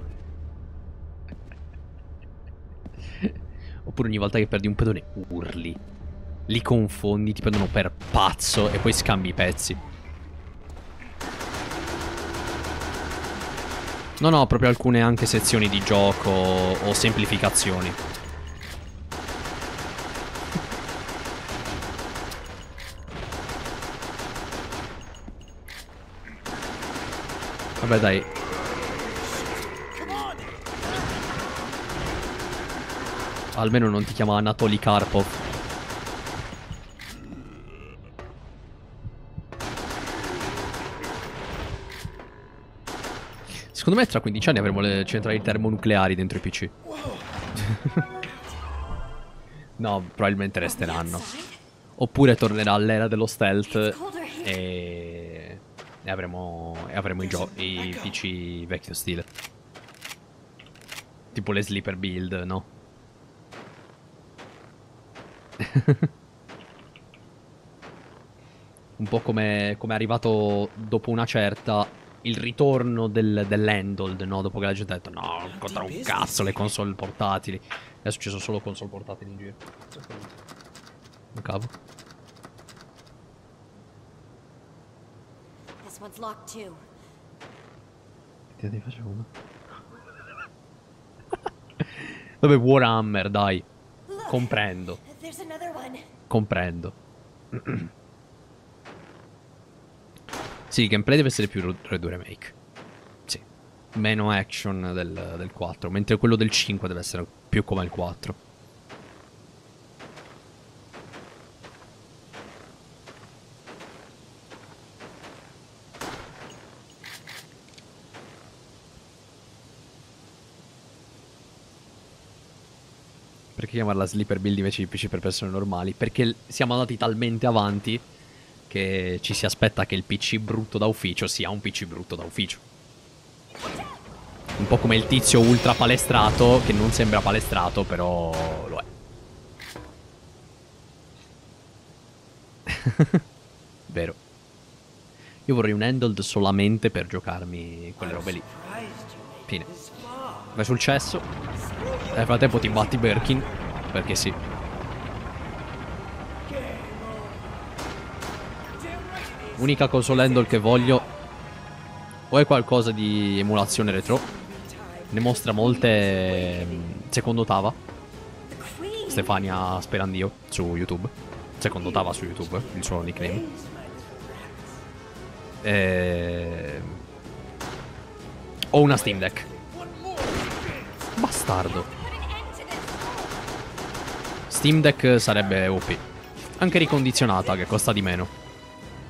<laughs> Oppure ogni volta che perdi un pedone urli. Li confondi, ti prendono per pazzo e poi scambi i pezzi. No, no, proprio alcune anche sezioni di gioco o semplificazioni. Vabbè, dai. Almeno non ti chiama Anatoly Karpov. Secondo me tra 15 anni avremo le centrali termonucleari dentro i PC. <laughs> no, probabilmente resteranno. Oppure tornerà l'era dello stealth e, e avremo, e avremo i, i PC vecchio stile. Tipo le sleeper build, no? <laughs> Un po' come è arrivato dopo una certa il ritorno del, dell'handled, no? Dopo che la gente ha detto no, non contano un cazzo le console portatili. Ci sono solo console portatili in giro. Un cavo. Ti ne faccio una. <laughs> Vabbè, Warhammer, dai. Comprendo. Comprendo. <clears throat> sì, il gameplay deve essere più Red Red 2 Remake. Sì. Meno action del, del 4, mentre quello del 5 deve essere più come il 4. Perché chiamarla sleeper build invece di PC per persone normali? Perché siamo andati talmente avanti che ci si aspetta che il PC brutto da ufficio sia un PC brutto da ufficio. Un po' come il tizio ultra palestrato, che non sembra palestrato, però lo è. <laughs> Vero. Io vorrei un handled solamente per giocarmi quelle robe lì. Fine. Vai sul cesso. Nel frattempo ti batti Birkin. Perché sì. Unica console handle che voglio. O è qualcosa di emulazione retro. ne mostra molte mm, secondo Tava. Stefania Sperandio su YouTube. Secondo Tava su YouTube, il suo nickname. Eh... Ho una Steam Deck. Bastardo. Steam Deck sarebbe OP. Anche ricondizionata, che costa di meno.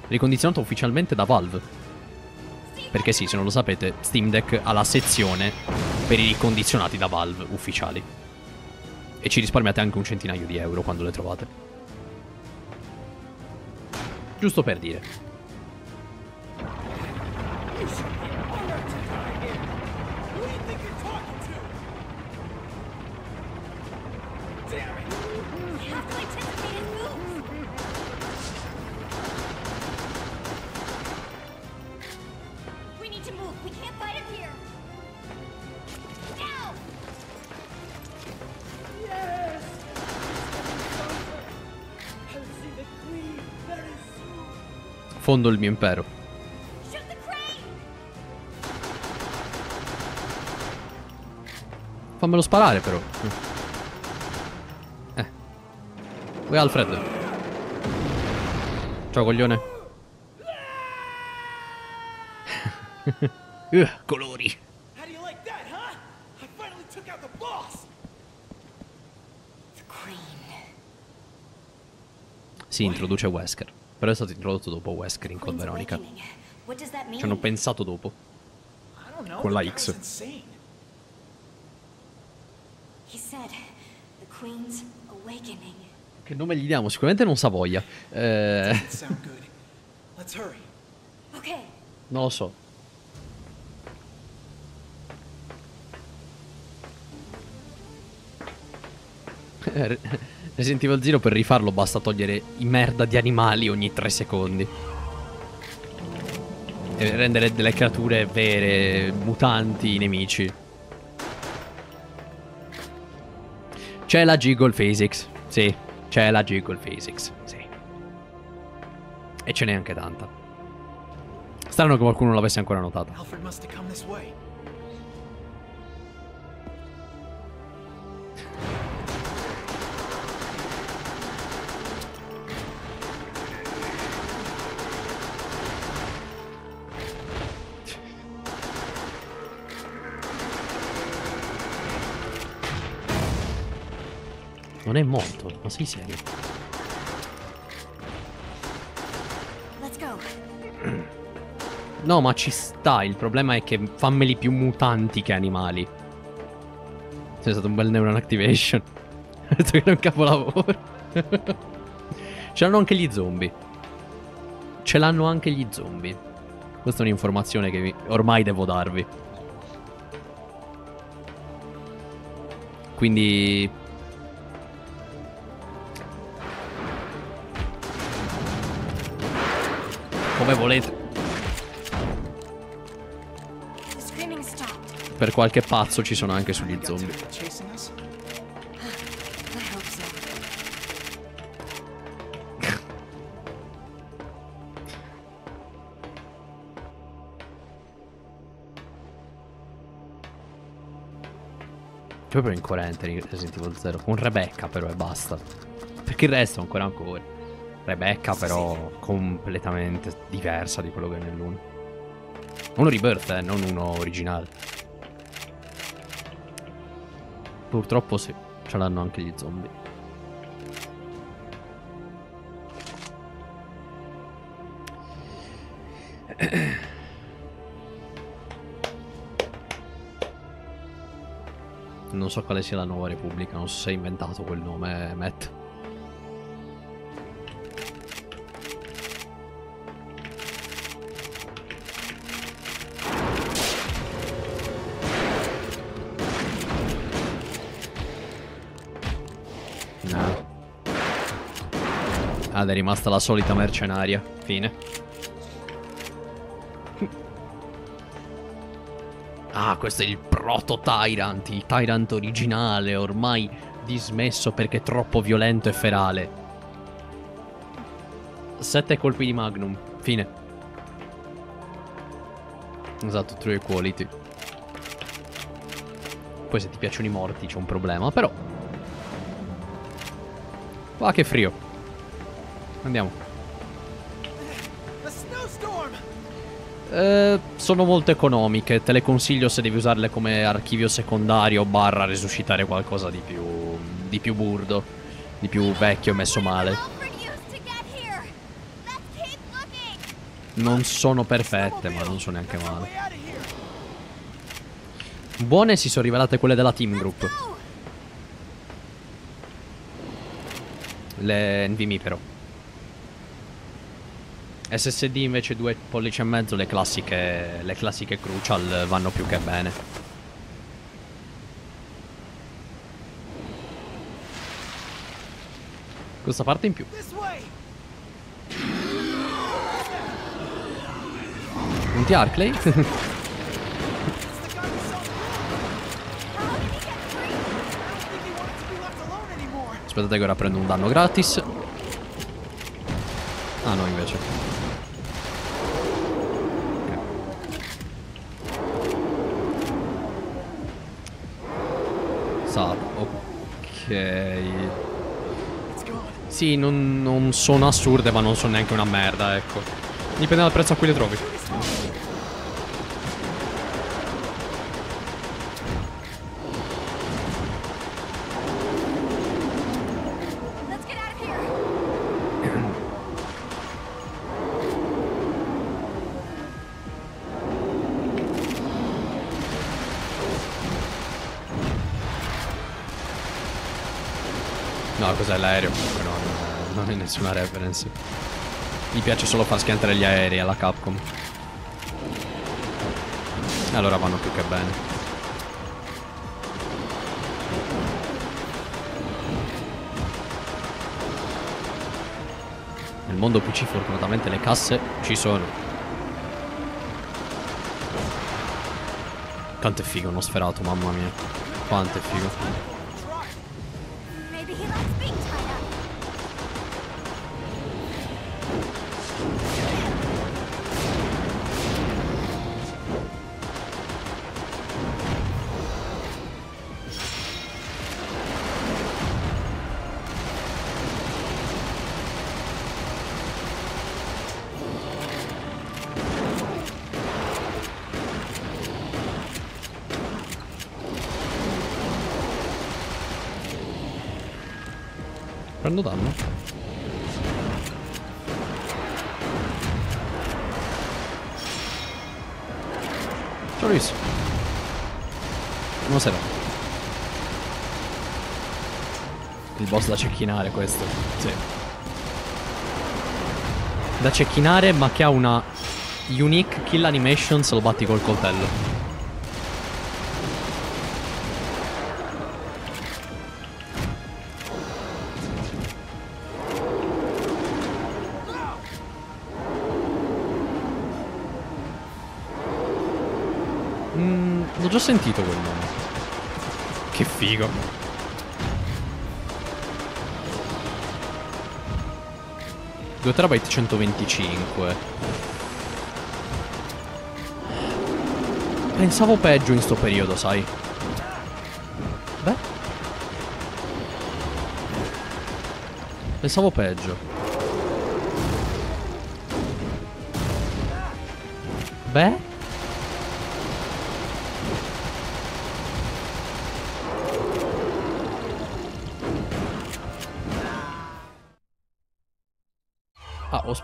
Ricondizionata ufficialmente da Valve. Perché sì, se non lo sapete, Steam Deck ha la sezione per i ricondizionati da Valve ufficiali. E ci risparmiate anche un centinaio di euro quando le trovate. Giusto per dire. Fondo il mio impero. Fammelo sparare però. Eh. Uè Alfred. Ciao coglione. <laughs> Uh, colori. Si introduce Wesker. Però è stato introdotto dopo Wesker in Queen's Veronica. mean? Ci hanno pensato dopo. Con la X. Che nome gli diamo? Sicuramente non Savoia. Eh, non lo so. Resident Evil Zero per rifarlo basta togliere i merda di animali ogni 3 secondi. E rendere delle creature vere, mutanti, nemici. C'è la Jiggle Physics. Sì, c'è la Jiggle Physics. Sì. E ce n'è anche tanta. Strano che qualcuno l'avesse ancora notata. Alfred must have come this way. Non è morto, ma sei serio? No, ma ci sta. Il problema è che fammeli più mutanti che animali. C'è stato un bel neuron activation. <laughs> Ho detto che è un capolavoro. <laughs> Ce l'hanno anche gli zombie. Ce l'hanno anche gli zombie. Questa è un'informazione che vi- ormai devo darvi. Quindi... Come volete. Per qualche pazzo ci sono anche sugli zombie. Cioè proprio incoerente in Resident Evil 0. Con Rebecca però e basta. Perché il resto ancora ancora. Rebecca però completamente diversa di quello che è nell'1. Uno rebirth, eh, non uno originale. Purtroppo sì, ce l'hanno anche gli zombie. Non so quale sia la nuova Repubblica, non so se hai inventato quel nome, Matt. Ed è rimasta la solita mercenaria. Fine. Ah, questo è il proto Tyrant, il Tyrant originale, ormai dismesso perché troppo violento e ferale. Sette colpi di Magnum, fine. Esatto, true quality. poi se ti piacciono i morti c'è un problema, però... Ah, che frio. Andiamo. Eh, sono molto economiche, te le consiglio se devi usarle come archivio secondario barra resuscitare qualcosa di più... di più burdo, di più vecchio e messo male. Non sono perfette, ma non sono neanche male. Buone si sono rivelate quelle della Team Group. Le NVMe però. SSD invece 2 pollici e mezzo, le classiche, le classiche Crucial vanno più che bene. Questa parte in più. Punti Arclay? <laughs> Aspettate che ora prendo un danno gratis. Ah no invece. Ok. Sa, ok. Sì, non, non sono assurde, ma non sono neanche una merda, ecco. Dipende dal prezzo a cui le trovi. Cos'è l'aereo? Comunque no, non- è nessuna reference. Mi piace solo far schiantare gli aerei alla Capcom. Allora vanno più che bene. Nel mondo PC fortunatamente le casse ci sono. Quanto è figo uno sferato, mamma mia. Quanto è figo. Da cecchinare questo. Sì. Da cecchinare ma che ha una unique kill animation se lo batti col coltello. Mm, l'ho già sentito quel nome. Che figo. Due terabyte 125. Pensavo peggio in sto periodo, sai. Beh. Pensavo peggio. Beh.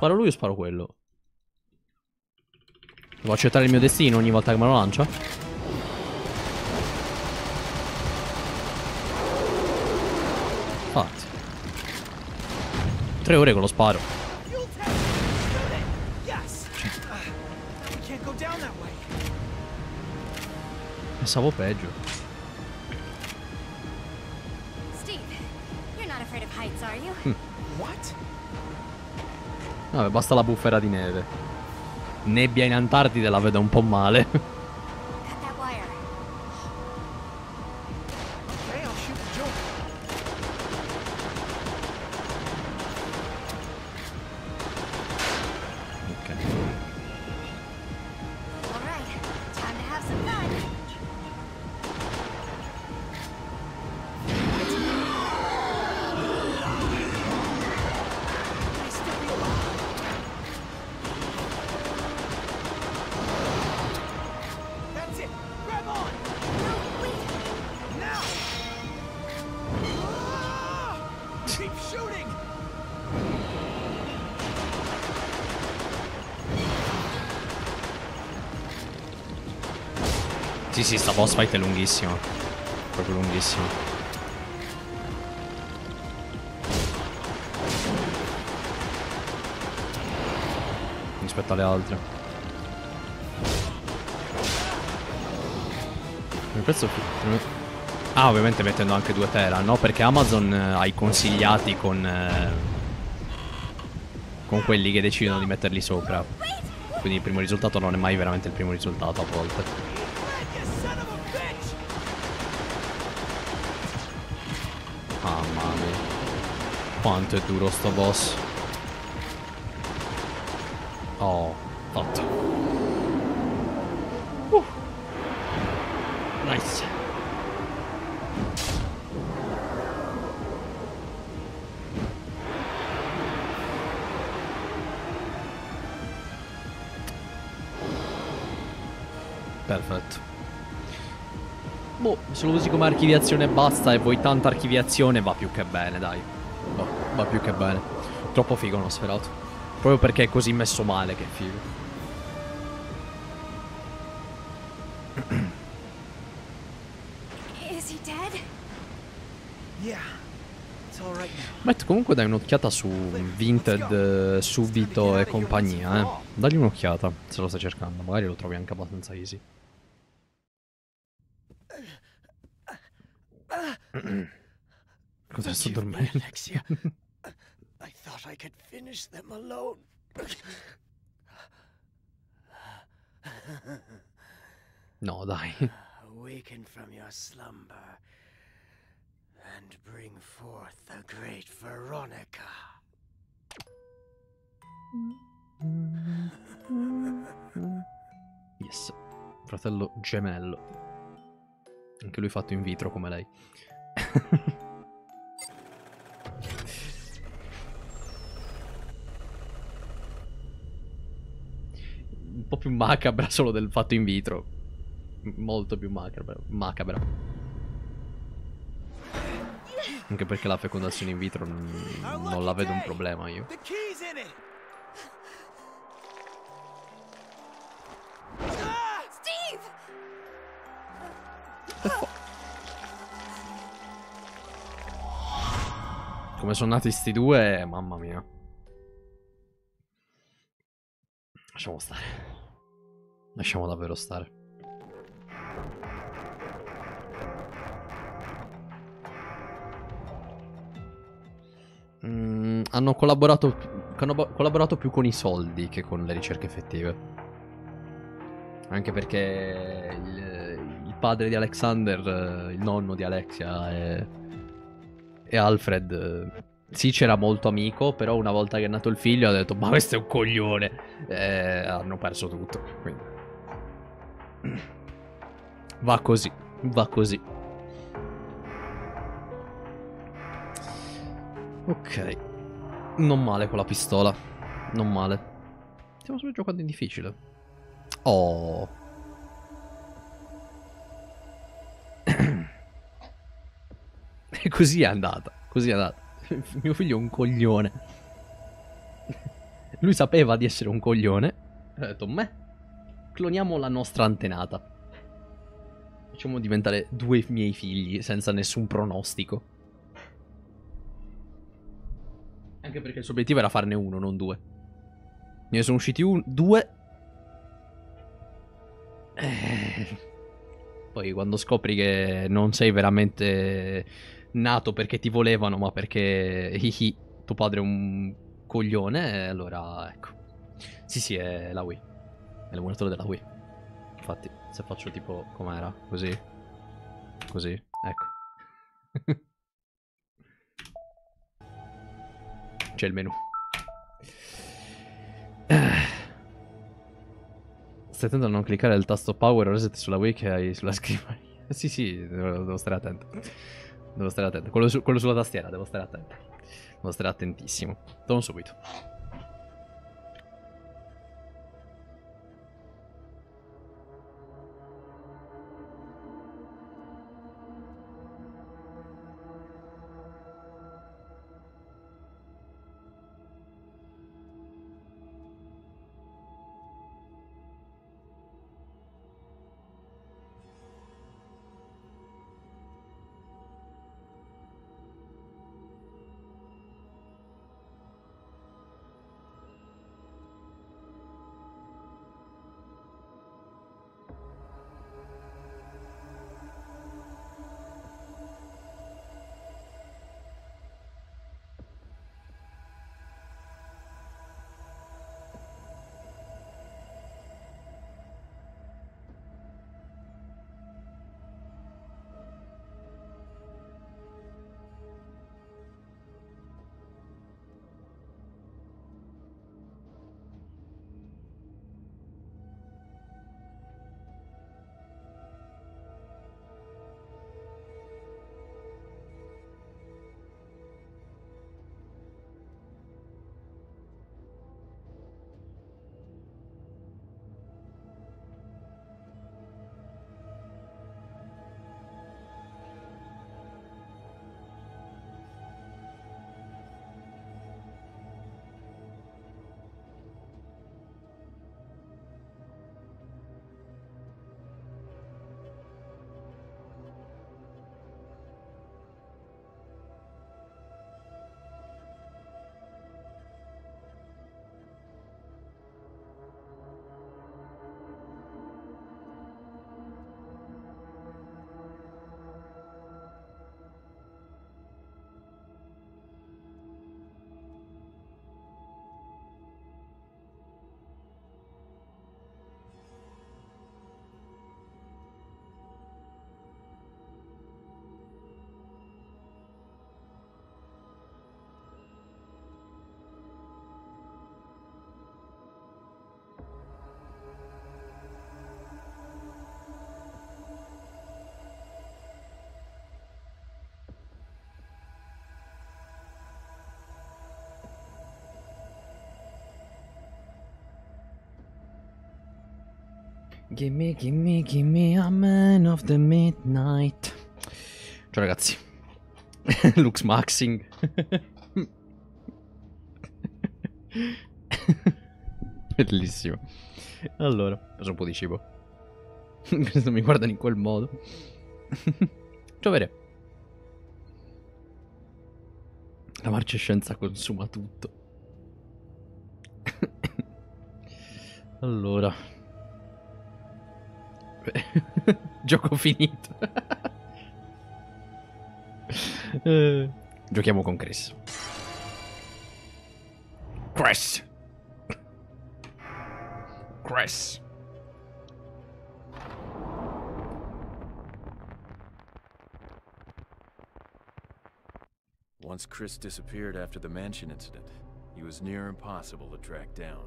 Sparo lui o sparo quello? Devo accettare il mio destino ogni volta che me lo lancia? Infatti. Tre ore con lo sparo. Fuel tank! Vabbè, basta la bufera di neve. Nebbia in Antartide la vedo un po' male. <laughs> Sì, sta boss fight è lunghissima. Proprio lunghissima. Rispetto alle altre. Il prezzo Ah, ovviamente mettendo anche 2 tera, no? Perché Amazon eh, ha i consigliati con... Eh, con quelli che decidono di metterli sopra. Quindi il primo risultato non è mai veramente il primo risultato a volte. Quanto è duro sto boss. Oh, fatto. Uh. Nice. Perfetto. Boh, se lo usi come archiviazione basta e vuoi tanta archiviazione va più che bene, dai. Va, più che bene. Troppo figo uno sferato. Proprio perché è così messo male che è figo. <clears throat> Matt, comunque dai un'occhiata su Vinted eh, subito e compagnia, eh. Dagli un'occhiata se lo stai cercando. Magari lo trovi anche abbastanza easy. <clears throat> <clears throat> Cosa sto dormendo? <laughs> Alexia. I thought I could finish them alone. No, dai. <laughs> Awaken from your slumber and bring forth the great Veronica. <laughs> Yes. Fratello gemello. Anche lui fatto in vitro come lei. <laughs> Un po' più macabra solo del fatto in vitro. Molto più macabra. macabra. Anche perché la fecondazione in vitro non la vedo un problema io. Steve! Come sono nati sti due, mamma mia. Lasciamo stare. Lasciamo davvero stare. Mm, hanno collaborato, hanno bo- collaborato più con i soldi che con le ricerche effettive. Anche perché il, il padre di Alexander, eh, il nonno di Alexia e, e Alfred, eh, sì c'era molto amico, però una volta che è nato il figlio ha detto ma questo è un coglione. E hanno perso tutto. Quindi. <clears throat> Va così, va così. Ok. Non male con la pistola. Non male. Stiamo sempre giocando in difficile. Oh. <clears throat> E così è andata. Così è andata. <laughs> Mio figlio è un coglione. <laughs> Lui sapeva di essere un coglione. E ha detto, me. Cloniamo la nostra antenata. Facciamo diventare due miei figli senza nessun pronostico. Anche perché il suo obiettivo era farne uno, non due. Ne sono usciti un, due. Eh. Poi quando scopri che non sei veramente nato perché ti volevano, ma perché hihi, tuo padre è un coglione, allora ecco. Sì, sì, è la Wii. È l'emulatore della Wii. Infatti, se faccio tipo com'era, così. Così, ecco. <laughs> C'è il menu. Eh. Stai attento a non cliccare il tasto power reset sulla Wii hai sulla scrivania. <laughs> sì, sì, devo stare attento. Devo stare attento. Quello, su- quello sulla tastiera, devo stare attento. Devo stare attentissimo. Torno subito. Gimme, gimme, gimme a man of the midnight. Ciao ragazzi. <laughs> Lux Maxing. <laughs> Bellissimo. Allora, preso un po' di cibo. <laughs> Questo mi guardano in quel modo. Giovere. La marcescenza consuma tutto. allora. <laughs> Gioco finito. Eh, <laughs> Giochiamo con Chris. Chris. Chris. Once Chris disappeared after the mansion incident, he was near impossible to track down.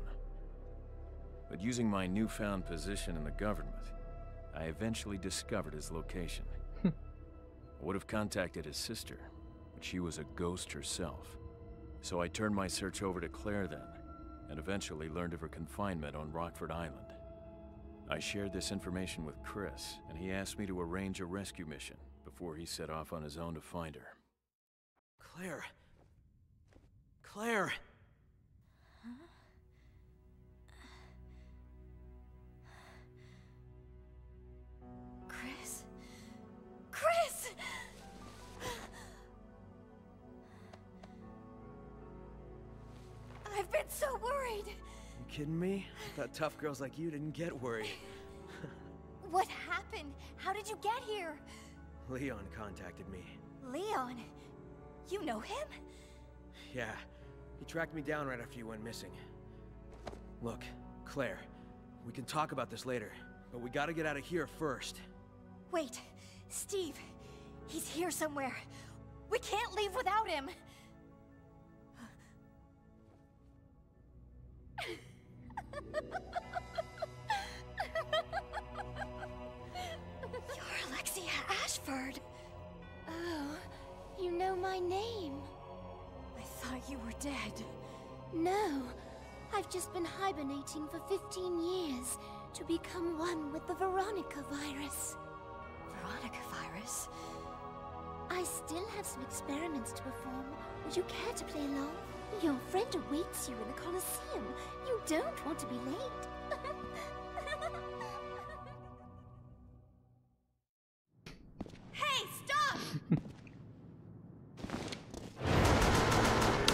But using my newfound position in the government, I eventually discovered his location. Hmm. I would have contacted his sister, but she was a ghost herself. So I turned my search over to Claire then, and eventually learned of her confinement on Rockford Island. I shared this information with Chris, and he asked me to arrange a rescue mission before he set off on his own to find her. Claire. Claire. Chris! I've been so worried. You kidding me? I thought tough girls like you didn't get worried. <laughs> What happened? How did you get here? Leon contacted me. Leon? You know him? Yeah, he tracked me down right after you went missing. Look, Claire, we can talk about this later, but we gotta get out of here first. Wait, Steve. He's here somewhere. We can't leave without him. <laughs> You're Alexia Ashford. Oh, you know my name. I thought you were dead. No, I've just been hibernating for 15 years to become one with the Veronica virus. Veronica virus? I still have some experiments to perform. Would you care to play along? Your friend awaits you in the Colosseum. You don't want to be late. <laughs> Hey, stop! <laughs>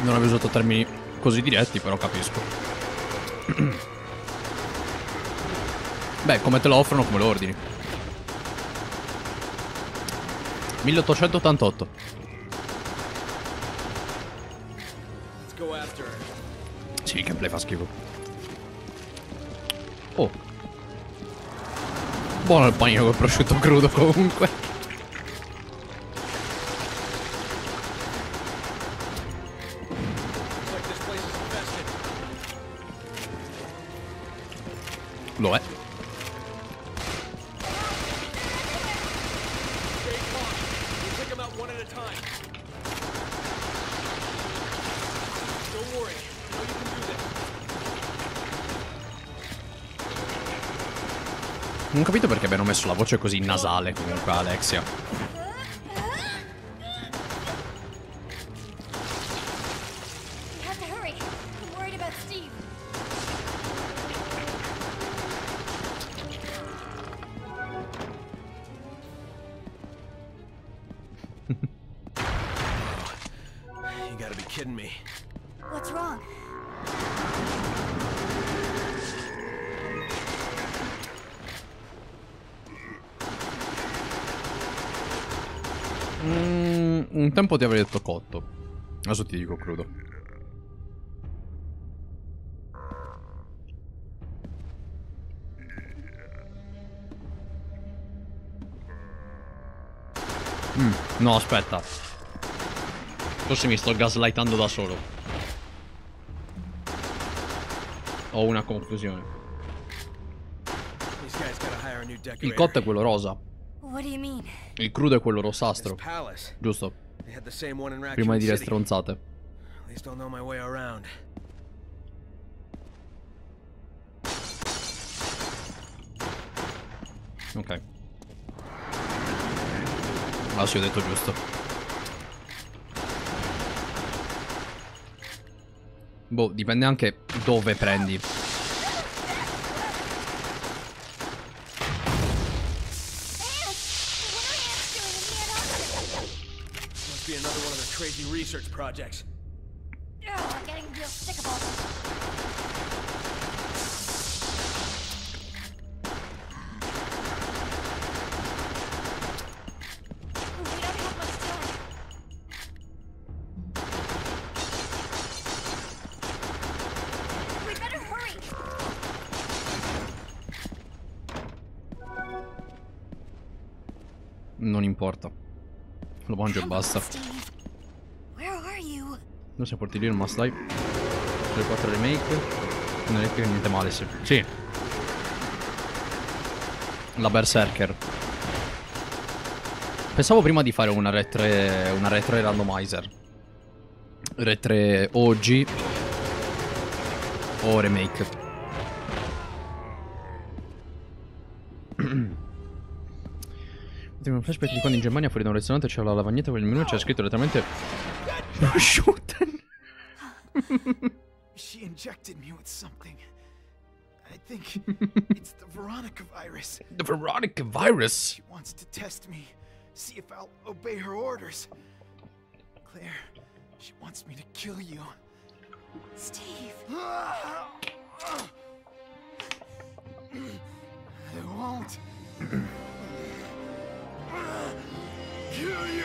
Non avevo usato termini così diretti, però capisco. <clears throat> Beh, come te lo offrono, come lo ordini. 1888. Let's go after her. Sì, il gameplay fa schifo. Oh. Buono il panino col prosciutto crudo comunque. Perché abbiano messo la voce così nasale comunque Alexia. Tempo ti avrei detto cotto. Adesso ti dico crudo. Mm, no, aspetta. Forse mi sto gaslightando da solo. Ho una confusione. Il cotto è quello rosa. Il crudo è quello rossastro. Giusto? Prima di dire stronzate. At least I'll know my way around. Ok. Ah sì, ho detto giusto. Boh, dipende anche dove prendi. Must be another one of their crazy research projects. Ugh, I'm getting real sick of all this. We don't have much time. We better hurry. Non importa. Lo mangio e basta. Steve, where are you? Non si porti lì il must die. 3-4 remake. Non è più niente male, sì. Sì. La Berserker. Pensavo prima di fare una retre. una retre randomizer. Retre OG o remake. Ultimo un flashback di quando in Germania fuori da un ristorante c'era la lavagnetta con il menù e c'era scritto letteralmente Shooten. She injected me with something. I think <laughs> it's the Veronica virus. The Veronica virus. She wants to test me, see if I'll obey her orders. Claire, she wants me to kill you. Steve. <sighs> I won't. <clears throat> Kill you.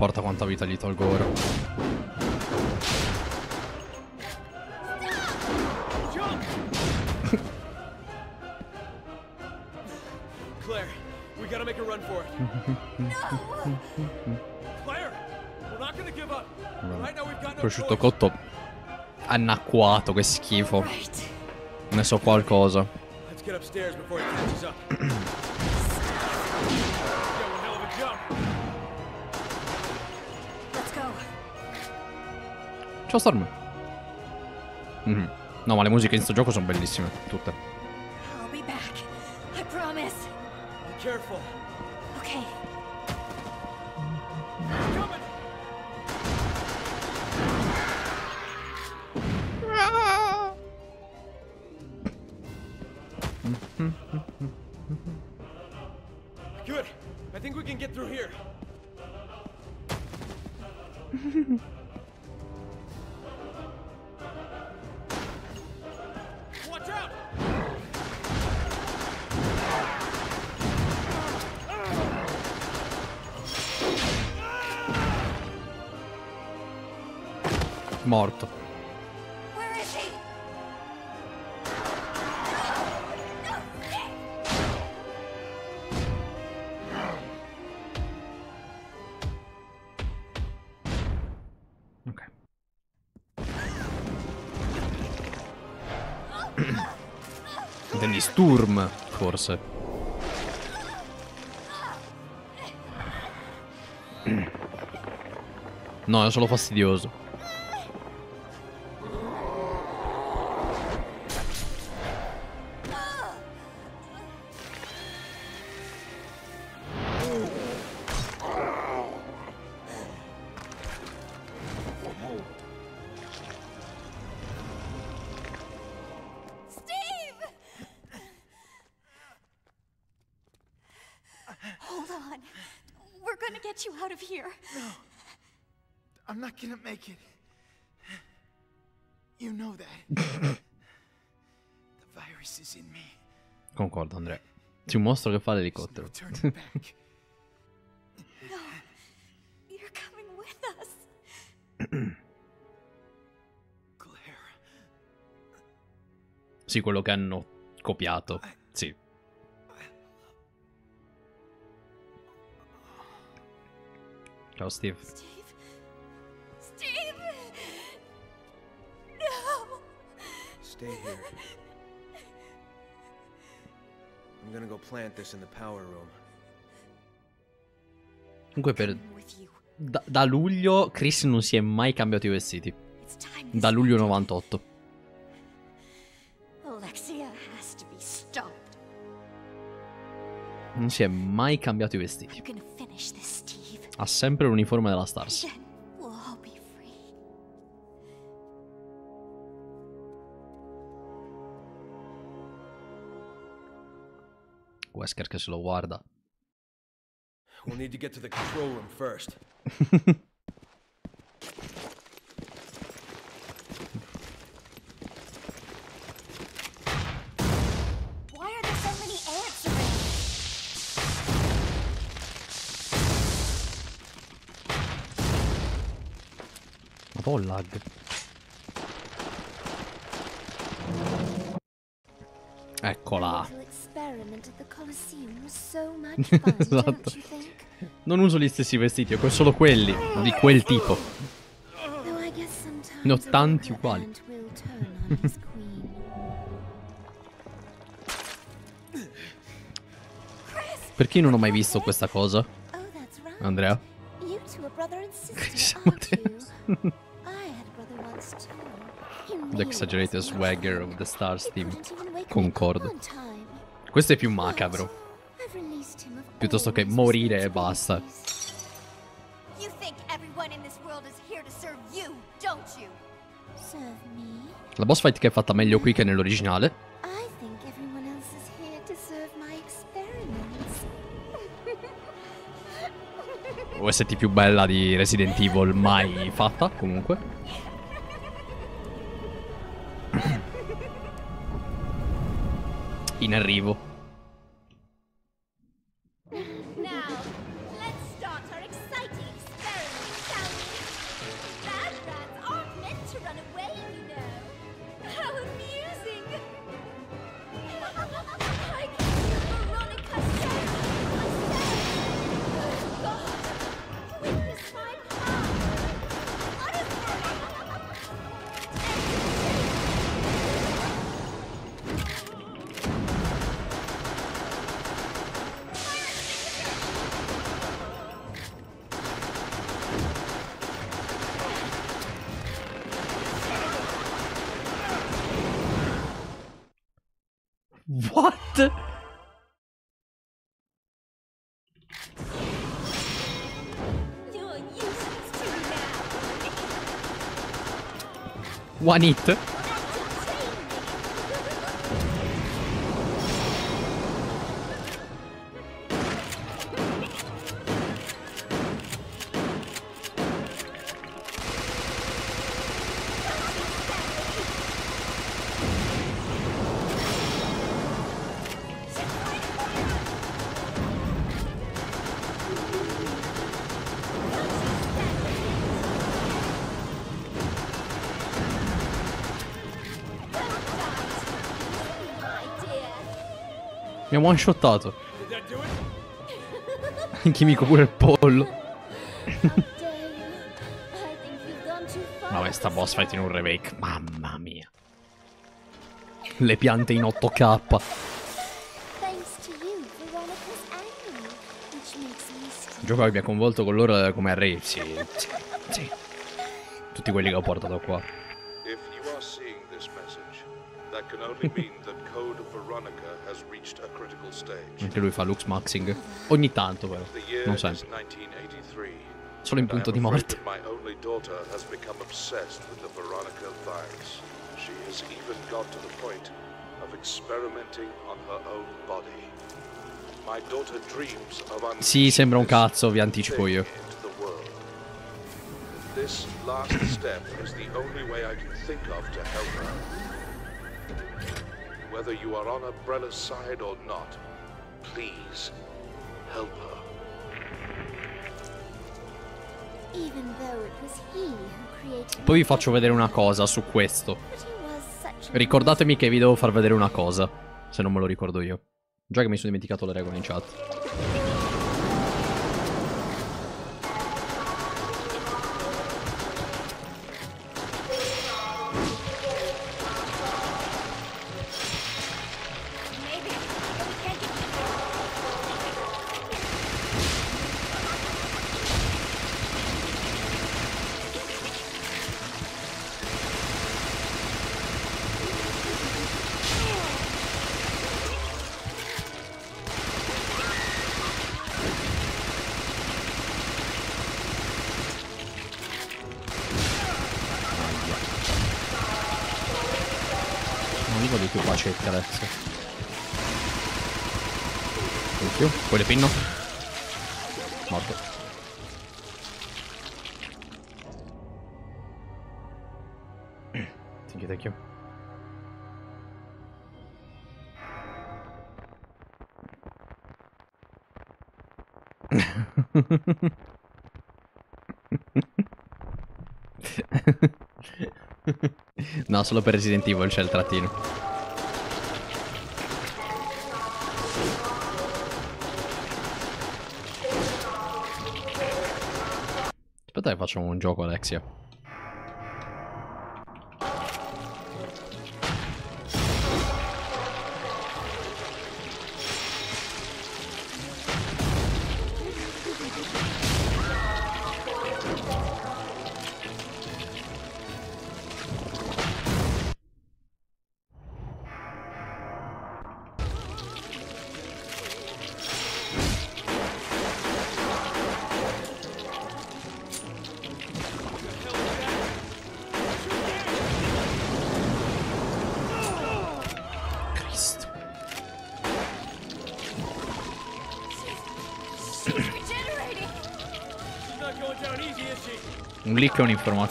importa quanta vita gli tolgo ora. Claire, we gotta make a run for it. Claire, we're not gonna give up. Right now we've got no Prosciutto cotto annacquato, che schifo. Ne so qualcosa. Let's get upstairs before he Ciao Storm. Mhm. No, ma le musiche in sto gioco sono bellissime, tutte. Sturm, forse. No, è solo fastidioso. Mostro che fa l'elicottero. <laughs> <clears throat> Sì, quello che hanno copiato. Sì. Ciao. Steve. Gonna go plant this in the power room. Comunque per... Da, da luglio Chris non si è mai cambiato i vestiti. Da luglio ended. 98. Alexia has to be stopped. Non si è mai cambiato i vestiti. Ha sempre l'uniforme della Stars. Wesker che se lo guarda. We'll need to get to the control room first. Why are there so many ants around? Ma po' lag. Eccola. <laughs> Esatto. Non uso gli stessi vestiti, ho solo quelli. Di quel tipo. Ne ho tanti uguali. <laughs> Perché non ho mai visto questa cosa? Oh. Andrea? <laughs> Siamo te- The exaggerated swagger of the Stars team. Concordo. Questo è più macabro. Piuttosto che morire e basta. La boss fight che è fatta meglio qui che nell'originale. I think everyone else is here to serve my experiments. OST più bella di Resident Evil mai fatta, comunque. In arrivo. One hit. One shottato. Chimico pure il pollo. <laughs> Vabbè, sta boss fight in un remake. Mamma mia. Le piante in 8K. Thanks to you, Veronica's angry, which makes me Il gioco che mi ha coinvolto con loro come Ray. Sì, sì, sì. Tutti quelli che ho portato qua. Anche lui fa lux maxing. Ogni tanto però. Non sempre. 1983. Solo in punto di morte. Sì, sembra un cazzo, vi anticipo io. This last step is the only way I can think of to help her. Whether you are on Umbrella's side or not, please help her. Even though it was he who created Poi vi faccio vedere una cosa su questo. Ricordatemi che vi devo far vedere una cosa, se non me lo ricordo io. Già che mi sono dimenticato le regole in chat. Thank you. Poi le pinno. Morto. Thank you, thank you. no, solo per Resident Evil c'è il trattino. Che facciamo un gioco, Alexia.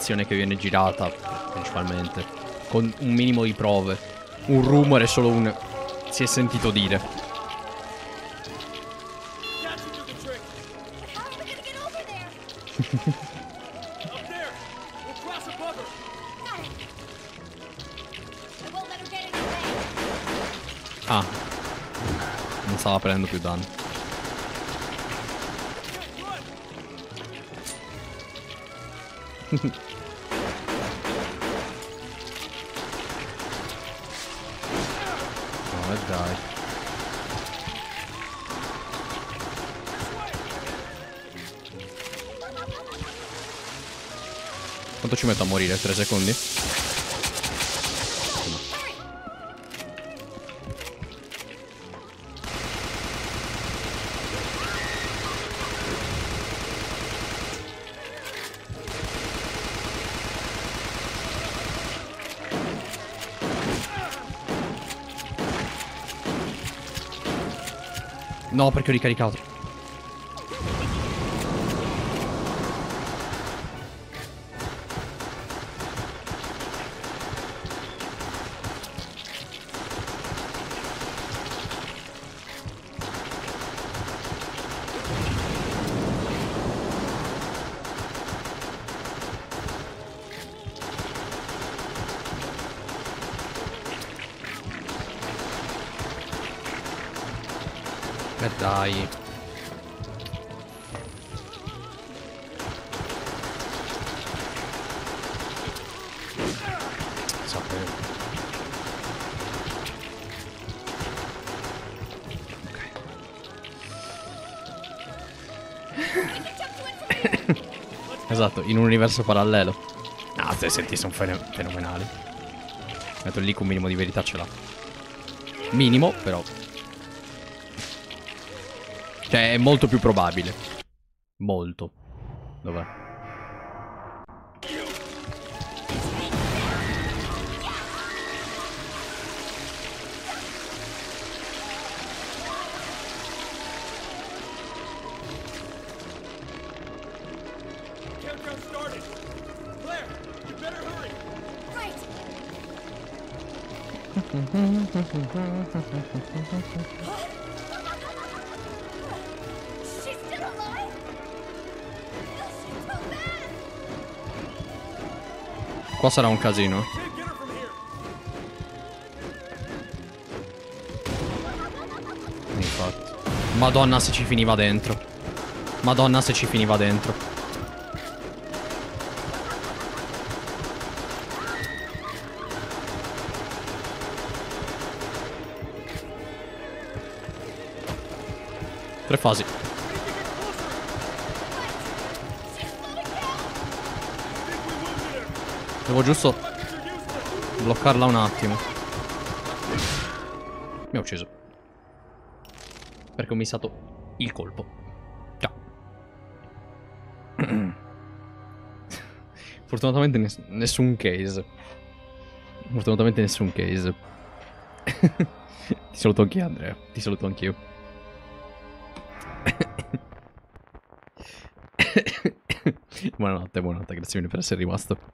Un'informazione che viene girata, principalmente, con un minimo di prove. Un rumore solo un... si è sentito dire. Got you to the trick. How E dai. Quanto ci metto a morire? 3 secondi? No, perché ho ricaricato. In un universo parallelo. Ah, te senti, sono fenomenali. Metto lì con un minimo di verità ce l'ha. Minimo, però. Cioè, è molto più probabile. Molto. Qua sarà un casino. Infatti. Madonna se ci finiva dentro. Madonna se ci finiva dentro. Tre fasi. Devo giusto bloccarla un attimo. Mi ha ucciso. Perché ho missato il colpo. Già. <clears throat> Fortunatamente ness- nessun case. Fortunatamente nessun case. <laughs> Ti saluto anch'io, Andrea. Ti saluto anch'io. <coughs> buonanotte, buonanotte. Grazie mille per essere rimasto.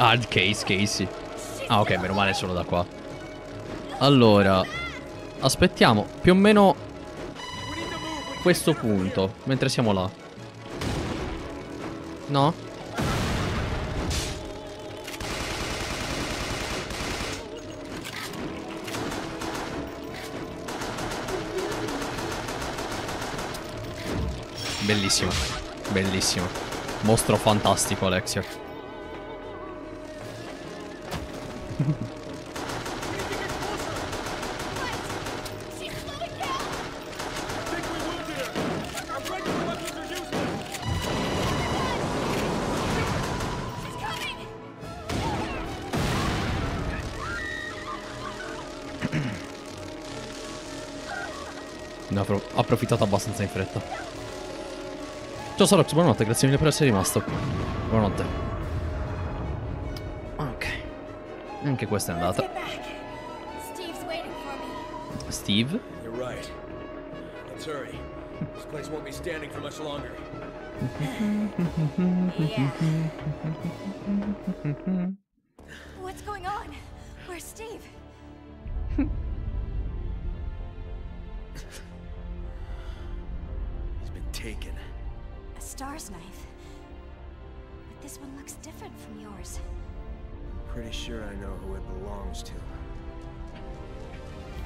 Ah, il case, Casey. Ah, ok, meno male sono da qua. Allora, aspettiamo più o meno questo punto, mentre siamo là. No? Bellissimo, bellissimo. Mostro fantastico, Alexia. Approfittato abbastanza in fretta. Ciao Sarox, buonanotte, grazie mille per essere rimasto. Buonanotte. Ok. Anche questa è andata. Steve. You're right. Let's hurry. This place won't be standing for much longer. <laughs> Yeah. <laughs>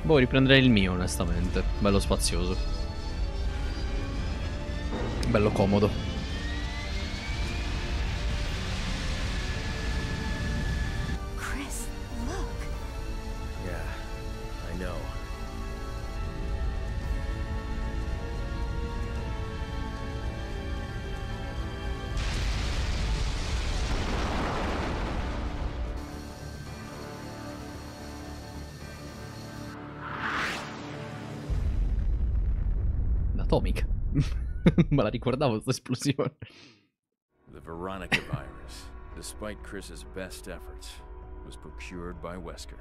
Boh, riprenderei il mio, onestamente. Bello spazioso. Bello comodo. <laughs> Me la ricordavo questa esplosione. The Veronica virus, despite Chris's best efforts, was procured by Wesker.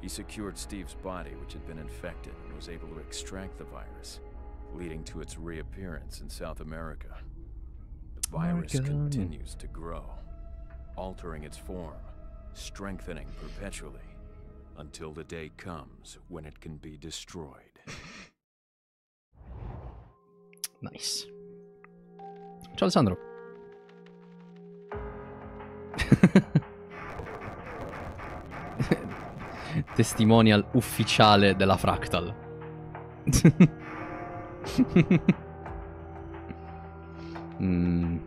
He secured Steve's body, which had been infected, and was able to extract the virus, leading to its reappearance in South America. The virus America. continues to grow, altering its form, strengthening perpetually, until the day comes when it can be destroyed. <laughs> Nice. Ciao Alessandro. <laughs> Testimonial ufficiale della Fractal. <laughs> Mm.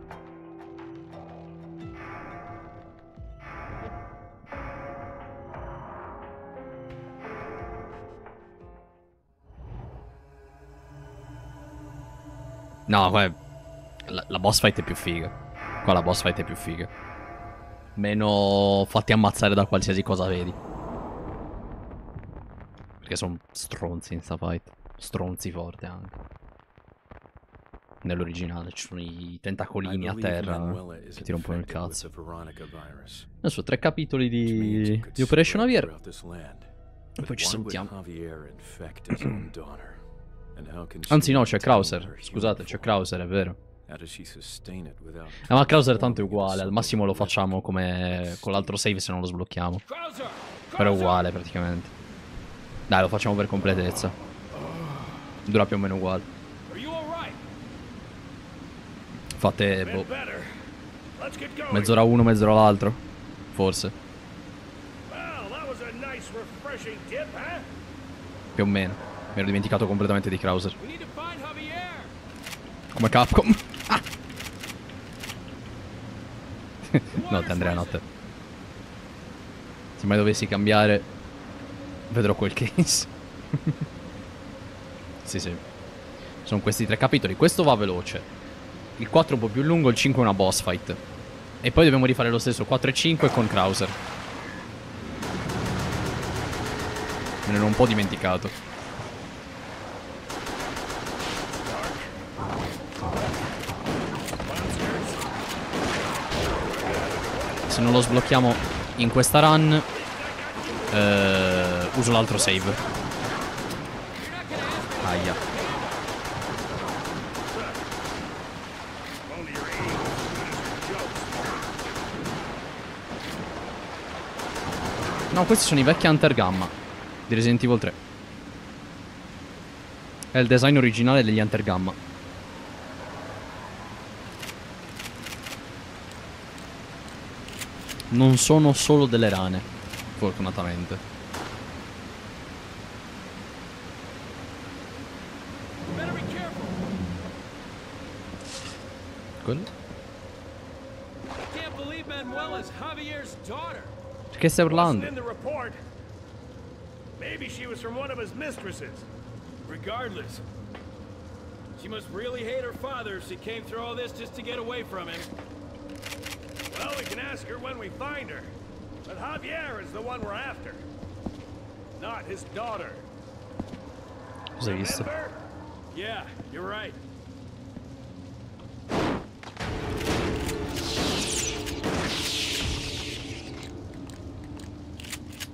No, qua la, la boss fight è più figa. Qua la boss fight è più figa. Meno fatti ammazzare da qualsiasi cosa vedi. Perché sono stronzi in sta fight. Stronzi forte anche. Nell'originale ci sono i tentacolini a terra che ti rompono il cazzo. Adesso tre capitoli di, di Operation Javier. E poi ci salutiamo. Anzi no, c'è Krauser. Scusate, c'è? Krauser, è vero. Eh, ma Krauser tanto è uguale, al massimo lo facciamo come con l'altro save se non lo sblocchiamo. Però è uguale praticamente. Dai, lo facciamo per completezza. Dura più o meno uguale. Fate boh, mezz'ora uno, mezz'ora l'altro. Forse, più o meno. Mi ero dimenticato completamente di Krauser. Come Capcom. Ah! <laughs> notte Andrea, notte. Se mai dovessi cambiare, vedrò quel case. <laughs> sì, sì. Sono questi tre capitoli. Questo va veloce. Il 4 è un po' più lungo, il 5 è una boss fight. E poi dobbiamo rifare lo stesso 4 e 5 con Krauser. Me ne ero un po' dimenticato. Se non lo sblocchiamo in questa run, eh, uso l'altro save. Aia. No, questi sono i vecchi Hunter Gamma di Resident Evil 3. È il design originale degli Hunter Gamma. Non sono solo delle rane, fortunatamente. Quello? Perché stai urlando? Maybe she was from one of his mistresses. Regardless, she must really hate her father if she came through all this just to get away from him. Well, we can ask her when we find her. But Javier is the one we're after. Not his daughter. Remember? Yeah, you're right.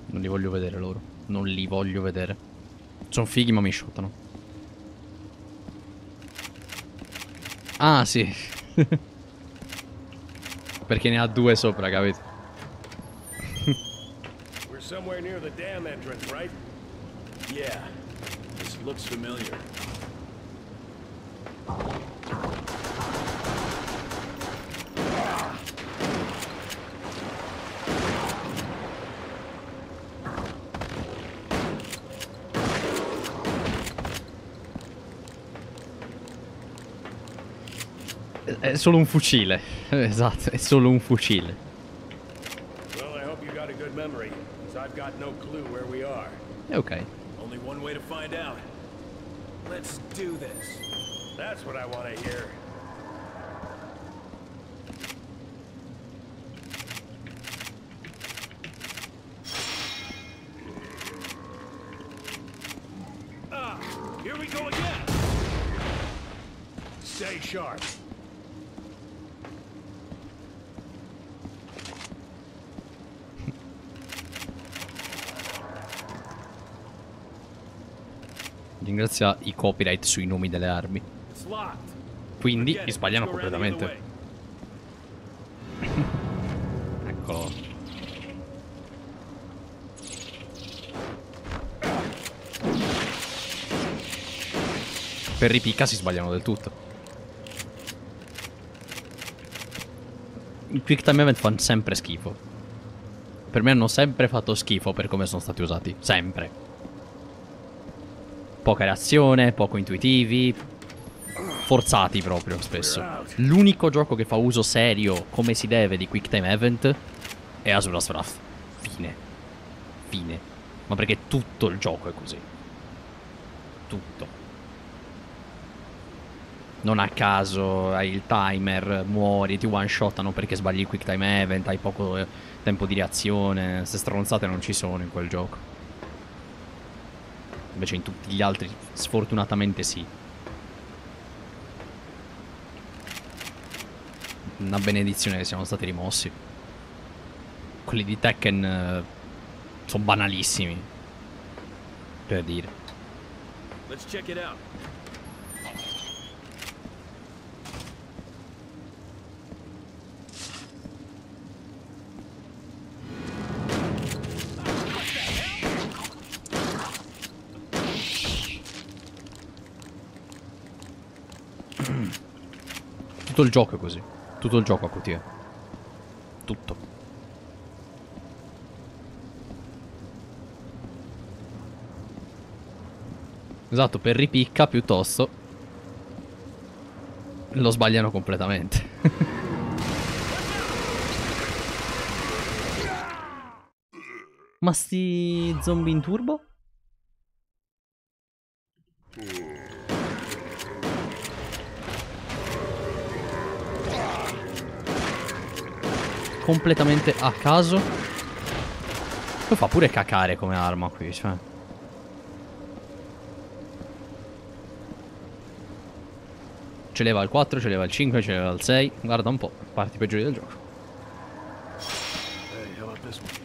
Non li voglio vedere loro. Non li voglio vedere. Sono fighi ma mi shottano. Ah, sì. <laughs> Perché ne ha due sopra, capito? We're somewhere near the dam entrance, right? Yeah, this looks familiar. È- solo un fucile. <laughs> Esatto, è solo un fucile. Well, I hope you got a good memory, because I've got no clue where we are. È ok. Only one way to find out. Let's do this. That's what I want to hear. Ah, here we go again. Stay sharp. Ringrazia i copyright sui nomi delle armi. Quindi li sbagliano completamente. <laughs> Eccolo. Per ripicca si sbagliano del tutto. I quick time event fanno sempre schifo. Per me hanno sempre fatto schifo per come sono stati usati. Sempre. Poca reazione, poco intuitivi. Forzati proprio spesso. L'unico gioco che fa uso serio come si deve di quick time event è Asura's Wrath. Fine. Fine. Ma perché tutto il gioco è così. Tutto. Non a caso hai il timer, muori, ti one shotano perché sbagli il quick time event, hai poco eh, tempo di reazione. Queste stronzate non ci sono in quel gioco. Invece in tutti gli altri, sfortunatamente sì. Una benedizione che siano stati rimossi. Quelli di Tekken sono banalissimi. Per dire. Let's check it out. Tutto il gioco è così. Tutto il gioco a QTE. Tutto. Esatto, per ripicca piuttosto lo sbagliano completamente. <laughs> Ma sti zombie in turbo? Completamente a caso. Lo fa pure cacare come arma qui, cioè. Ce leva il 4, ce leva il 5, ce leva il 6. Guarda un po', parti peggiori del gioco. Hey, how about this one?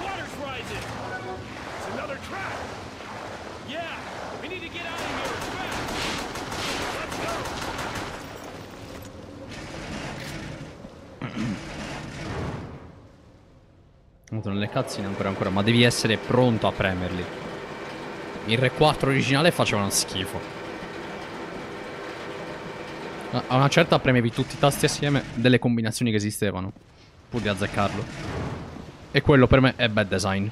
Water's rising! It's another trap! Yeah! We need to get out of here fast! Let's go! Cutscene ancora ancora, ma devi essere pronto a premerli. Il Re 4 originale facevano schifo. A a una certa premevi tutti i tasti assieme delle combinazioni che esistevano. Pur di azzeccarlo. E quello per me è bad design.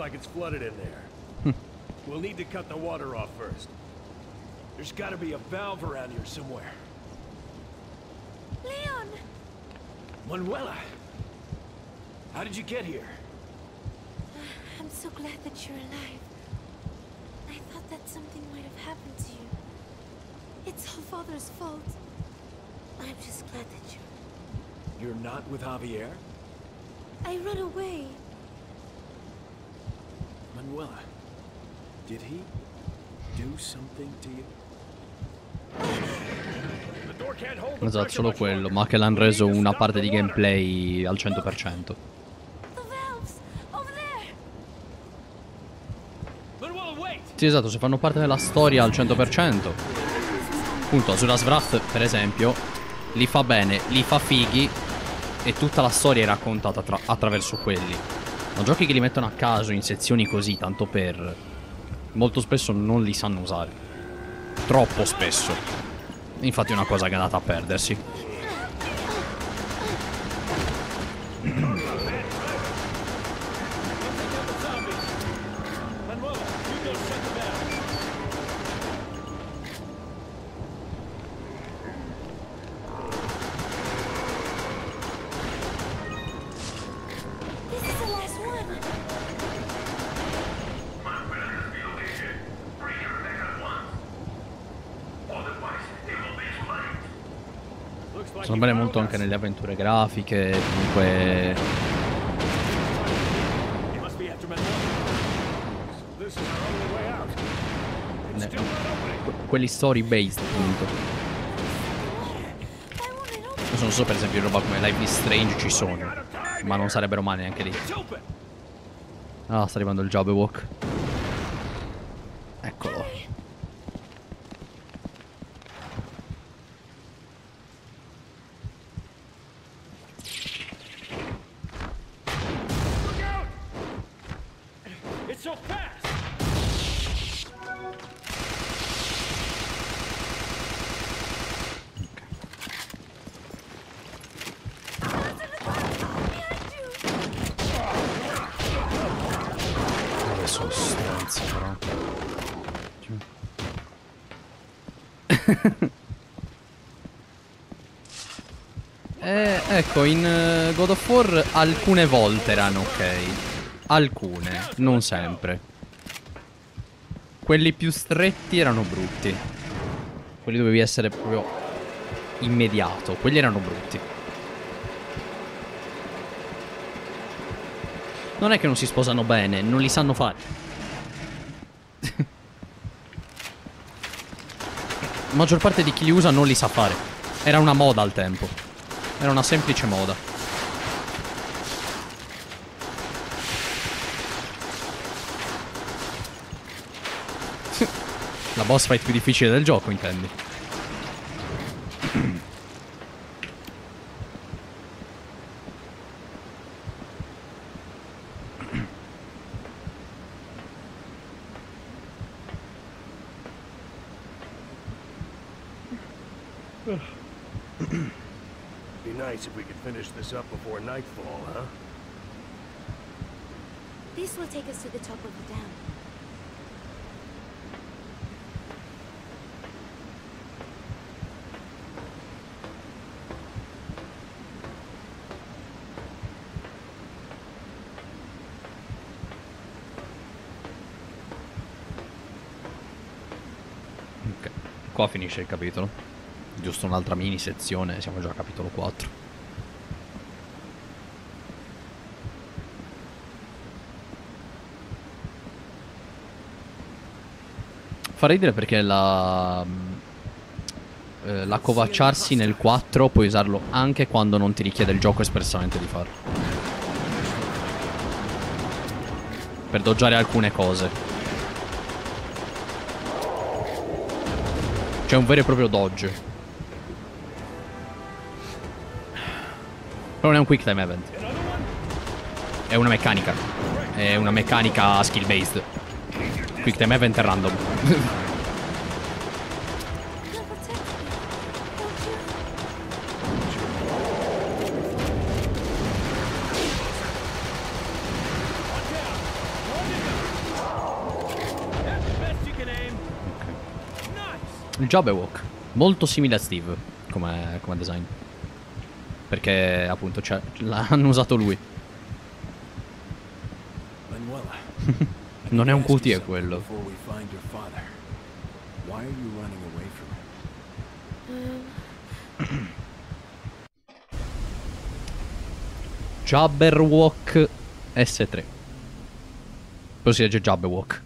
Like it's flooded in there. Hmm. we'll need to cut the water off first. There's gotta be a valve around here somewhere. Leon! Manuela! How did you get here? Uh, I'm so glad that you're alive. I thought that something might have happened to you. It's all Father's fault. I'm just glad that you're... You're not with Javier? I ran away. Manuela, did he do something to you? Esatto, solo quello, ma che l'hanno reso una parte di gameplay al 100%. The valves! Over there! Manuela, wait! Sì, esatto, se fanno parte della storia al 100%. Appunto, Azuras Wrath, per esempio, li fa bene, li fa fighi e tutta la storia è raccontata tra- attraverso quelli. Ma giochi che li mettono a caso in sezioni così, tanto per... Molto spesso non li sanno usare. Troppo spesso. Infatti è una cosa che è andata a perdersi. Anche nelle avventure grafiche, comunque... Ne- quelli story based, appunto. Non so per esempio roba come Life is Strange ci sono. Ma non sarebbero male neanche lì. Ah, sta arrivando il Jabberwock. Eccolo. Look out! It's so fast! Adesso stronzi però. Eh, ecco, in eh, God of War alcune volte erano ok. Alcune, non sempre. Quelli più stretti erano brutti. Quelli dovevi essere proprio immediato. Quelli erano brutti. Non è che non si sposano bene, non li sanno fare. <laughs> La maggior parte di chi li usa non li sa fare. Era una moda al tempo. Era una semplice moda. <laughs> La boss fight più difficile del gioco, intendi? Be nice if we could finish this up before nightfall, huh? This will take us to the top of the dam. Ok, qua finisce il capitolo. Giusto un'altra mini sezione, siamo già a capitolo 4. Fa ridere perché la... eh, L'accovacciarsi nel 4 puoi usarlo anche quando non ti richiede il gioco espressamente di farlo. Per doggiare alcune cose. C'è un vero e proprio dodge. Però non è un quick time event. È una meccanica. È una meccanica skill based. Quick time event è random. Il Jabberwock. Molto simile a Steve come, come design. Perché appunto c'è- l'hanno usato lui. Manuela. Non è un QT quello. <clears throat> Jabberwock S3. Poi si legge Jabberwock.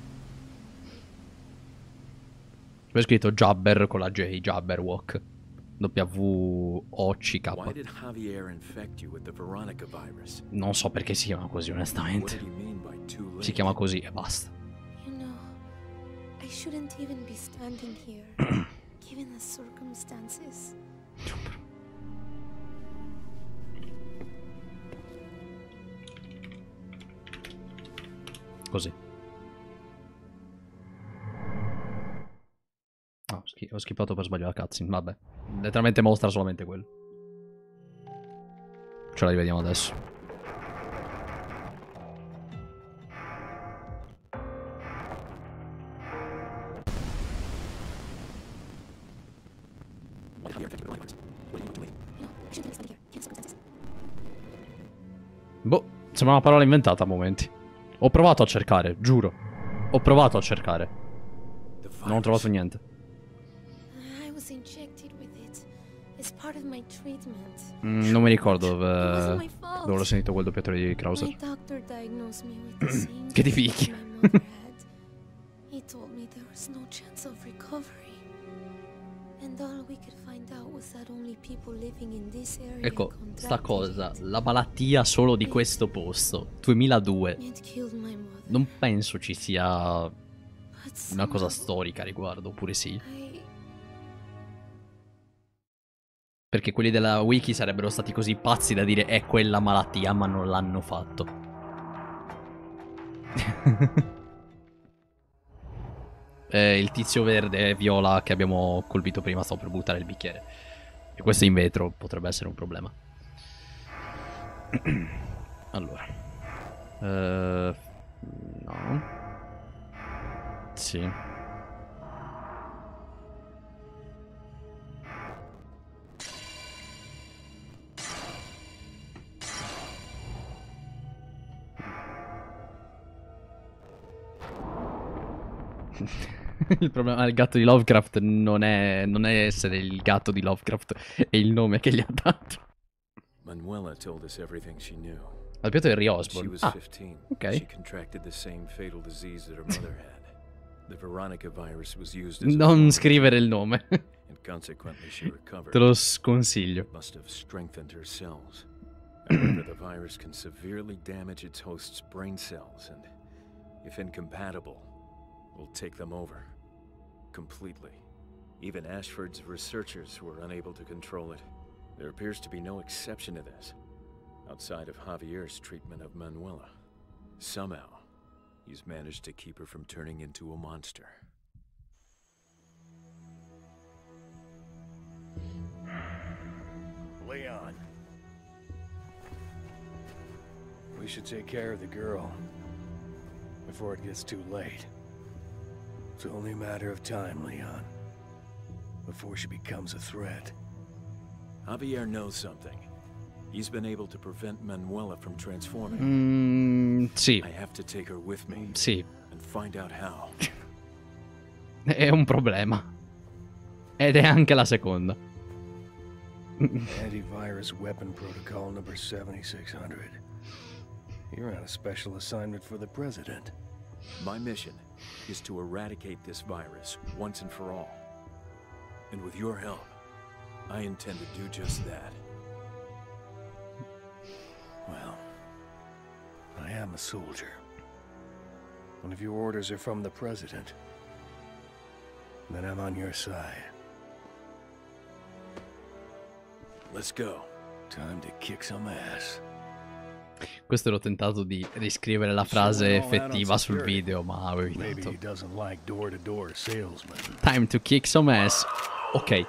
Poi è scritto Jabber con la J, Jabberwock. W-O-C-K. Non so perché si chiama così, onestamente. Si chiama così e basta. You know, I shouldn't even be standing here, <clears throat> given the circumstances. Così. Ho, schi- ho skippato per sbaglio la cutscene, vabbè. Letteralmente mostra solamente quello. Ce la rivediamo adesso. Sembra una parola inventata a momenti. Ho provato a cercare, giuro. Ho provato a cercare. Non ho trovato niente. Mm, non mi ricordo dove, fault. dove l'ho sentito quel doppiatore di Krauser. <clears throat> Che ti had. He told me there was no chance of recovery. Ecco, sta cosa, la malattia solo di questo posto, 2002. It killed my mother. Non penso ci sia una cosa storica a riguardo, oppure sì. Perché quelli della wiki sarebbero stati così pazzi da dire è quella malattia, ma non l'hanno fatto. <laughs> Eh, il tizio verde e viola che abbiamo colpito prima stavo per buttare il bicchiere. E questo in vetro, potrebbe essere un problema. <clears throat> allora. Eh, no. Sì. <laughs> il problema del gatto di Lovecraft non è, non è essere il gatto di Lovecraft, è il nome che gli ha dato. Manuela told us everything she knew. Doppiato Harry She Osborn. was Ah, 15. ok. She contracted the same fatal disease that her mother <laughs> had. The Veronica virus was used as Non scrivere il nome. <laughs> and consequently she recovered. Te lo sconsiglio. Must have strengthened her cells. <clears throat> However, the virus can severely damage its host's brain cells and, if incompatible, will take them over. Completely. Even Ashford's researchers were unable to control it. There appears to be no exception to this, outside of Javier's treatment of Manuela. Somehow, he's managed to keep her from turning into a monster. Leon. We should take care of the girl before it gets too late. It's only a matter of time, Leon. Before she becomes a threat. Javier knows something. He's been able to prevent Manuela from transforming. Mm, sì, I have to take her with me sì, and find out how. <laughs> è un problema. Ed è anche la seconda. Antivirus Weapon Protocol number 7600. You're on a special assignment for the President. My mission is to eradicate this virus once and for all. And with your help, I intend to do just that. Well, I am a soldier. And if your orders are from the President, then I'm on your side. Let's go. Time to kick some ass. Questo l'ho tentato di riscrivere la frase effettiva sul video, ma avevo evitato. Time to kick some ass. Ok.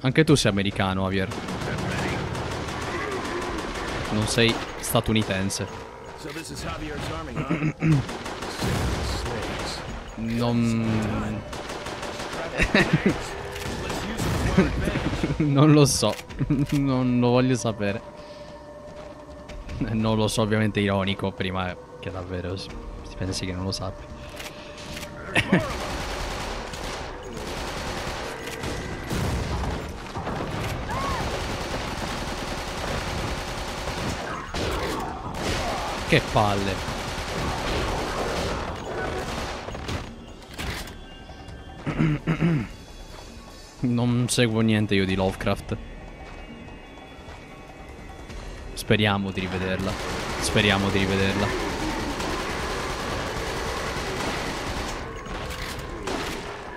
Anche tu sei americano, Javier. Non sei statunitense. Non... non lo so. non lo voglio sapere. Non lo so, ovviamente ironico, prima che davvero si pensi che non lo sappia. Che palle. Non seguo niente io di Lovecraft. Speriamo di rivederla. Speriamo di rivederla.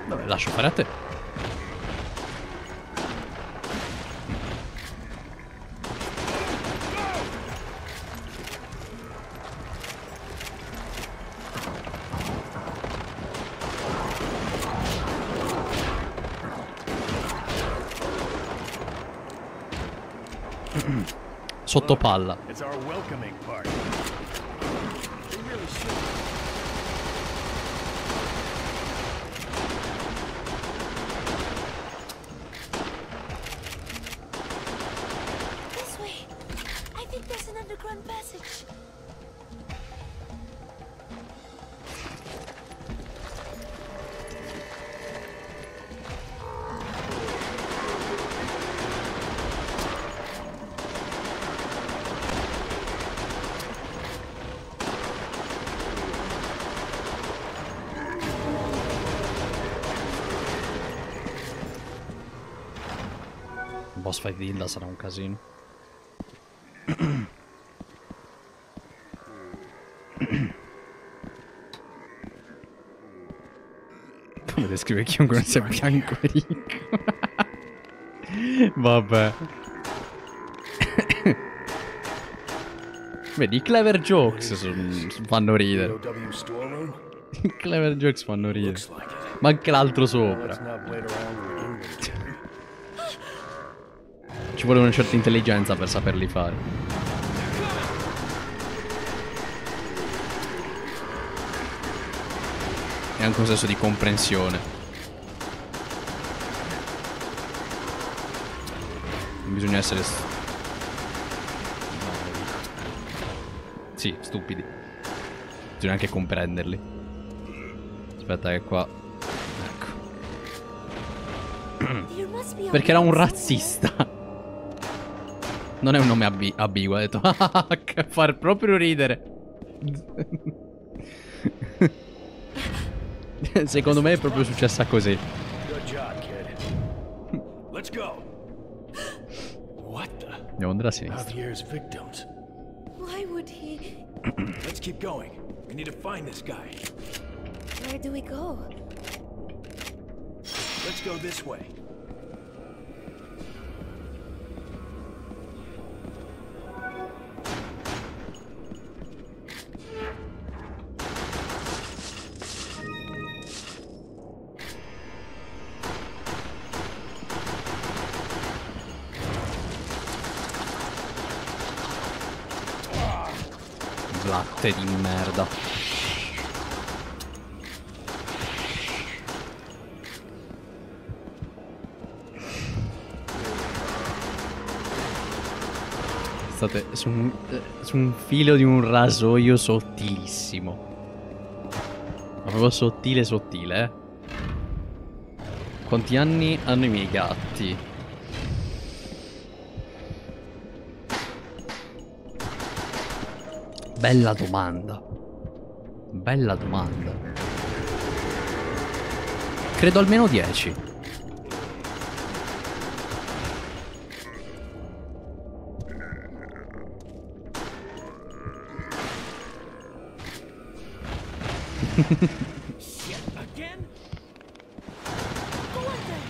Vabbè, lascio fare a te. Sotto palla. Di Hilda sarà un casino. Come descrive chiunque non sia bianco e ricco? <laughs> Vabbè. Vedi, i clever jokes son- fanno ridere. I clever jokes fanno ridere. Ma anche l'altro sopra. not wait around with inventory. Ci vuole una certa intelligenza per saperli fare. E anche un senso di comprensione. Non bisogna essere... st- Sì, stupidi. Bisogna anche comprenderli. Aspetta che qua... Ecco. Perché era un razzista. Non è un nome ambi- ambiguo, ha detto. "Ah, <laughs> che far proprio ridere. Secondo me è proprio successa così. Good job, kid. Let's go. What the? Andiamo andare a sinistra. Javier's victims. Why would he? Let's keep going. We need to find this guy. Where do we go? Let's go this way. Latte di merda. State su un, eh, su un filo di un rasoio sottilissimo. Ma proprio sottile sottile, eh. Quanti anni hanno i miei gatti? Bella domanda. Bella domanda. Credo almeno 10.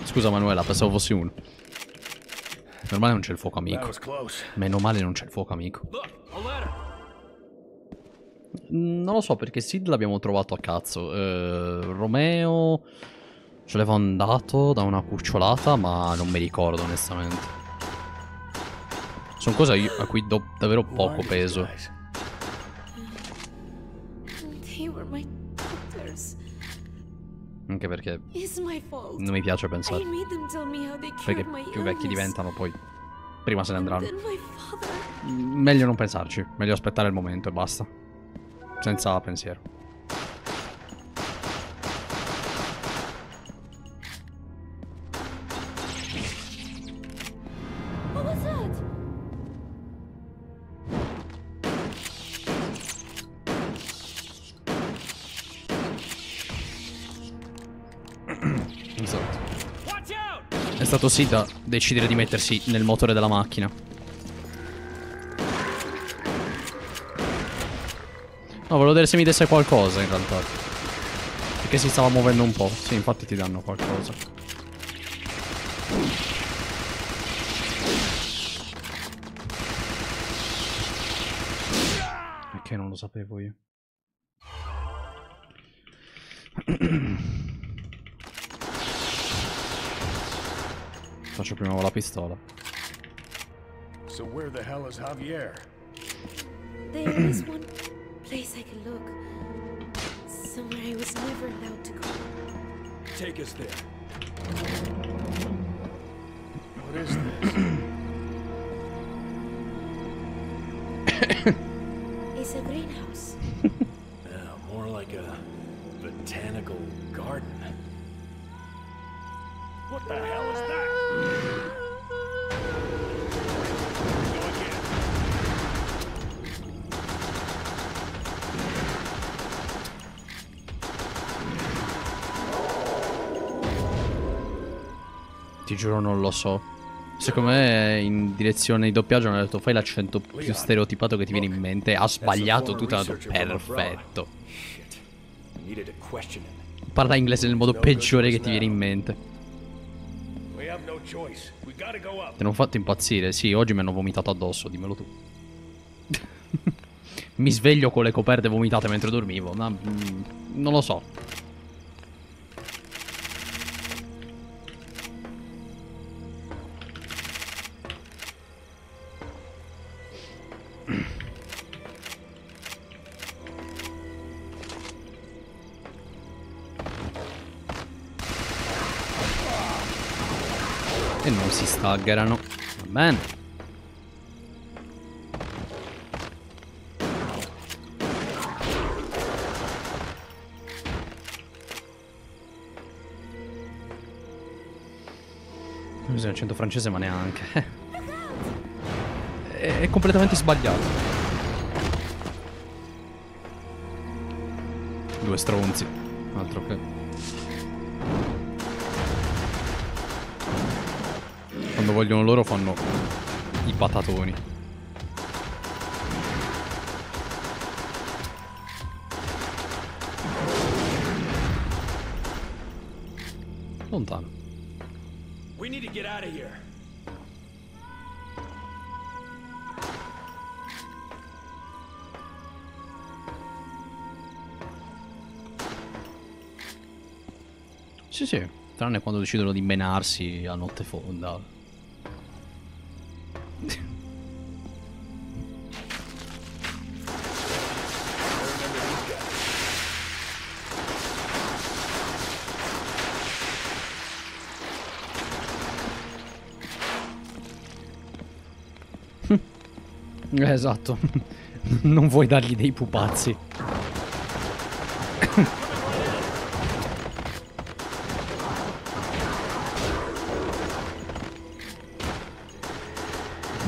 Scusa Manuela, pensavo fossi uno. Meno male non c'è il fuoco amico. Meno male non c'è il fuoco amico. Mm, Non lo so perché Sid l'abbiamo trovato a cazzo. Eh, Romeo ce l'avevo andato da una cucciolata, ma non mi ricordo onestamente. Sono cose a cui do davvero poco peso. Anche perché non mi piace pensare. Perché più vecchi diventano, poi prima se ne andranno. Mm, Meglio non pensarci. Meglio aspettare il momento e basta. Senza pensiero. Esatto. È stato Sid a decidere di mettersi nel motore della macchina. No, volevo vedere se mi desse qualcosa in realtà. Perché si stava muovendo un po'. Sì, infatti ti danno qualcosa. Perché non lo sapevo io. Faccio prima con la pistola. So where the hell is Javier? There is one place I can look. Somewhere I was never allowed to go. Take us there. What is this? <coughs> It's a greenhouse. <laughs> Yeah, more like a botanical garden. What the hell is that? <laughs> Ti giuro non lo so. Secondo me in direzione di doppiaggio hanno detto fai l'accento più stereotipato che ti viene in mente. Ha sbagliato tutto, ha detto perfetto. Parla inglese nel modo peggiore che ti viene in mente. Ti hanno fatto impazzire. Sì, oggi mi hanno vomitato addosso, dimmelo tu. <laughs> mi sveglio con le coperte vomitate mentre dormivo. Ma mm, non lo so. E non si staggerano. Va bene. Un accento francese ma neanche. <laughs> È, è completamente sbagliato. Due stronzi. Altro che. Quando vogliono loro fanno i patatoni. Lontano. We need to get out of here. Sì, sì. Tranne quando decidono di menarsi a notte fonda. <laughs> Esatto. <laughs> non vuoi dargli dei pupazzi.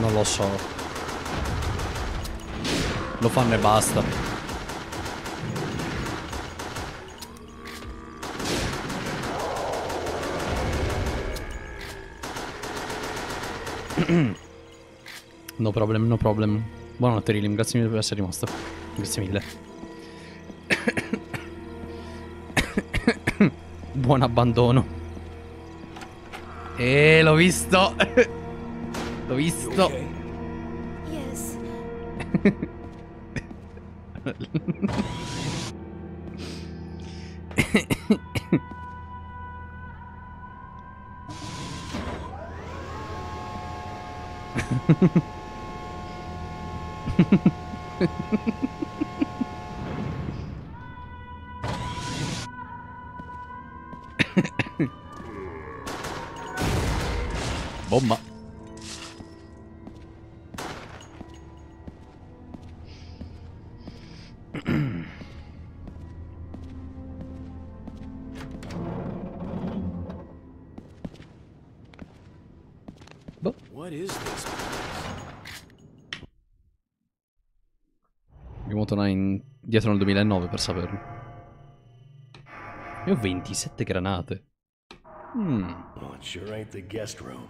Non lo so. Lo fanno e basta. <clears throat> No problem, no problem. Buonanotte Rilim, grazie mille per essere rimasto. Grazie mille. <coughs> Buon abbandono. E l'ho visto. <laughs> l'ho visto. Yes. In- dietro nel 2009 per saperlo. Io ho 27 granate. Hmm. Well, sure ain't the guest room.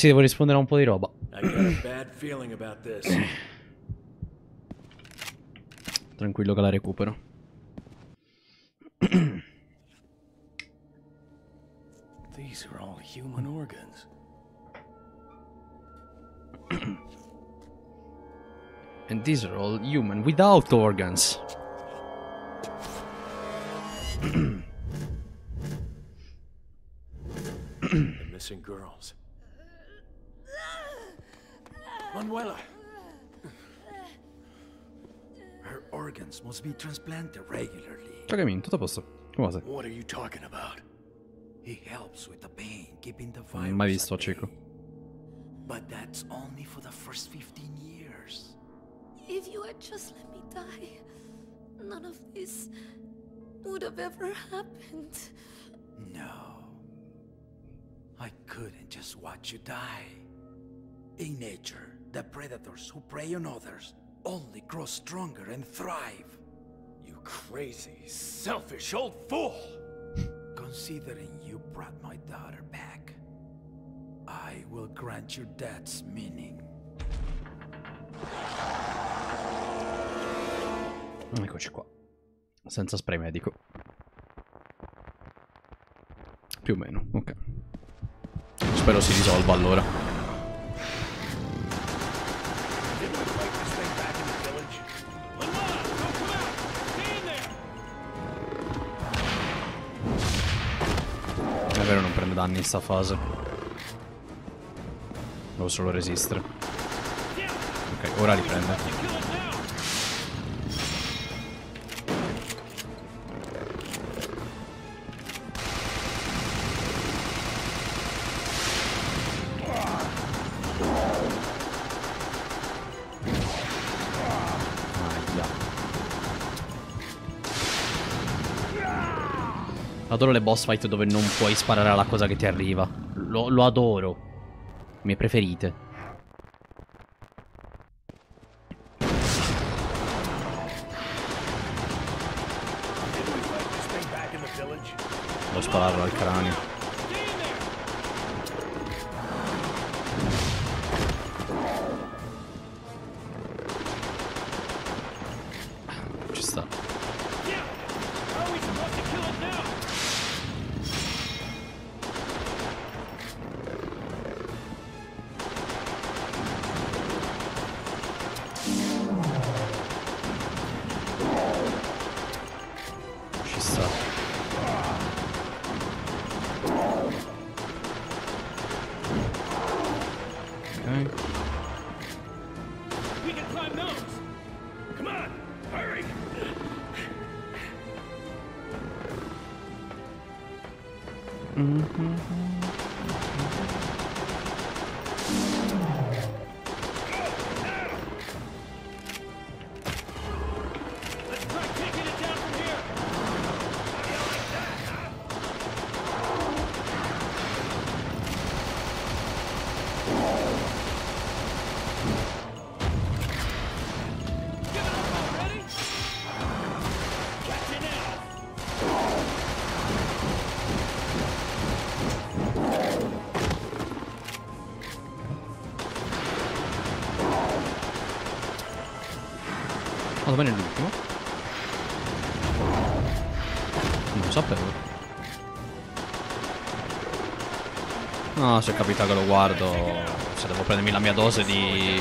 Sì, devo rispondere a un po' di roba. Tranquillo che la recupero. These are all human organs. And these are all human without organs. the missing girls. Manuela! Her organs must be transplanted regularly. Ciao Camin, tutto a posto? Come stai? What are you talking about? He helps with the pain, keeping the Non virus. mai visto at Cico. bay. But that's only for the first 15 years. If you had just let me die, none of this would have ever happened. No. I couldn't just watch you die. In nature, the predators who prey on others only grow stronger and thrive. You crazy, selfish old fool! <laughs> Considering you brought my daughter back, I will grant your death's meaning. Hm, eccoci qua. Senza spray medico. Più o meno, ok. Spero si risolva allora. Prende danni in sta fase. Devo solo resistere. Ok, ora li prende. Adoro le boss fight dove non puoi sparare alla cosa che ti arriva. Lo, lo adoro. Mie preferite. Devo spararlo al cranio. Se capita che lo guardo, se devo prendermi la mia dose di,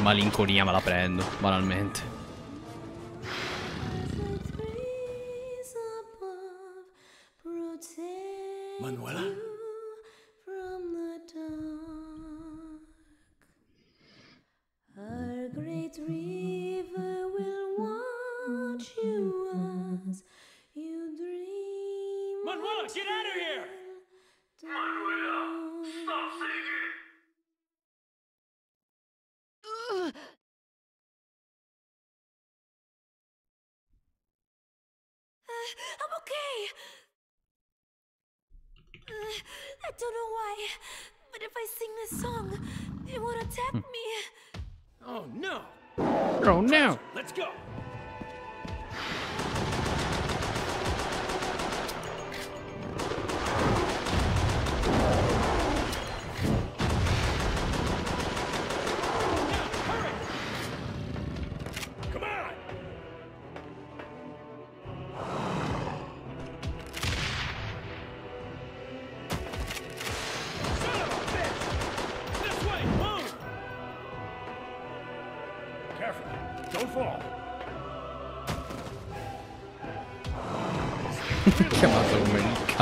malinconia me la prendo, banalmente.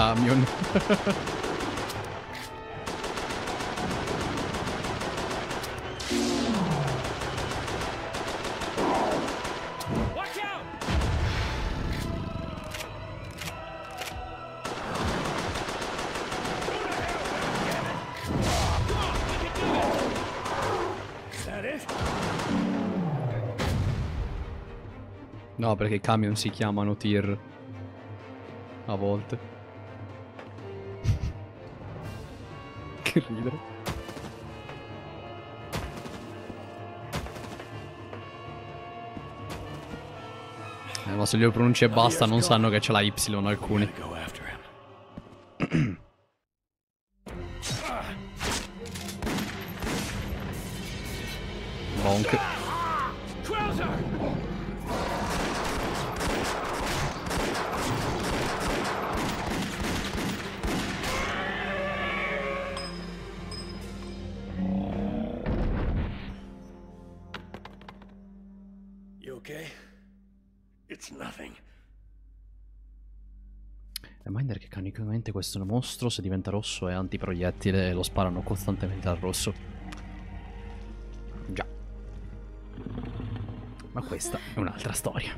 Camion. No, perché i camion si chiamano tir. A volte. Ridere. Eh, ma se glielo pronunci e basta, non sanno che c'è la Y alcuni. Questo mostro, se diventa rosso, è antiproiettile e lo sparano costantemente al rosso. Già. Ma questa è un'altra storia.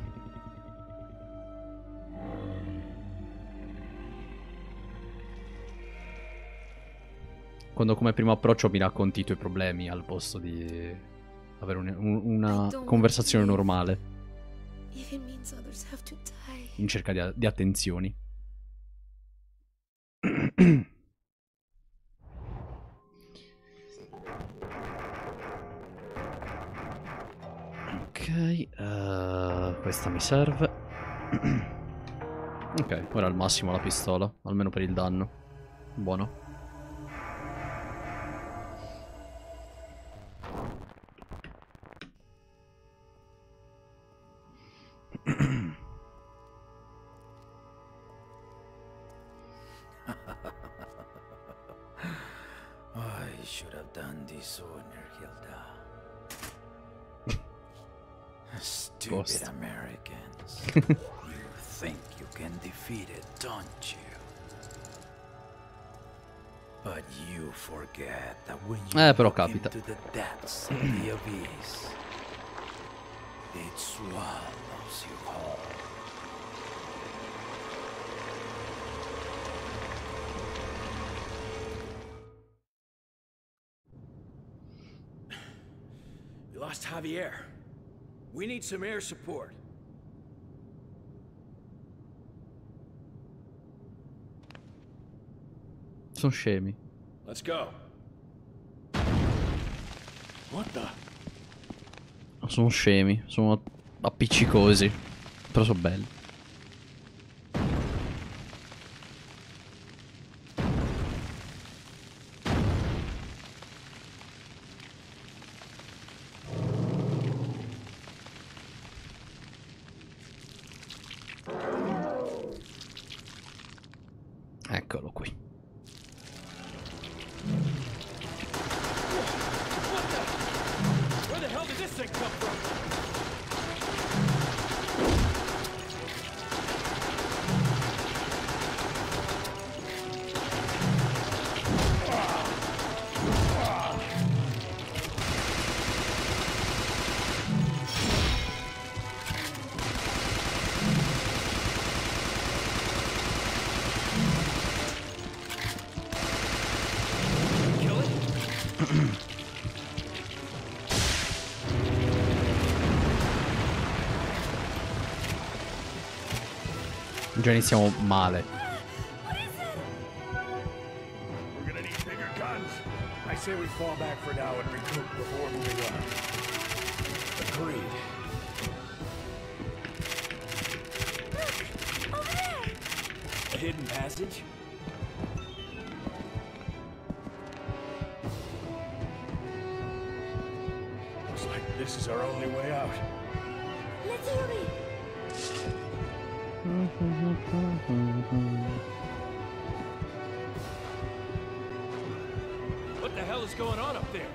Quando come primo approccio mi racconti i tuoi problemi al posto di avere un- un- una conversazione normale in cerca di, di attenzioni. Questa mi serve. ok, ora al massimo la pistola, almeno per il danno. Buono. Depths of the abyss, it swallows you whole. We lost Javier. We need some air support. Sono scemi. Let's go. Sono scemi, sono appiccicosi. Però sono belli. Già iniziamo male. We're gonna need. I say we fall back for now and regroup before moving on. Agreed. A hidden passage? Looks like this is our only way out. Let's hurry. What the hell is going on up there?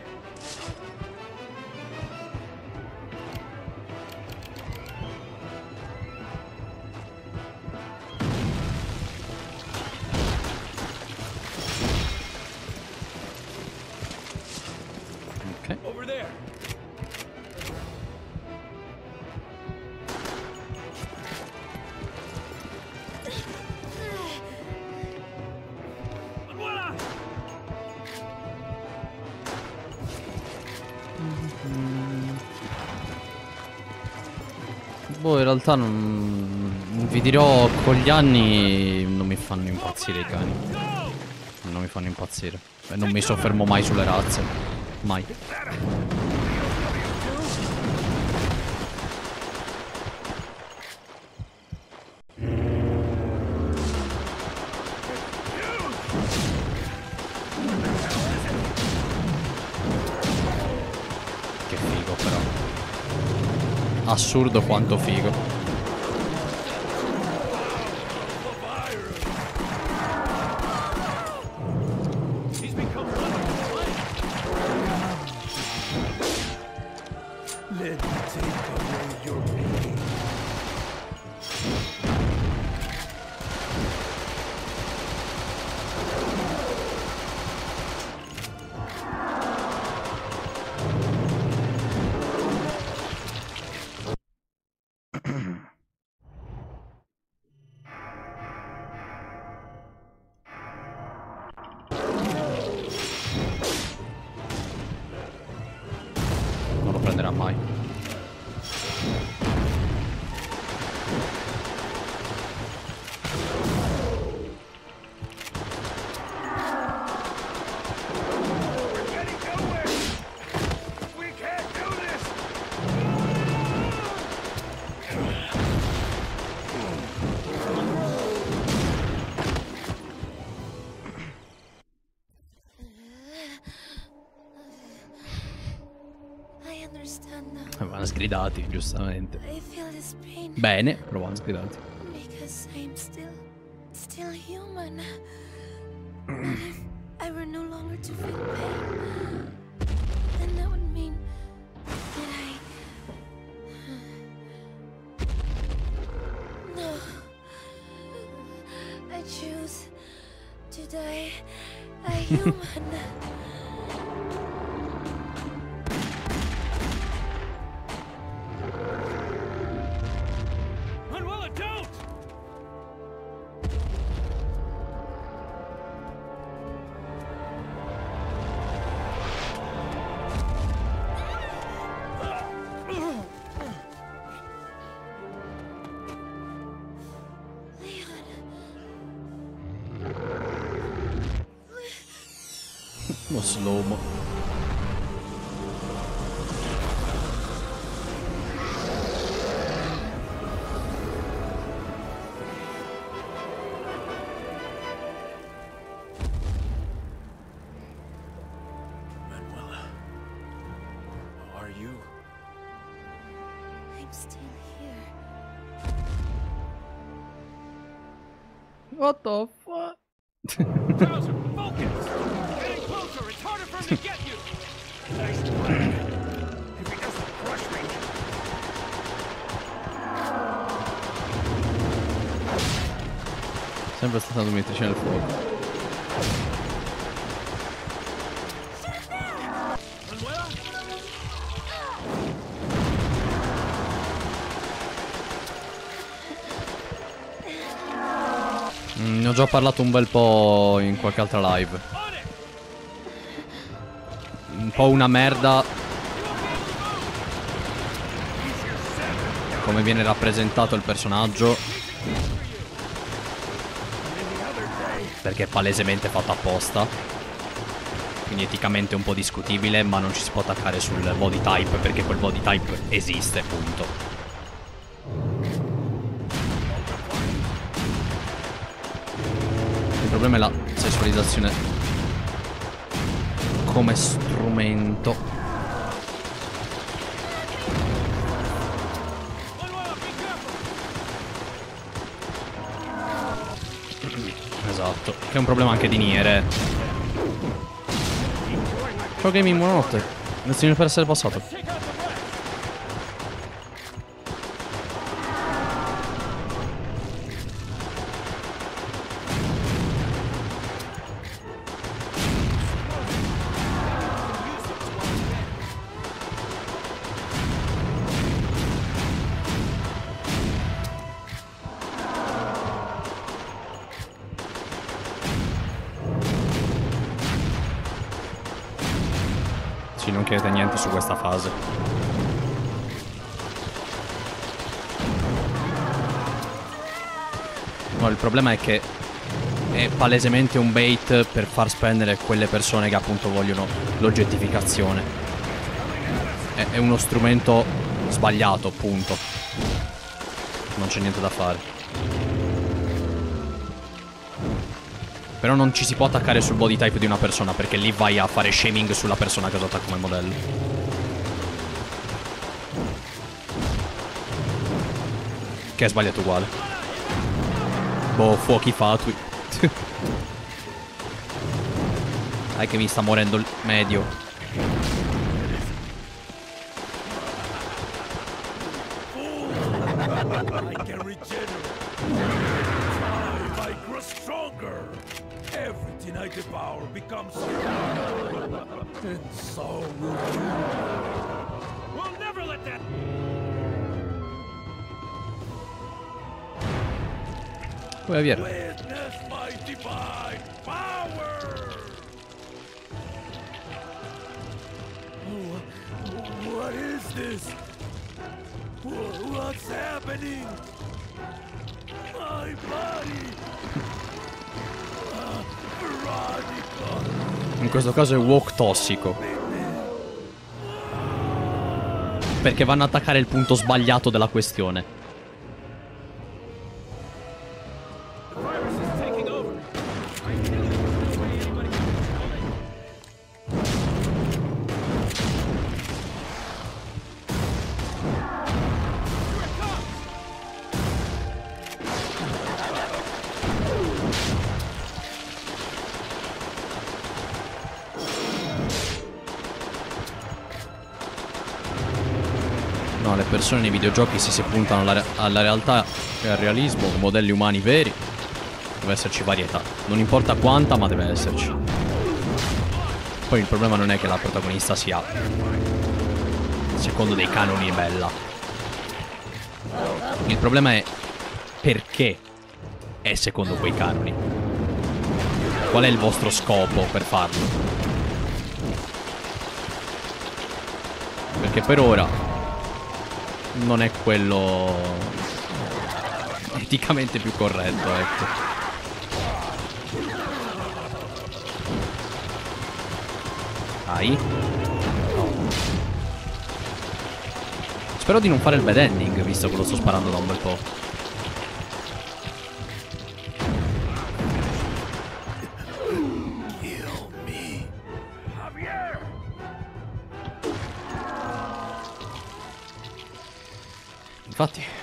Realtà non... Vi dirò, con gli anni non mi fanno impazzire i cani. Non mi fanno impazzire. E non mi soffermo mai sulle razze. Mai. Assurdo quanto figo. Giustamente. Bene, però vanno sgridati. Già parlato un bel po' in qualche altra live. Un po' una merda. Come viene rappresentato il personaggio. Perché è palesemente fatto apposta. Quindi eticamente un po' discutibile, ma non ci si può attaccare sul body type perché quel body type esiste, punto. Problema è la sessualizzazione come strumento. Esatto, che è un problema anche di Niere. Ciao gaming, buonanotte. Grazie per essere passato. Problema è che è palesemente un bait per far spendere quelle persone che appunto vogliono l'oggettificazione. È, è uno strumento sbagliato, punto. Non c'è niente da fare. Però non ci si può attaccare sul body type di una persona perché lì vai a fare shaming sulla persona che adotta come modello. Che è sbagliato uguale. Boh, fuochi fatui. <laughs> Dai che mi sta morendo il medio. Questo caso è walk tossico. Perché vanno ad attaccare il punto sbagliato della questione. Videogiochi se si puntano alla, re- alla realtà e al realismo, modelli umani veri, deve esserci varietà. Non importa quanta, ma deve esserci. Poi il problema non è che la protagonista sia secondo dei canoni bella. Il problema è perché è secondo quei canoni. Qual è il vostro scopo per farlo? Perché per ora non è quello eticamente più corretto, ecco. Dai. Spero di non fare il bad ending, visto che lo sto sparando da un bel po'.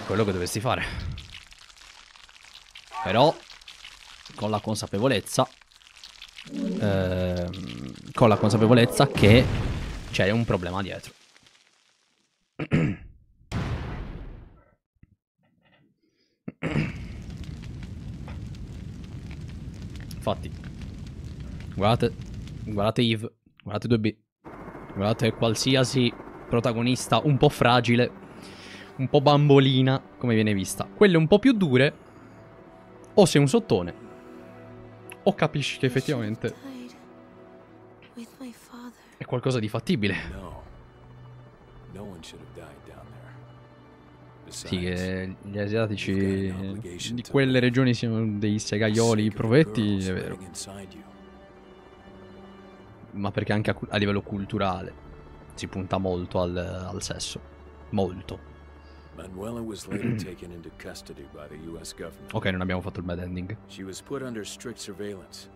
Quello che dovresti fare. Però, con la consapevolezza... ehm, con la consapevolezza che c'è un problema dietro. Infatti, guardate, guardate Eve, guardate 2B, guardate qualsiasi protagonista un po' fragile, un po' bambolina, come viene vista. Quelle un po' più dure, o sei un sottone, o capisci che effettivamente è qualcosa di fattibile. Sì, che gli asiatici di quelle regioni siano dei segaioli profetti, è vero. Ma perché anche a, a livello culturale si punta molto al, al sesso. Molto. Manuela was later <clears throat> taken into custody by the US government. Ok, non abbiamo fatto il bad ending. She was put under strict surveillance.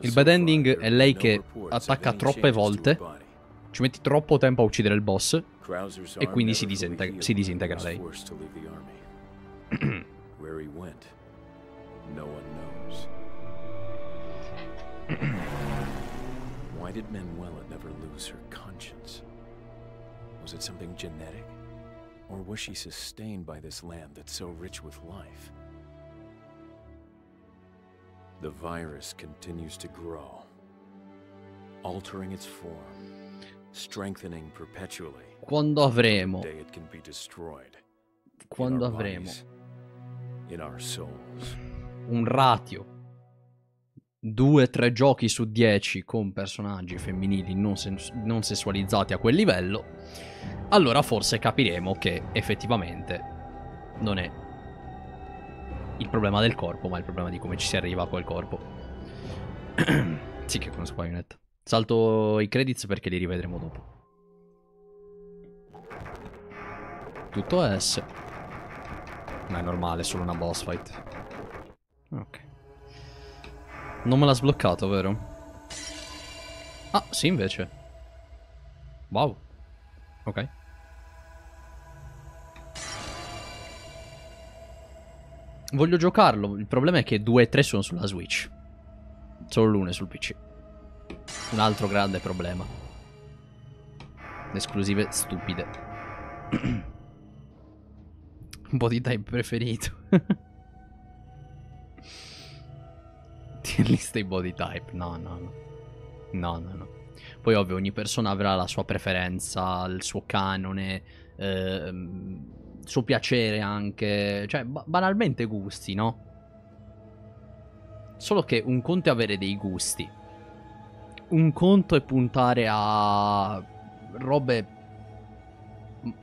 Il bad ending è lei che attacca troppe volte, ci metti troppo tempo a uccidere il boss e quindi si disintegra, si disintegra lei. <clears throat> <clears throat> Why did Manuela never lose her conscience? Was it something genetic? Or was she sustained by this land that's so rich with life? The virus continues to grow, altering its form, strengthening perpetually. Quando avremo, Day it can be destroyed. quando in avremo bodies, in our souls. un ratio due tre giochi su 10 con personaggi femminili non, non sessualizzati a quel livello, allora forse capiremo che effettivamente non è il problema del corpo, ma il problema di come ci si arriva a quel corpo. <clears throat> sì, che con Spionetta. Salto i credits perché li rivedremo dopo. Tutto S. Ma è normale, è solo una boss fight. Ok. Non me l'ha sbloccato, vero? Ah, sì, invece. Wow. Ok. Voglio giocarlo. Il problema è che 2 e 3 sono sulla Switch. Solo l'uno è sul PC. Un altro grande problema. Esclusive stupide. <clears throat> Un po' di type preferito. Tier list dei body type. No, no, no. No, no, no. Poi ovvio, ogni persona avrà la sua preferenza, il suo canone, ehm, il suo piacere anche. Cioè, ba- banalmente gusti, no? Solo che un conto è avere dei gusti. Un conto è puntare a robe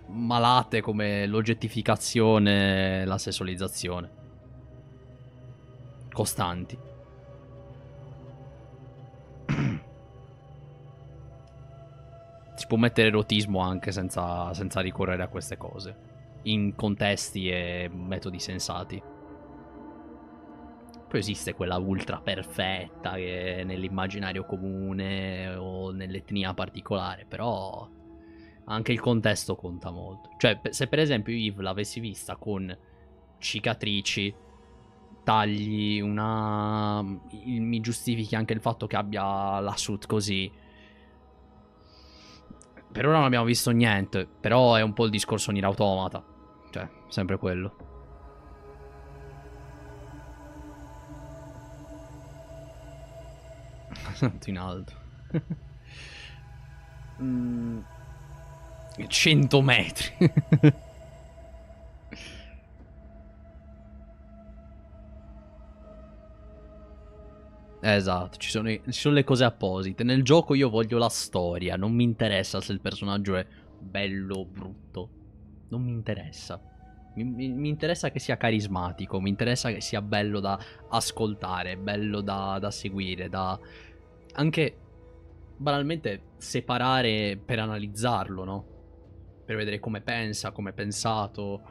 malate come l'oggettificazione, la sessualizzazione. Costanti. Si può mettere erotismo anche senza, senza ricorrere a queste cose. In contesti e metodi sensati. Poi esiste quella ultra perfetta che nell'immaginario comune o nell'etnia particolare, però anche il contesto conta molto. Cioè, se per esempio Eve l'avessi vista con cicatrici, tagli, una... mi giustifichi anche il fatto che abbia la suit così. Per ora non abbiamo visto niente, però è un po' il discorso Nier Automata. Cioè, sempre quello. <laughs> Tanto in alto. mm, <laughs> 100 metri. <laughs> Esatto, ci sono, ci sono, le cose apposite. Nel gioco io voglio la storia, non mi interessa se il personaggio è bello o brutto. Non mi interessa. Mi, mi, mi, interessa che sia carismatico, mi interessa che sia bello da ascoltare, bello da, da seguire, da... Anche banalmente separare per analizzarlo, no? Per vedere come pensa, come è pensato.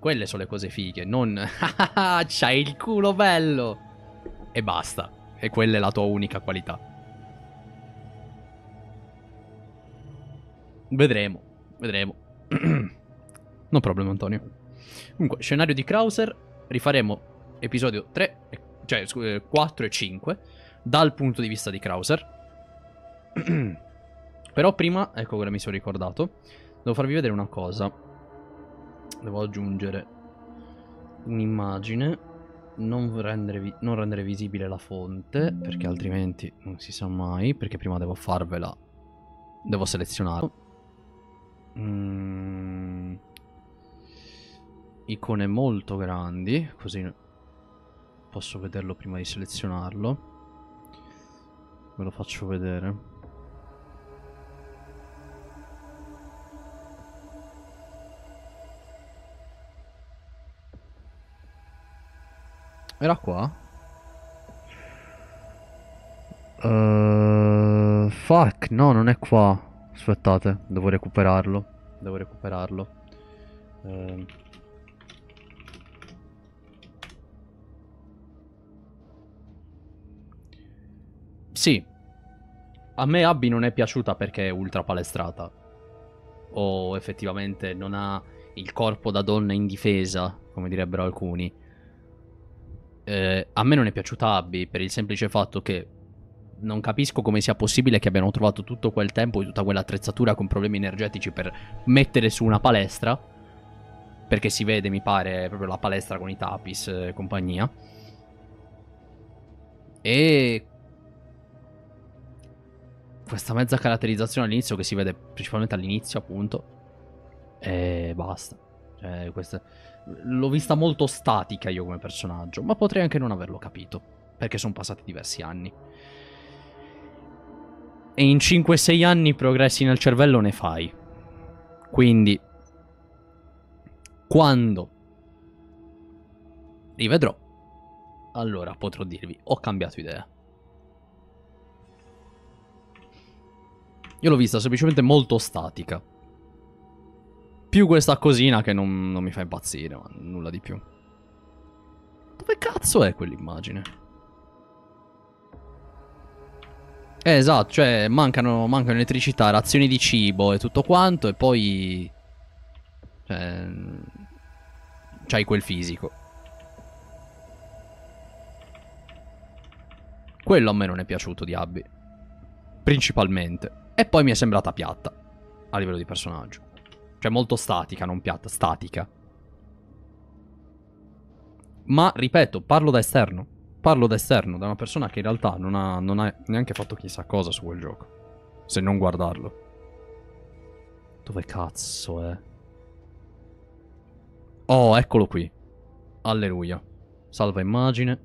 Quelle sono le cose fighe, non... <laughs> C'hai il culo bello! E basta. E quella è la tua unica qualità. Vedremo, vedremo. <clears throat> non problema, Antonio. Comunque, scenario di Krauser, rifaremo episodio 3, cioè 4 e 5, dal punto di vista di Krauser. <clears throat> Però prima, ecco ora mi sono ricordato, devo farvi vedere una cosa. Devo aggiungere un'immagine non rendere, non rendere visibile la fonte, perché altrimenti non si sa mai, perché prima devo farvela, devo selezionarlo. Mm. Icone molto grandi, così posso vederlo prima di selezionarlo. Ve lo faccio vedere. Era qua? Uh, fuck, no, non è qua. Aspettate, devo recuperarlo. Devo recuperarlo. Uh. Sì. A me Abby non è piaciuta perché è ultra palestrata. O effettivamente non ha il corpo da donna indifesa, come direbbero alcuni eh, a me non è piaciuta Abby per il semplice fatto che non capisco come sia possibile che abbiano trovato tutto quel tempo e tutta quell'attrezzatura con problemi energetici per mettere su una palestra. Perché si vede, mi pare, proprio la palestra con i tapis e compagnia. E questa mezza caratterizzazione all'inizio che si vede principalmente all'inizio, appunto. E basta. Cioè, questa... L'ho vista molto statica io come personaggio, ma potrei anche non averlo capito. Perché sono passati diversi anni. E in 5-6 anni progressi nel cervello ne fai. Quindi, quando rivedrò, allora potrò dirvi, ho cambiato idea. Io l'ho vista semplicemente molto statica. Più questa cosina che non, non mi fa impazzire, ma nulla di più. Dove cazzo è quell'immagine? Eh, esatto, cioè mancano, mancano elettricità, razioni di cibo e tutto quanto e poi... Cioè... C'hai quel fisico. Quello a me non è piaciuto di Abby. Principalmente. E poi mi è sembrata piatta. A livello di personaggio. Cioè molto statica, non piatta, statica. Ma, ripeto, parlo da esterno. Parlo da esterno, da una persona che in realtà non ha, non ha neanche fatto chissà cosa su quel gioco. Se non guardarlo. Dove cazzo è? Oh, eccolo qui. Alleluia. Salva immagine.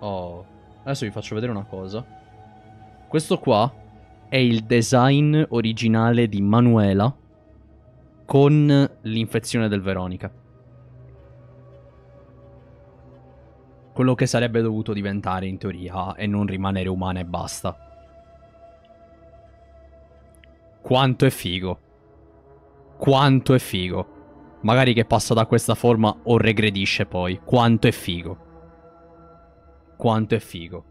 Oh, adesso vi faccio vedere una cosa. Questo qua è il design originale di Manuela con l'infezione del Veronica. Quello che sarebbe dovuto diventare in teoria e non rimanere umana e basta. Quanto è figo. Quanto è figo. Magari che passa da questa forma o regredisce poi. Quanto è figo quanto è figo.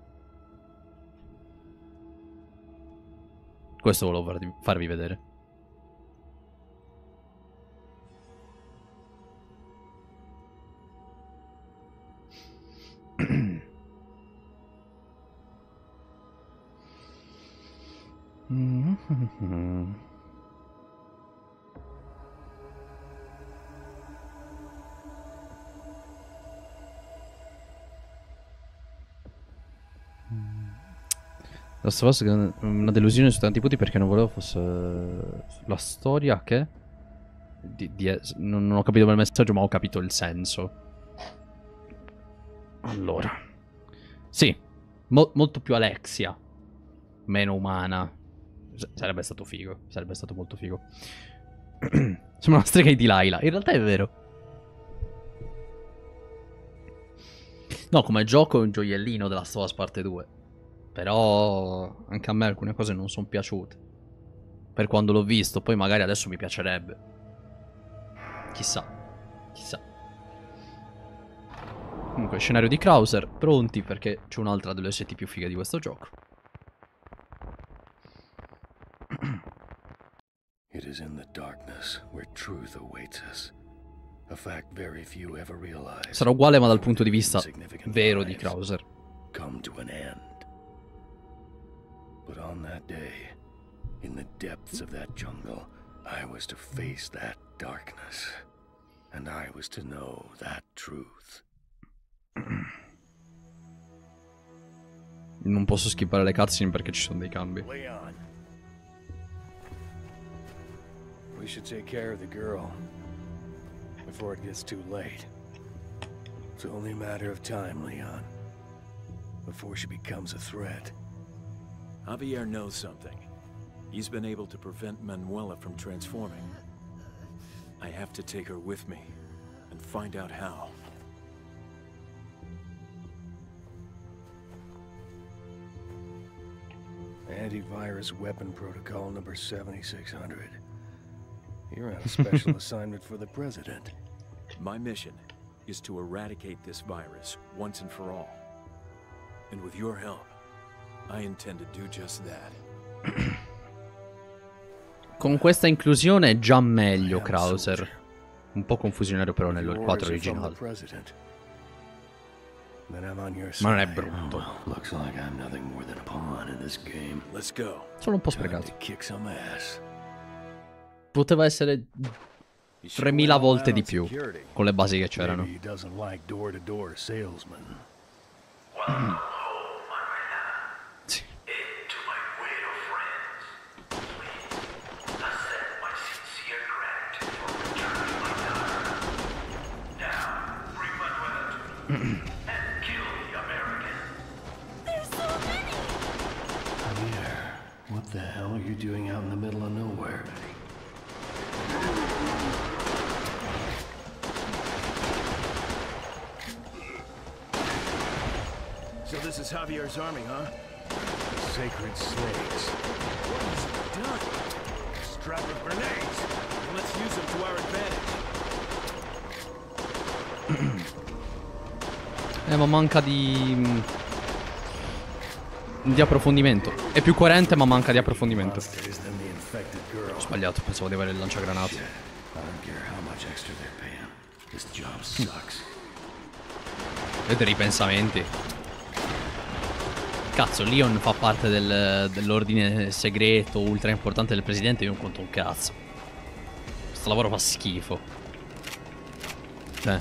Questo volevo farvi, vedere. Mm-hmm. <clears throat> <clears throat> Last of Us è una delusione su tanti punti perché non volevo fosse la storia che... Di, di, non, ho capito il messaggio ma ho capito il senso. Allora. Sì, Mo molto più Alexia. Meno umana. S sarebbe stato figo, sarebbe stato molto figo. <clears throat> Sembra una strega di Delilah, in realtà è vero. No, come gioco è un gioiellino della Us parte 2. Però anche a me alcune cose non sono piaciute. Per quando l'ho visto, poi magari adesso mi piacerebbe. Chissà, chissà. Comunque, scenario di Krauser, pronti perché c'è un'altra delle seti più fighe di questo gioco. <clears throat> It is in the darkness where truth awaits us. A fact very few ever realize. Sarà uguale ma dal punto di vista vero di Krauser. Come to an end. But on that day, in the depths of that jungle, I was to face that darkness. And I was to know that truth. <clears throat> Non posso skippare le cutscene perché ci sono dei cambi. Leon. We should take care of the girl before it gets too late. It's only a matter of time, Leon. Before she becomes a threat. Javier knows something. He's been able to prevent Manuela from transforming. I have to take her with me and find out how. Antivirus weapon protocol number 7600. You're on a special <laughs> assignment for the President. My mission is to eradicate this virus once and for all. And with your help, I intend to do just that. <clears throat> Con questa inclusione è già meglio Krauser. Un po' confusionario però nel 4 originale. Ma non è brutto. Sono un po' sprecato. Poteva essere 3000 volte di più con le basi che c'erano. What <clears throat> you doing out in the middle of nowhere? So this is Javier's army, huh? Sacred slaves. What has he done? Strap of grenades. Let's use them to our advantage. <clears throat> Ma manca di. Mm, di approfondimento. È più coerente, ma manca di approfondimento. Ho sbagliato, pensavo di avere il lanciagranate. Sucks. Vedete i ripensamenti. Cazzo, Leon fa parte del- dell'ordine segreto ultra importante del presidente. Io non conto un cazzo. Questo lavoro fa schifo. Cioè.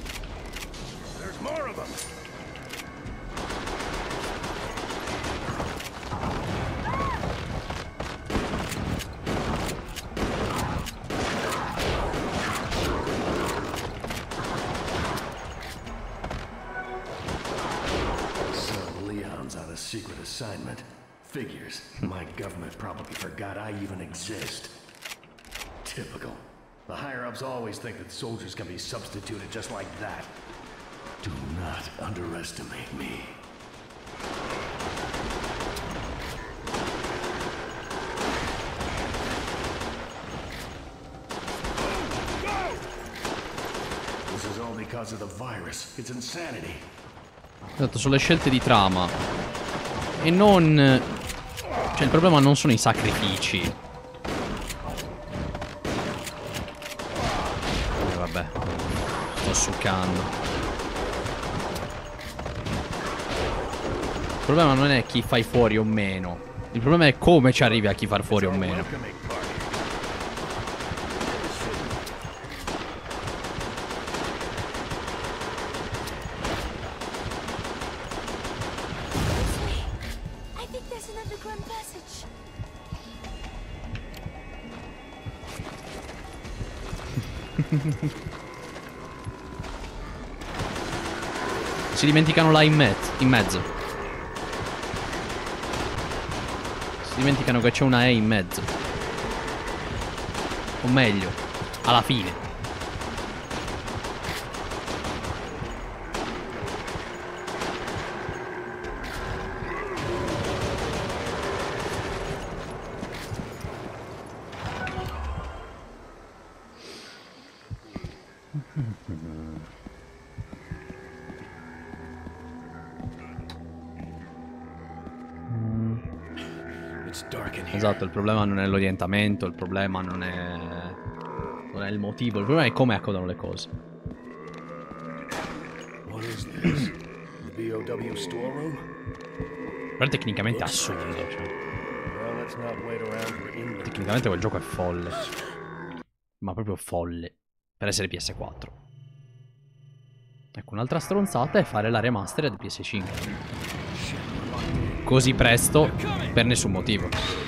Always think that soldiers can be substituted just like that. Do not underestimate me. This is all because of the virus. It's insanity. Esatto, sono le scelte di trama. E non. Cioè, il problema non sono i sacrifici. Sto succando. Il problema non è chi fai fuori o meno. Il problema è come ci arrivi a chi far fuori o meno. Dimenticano là in, mezzo. in mezzo. Si dimenticano che c'è una E in mezzo. O meglio, alla fine. Il problema non è l'orientamento, il problema non è. non è il motivo, il problema è come accodano le cose. Però tecnicamente è assurdo, cioè. Tecnicamente quel gioco è folle. Ma proprio folle. Per essere PS4. Ecco, un'altra stronzata è fare la remaster di PS5. Così presto, per nessun motivo.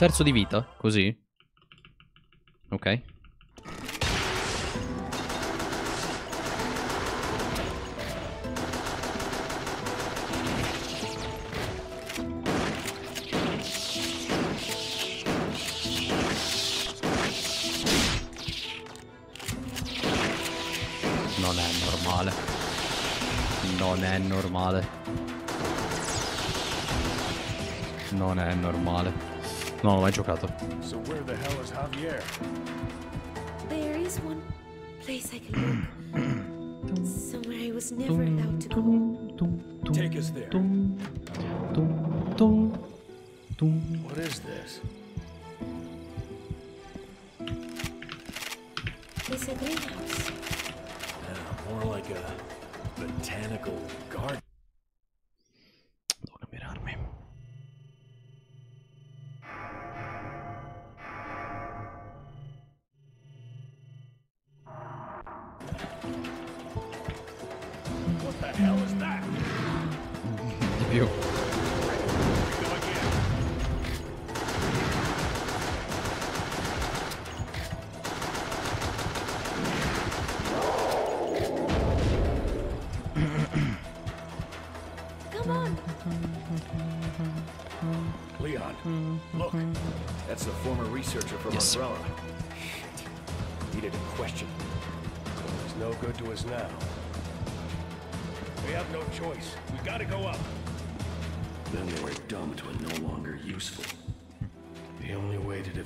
terzo di vita? Così? So where the hell is Javier? view.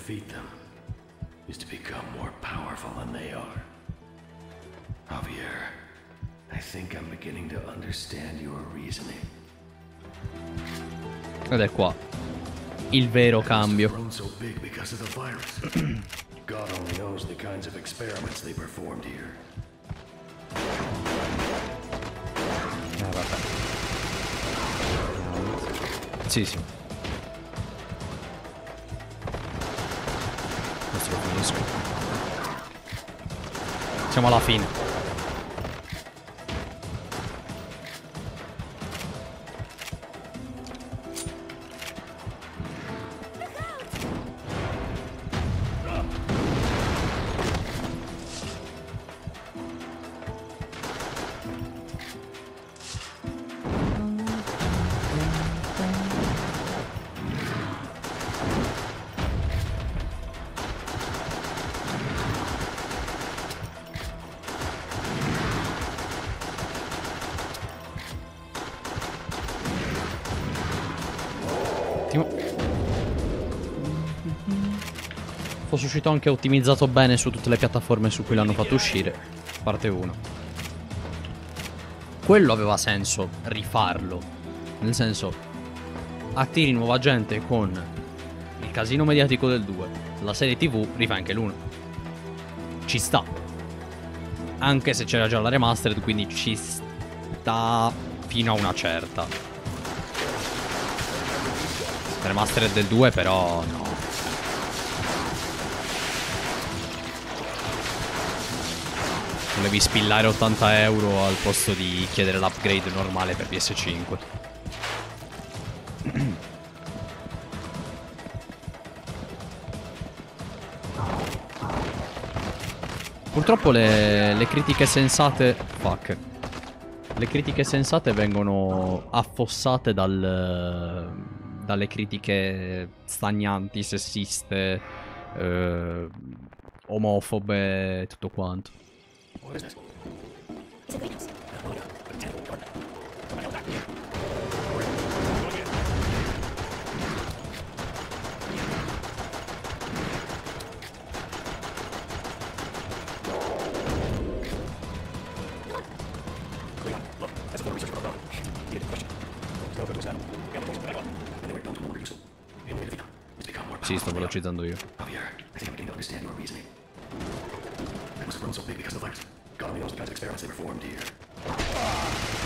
defeat them is to become more powerful than they are. Javier, I think I'm beginning to understand your reasoning. Ed è qua. Il vero cambio. <clears throat> God only knows the kinds of experiments they performed here. Ah, vabbè. Sì, sì. cazzo. Siamo alla fine. uscito anche ottimizzato bene su tutte le piattaforme su cui l'hanno fatto uscire, parte 1. Quello aveva senso rifarlo, nel senso attiri nuova gente con il casino mediatico del 2, la serie TV rifà anche l'1. Ci sta. Anche se c'era già la remastered, quindi ci sta fino a una certa. La remastered del 2 però no. Volevi spillare 80 euro al posto di chiedere l'upgrade normale per PS5. Purtroppo le, le critiche sensate... Fuck. Le critiche sensate vengono affossate dal, dalle critiche stagnanti, sessiste, eh, omofobe e tutto quanto. Sì, sto velocizzando io. Javier, I think I'm beginning to understand your reasoning. I must have grown so big because of the virus. God only knows what kinds of experiments they performed here. Cosa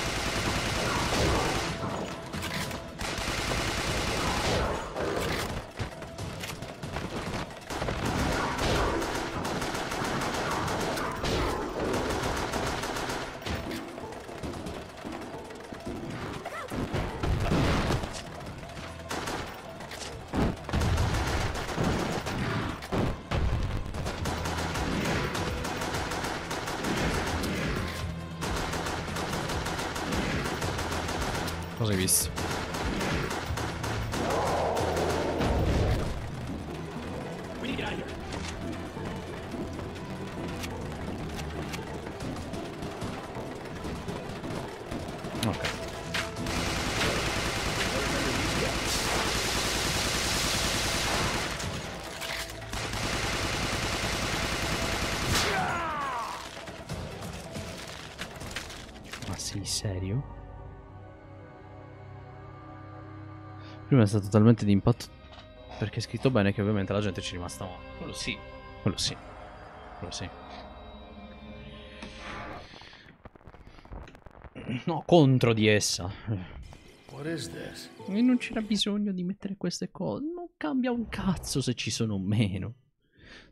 Prima è stato talmente di impatto perché è scritto bene che ovviamente la gente ci è rimasta male. Quello sì. Quello sì. Quello sì. No, contro di essa. What is this? E non c'era bisogno di mettere queste cose. Non cambia un cazzo se ci sono o meno.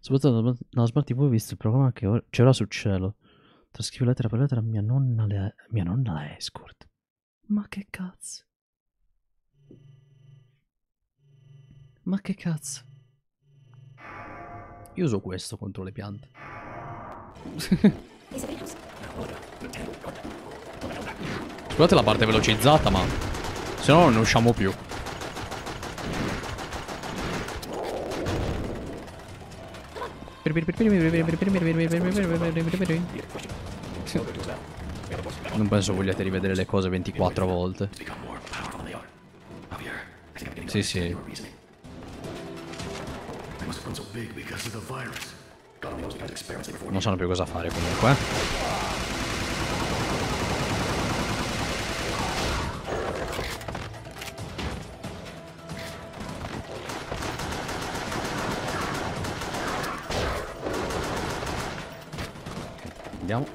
Soprattutto nella- Smart TV ho visto il programma che c'era sul cielo. Trascrivo lettera per lettera a mia nonna, le- mia nonna la escort. Ma che cazzo? Ma che cazzo? Io uso questo contro le piante. Scusate la parte velocizzata, ma se no non usciamo più. Non penso vogliate rivedere le cose 24 volte. Sì, sì. Non sanno più cosa fare comunque. eh. Andiamo.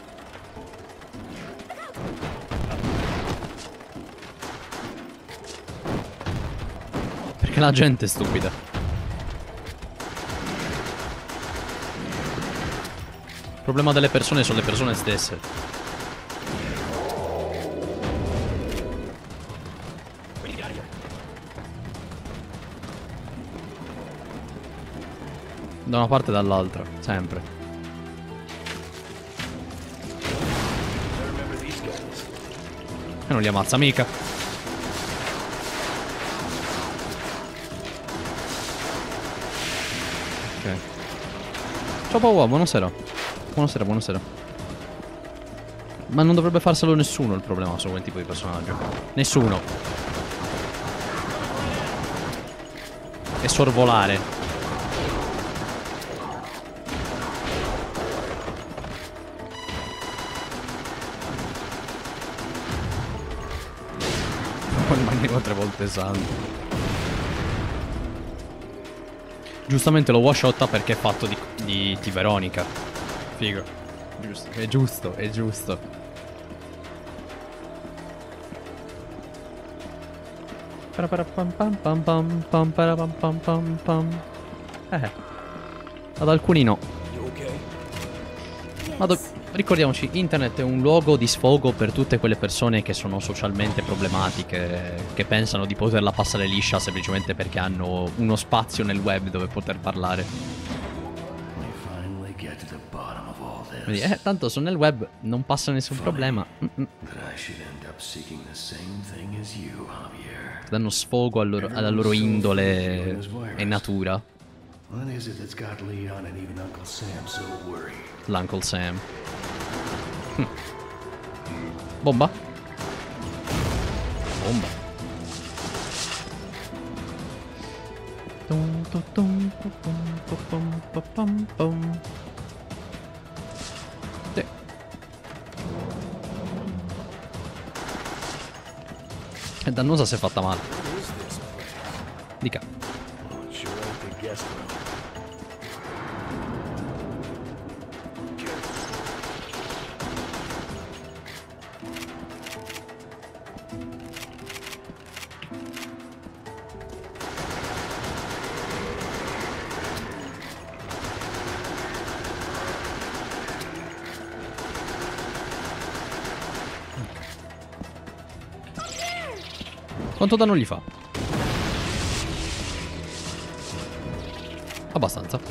Perché la gente è stupida. Problema delle persone sono le persone stesse. Da una parte e dall'altra, sempre. E non li ammazza mica. Ok. Ciao Paua, buonasera. Buonasera, buonasera. Ma non dovrebbe farselo nessuno il problema su quel tipo di personaggio. Nessuno. E sorvolare. <laughs> Poi mandiamo tre volte santo. Giustamente lo washotta perché è fatto di, di, di Veronica. Figo. Giusto, è giusto, è giusto. Eh. Ad alcuni no. Ma ricordiamoci, internet è un luogo di sfogo per tutte quelle persone che sono socialmente problematiche, che pensano di poterla passare liscia semplicemente perché hanno uno spazio nel web dove poter parlare. Quindi, eh, tanto sono nel web, non passa nessun Funny, problema. Mm, mm. Danno sfogo al loro, alla loro indole e natura. L'Uncle Sam. Hm. Bomba. Bomba. Bomba. Dum, dum, dum, dannosa se è fatta male. Dica. Quanto danno gli fa? Abbastanza.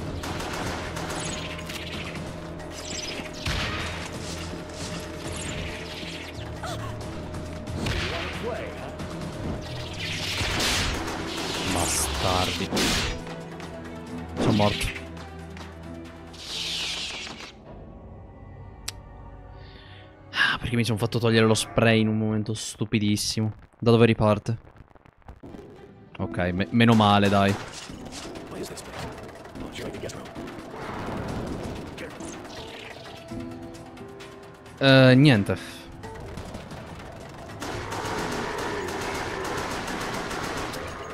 Mi sono fatto togliere lo spray in un momento stupidissimo. Da dove riparte? Ok, me- meno male, dai. Eh, niente.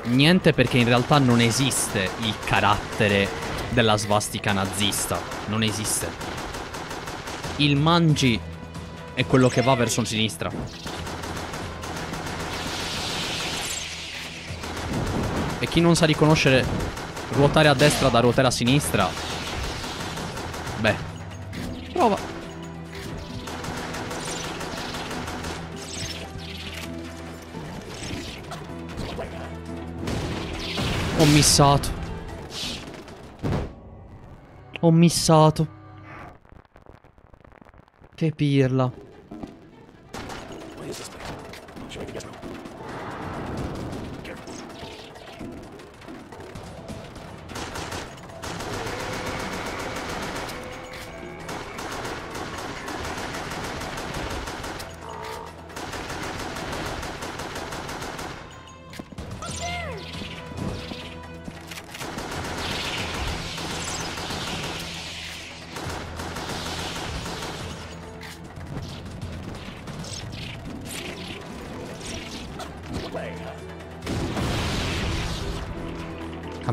Niente perché in realtà non esiste il carattere della svastica nazista. Non esiste. Il mangi è quello che va verso sinistra. E chi non sa riconoscere ruotare a destra da ruotare a sinistra, beh, prova. Ho missato. Ho missato. Che pirla.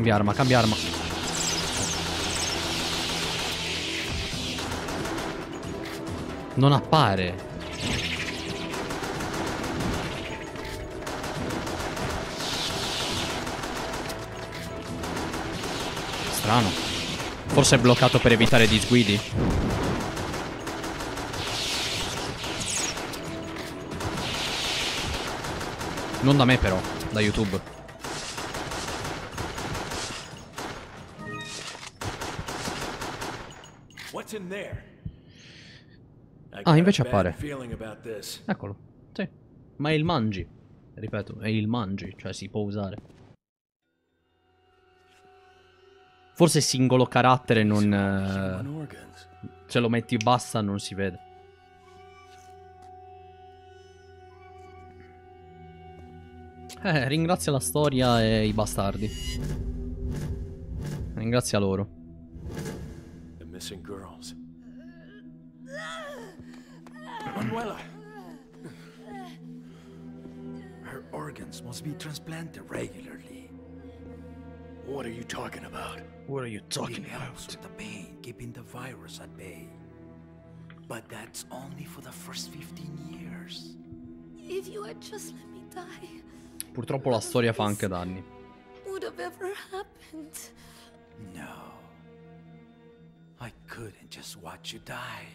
Cambia arma, cambia arma. Non appare. Strano. Forse è bloccato per evitare disguidi. Non da me però, da YouTube. Ah, invece appare. Eccolo. Sì. Ma è il mangi. Ripeto, è il mangi, cioè si può usare. Forse singolo carattere non... eh, se lo metti basta non si vede. Eh, ringrazia la storia e i bastardi. Ringrazia loro. The missing girls. Manuela! Her organs must be transplanted regularly. What are you talking about? What are you it helps with the pain, keeping the virus at bay. But that's only for the first 15 years. If you had just let me die, Purtroppo la storia fa anche danni. would have ever happened. No. I couldn't just watch you die.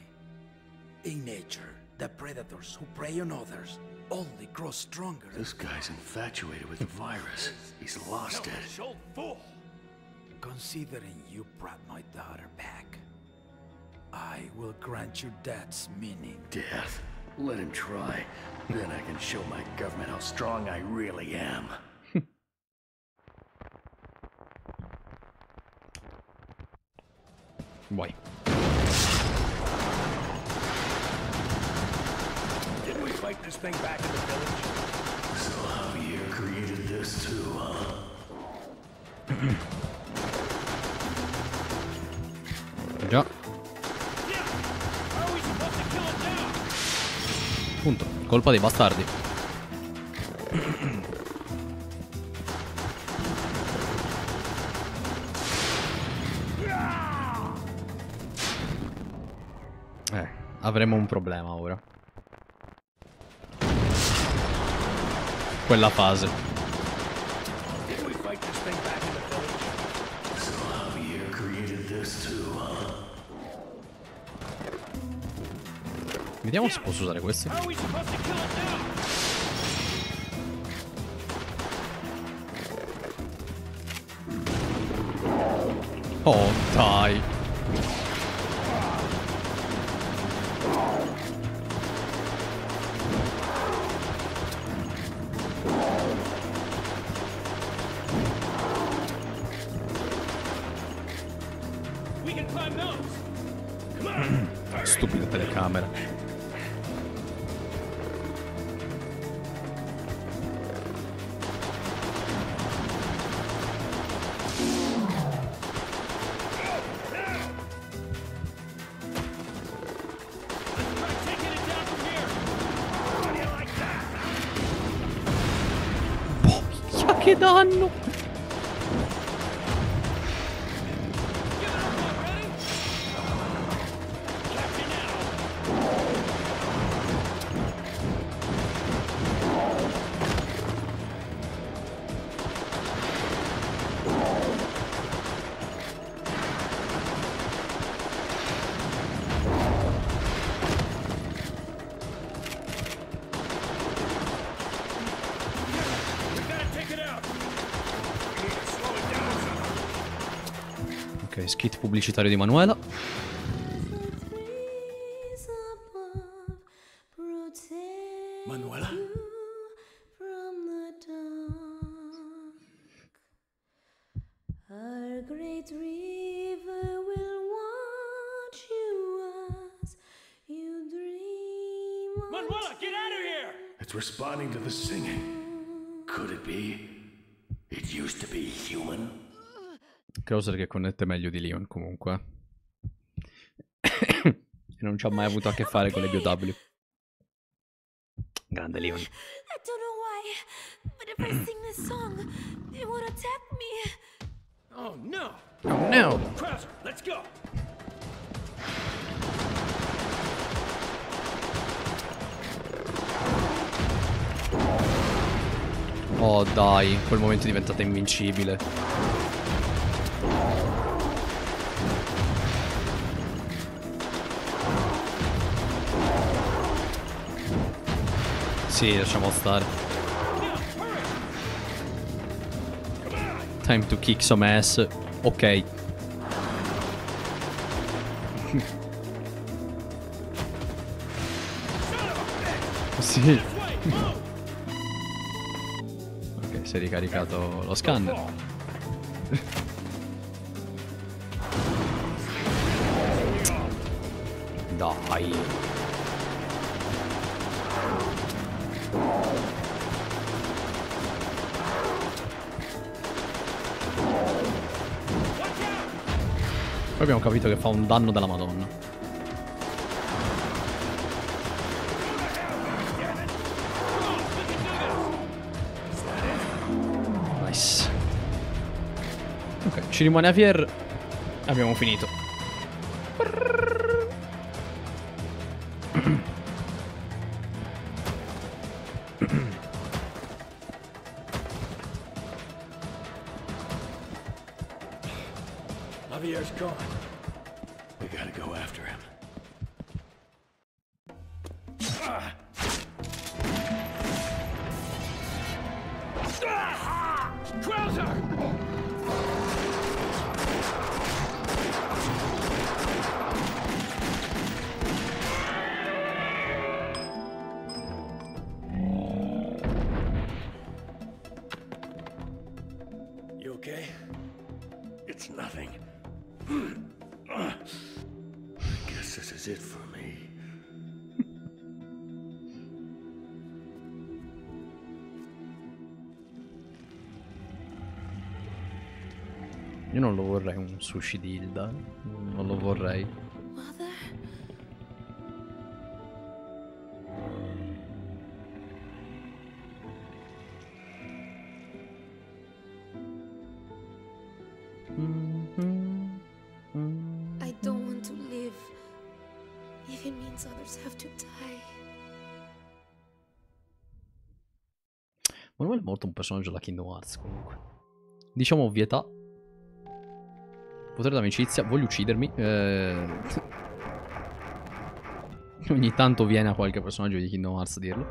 In nature, the predators who prey on others only grow stronger. This guy's infatuated with the virus. He's lost it. Considering you brought my daughter back, I will grant you death's meaning. Death. Let him try. Then I can show my government how strong I really am. Vai. Didn't we fight this thing back in the village? So Javier created this too, huh? Già. Punto. Colpa dei bastardi. Avremo un problema ora. Quella fase. Vediamo se posso usare questo. Oh, dai. Ok, skit pubblicitario di. Manuela? Krauser che connette meglio di Leon comunque. <coughs> e non ci ha mai avuto a che fare con le BOW. Grande Leon. I don't know why, but if I sing this song, it would attack me. Oh no! Oh no! Krauser, let's go! Oh dai, in quel momento è diventata invincibile. Sì, lasciamo stare. Time to kick some ass. Ok. <laughs> sì. Ok, si è ricaricato lo scanner. Dai. Abbiamo capito che fa un danno della madonna. Nice. Ok, ci rimane Avier. Abbiamo finito. Sushi di Hilda. Non lo vorrei. Mother? I don't want to live. If it means others have to die. Manuel è molto un personaggio da Kingdom Hearts comunque. Diciamo ovvietà. Potere d'amicizia. Voglio uccidermi. Eh... <laughs> Ogni tanto viene a qualche personaggio di Kingdom Hearts a dirlo.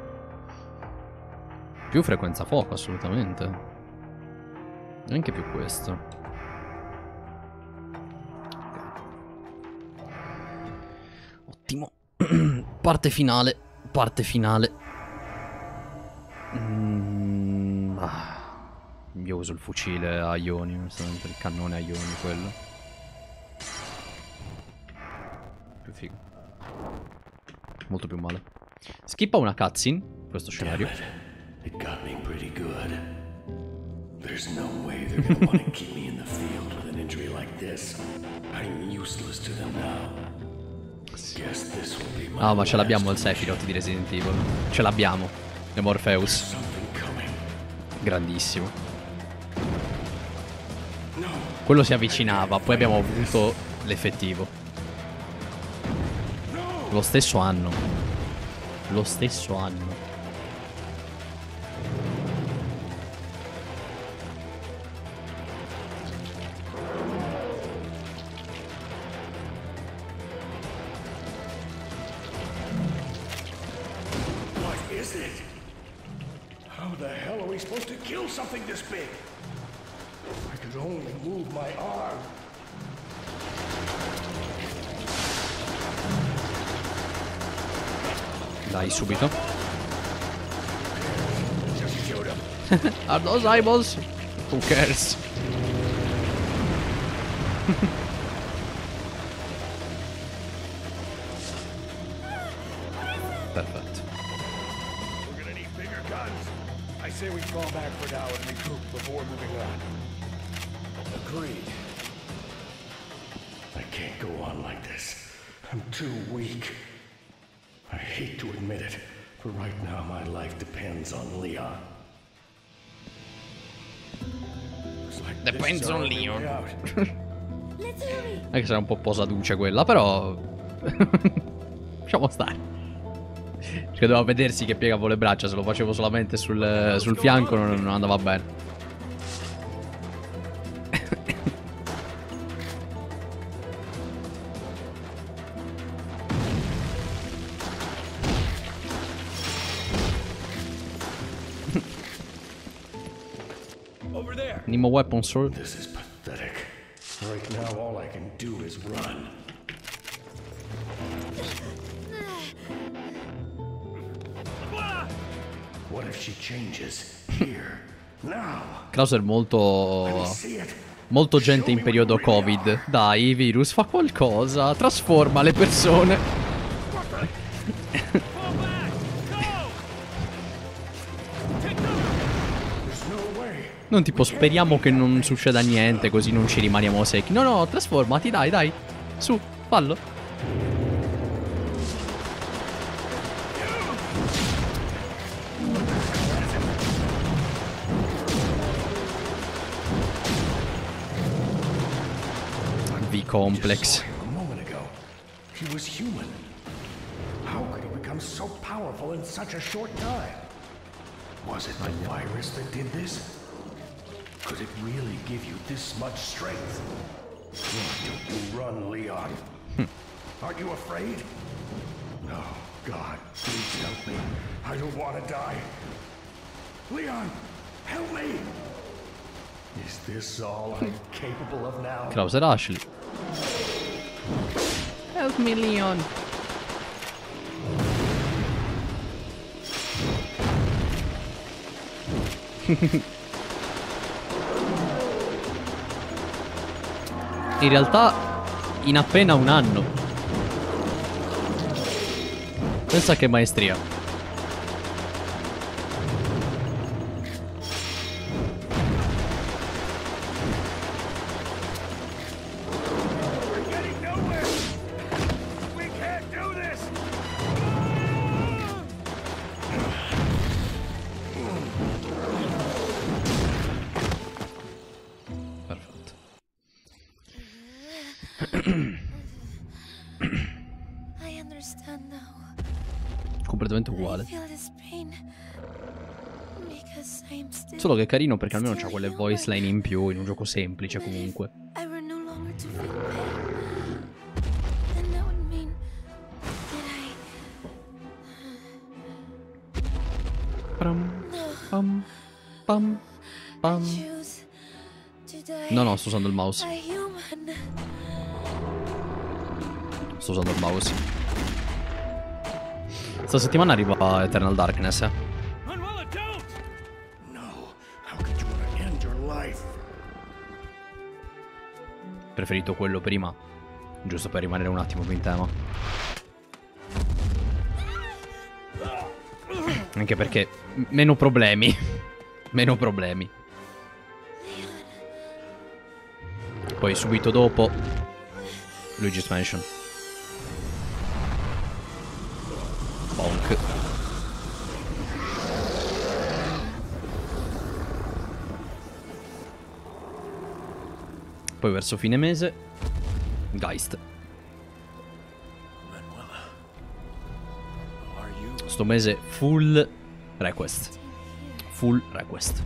Più frequenza fuoco, assolutamente. Anche più questo. Ottimo. <clears throat> parte finale. Parte finale. Mm, ah. Io uso il fucile a ioni, il cannone a ioni quello. Figo. Molto più male. Skippa una cutscene, questo scenario. It got me pretty good. There's no way they're gonna want to <laughs> keep me in the field with an injury like this. I'm useless to them now. Guess this will be my Ah, ma ce l'abbiamo il Sephiroth di Resident Evil. Ce l'abbiamo. E Morpheus. Grandissimo. Quello si avvicinava, poi abbiamo avuto l'effettivo. Lo stesso anno. Lo stesso anno. Those eyeballs? Who cares? <laughs> like this Depends is our on only Leon. Anche se è un po' posaduce quella, però... <laughs> Lasciamo stare. Perché doveva vedersi che piegavo le braccia, se lo facevo solamente sul, sul fianco non, non andava bene. Nemo Weapon Sword. This is pathetic. Right now, all I can do is run. What if she changes here, now? Krauser molto... Molto gente in periodo Covid. Dai, virus, fa qualcosa. Trasforma le persone. Non tipo speriamo che non succeda niente così non ci rimaniamo secchi. No, no, trasformati, dai, dai. Su, fallo. V-complex. How could he become so powerful in such a short time? Was it the virus that did this? Could it really give you this much strength? Why don't you run, Leon? Aren't you afraid? No, God, please help me. I don't want to die. Leon, help me! Is this all I'm capable of now? Krauser Ashley. Help me, Leon. <laughs> In realtà, in appena un anno. Pensa che maestria. Solo che è carino perché almeno c'ha quelle voice line in più in un gioco semplice comunque. Pam, pam, pam. No, no, sto usando il mouse. Sto usando il mouse. Sta settimana arriva Eternal Darkness, eh. Preferito quello prima. Giusto per rimanere un attimo più in tema. Anche perché meno problemi. <laughs> meno problemi. Poi subito dopo Luigi's Mansion. Bonk. Poi verso fine mese Geist. Sto mese full request. Full request.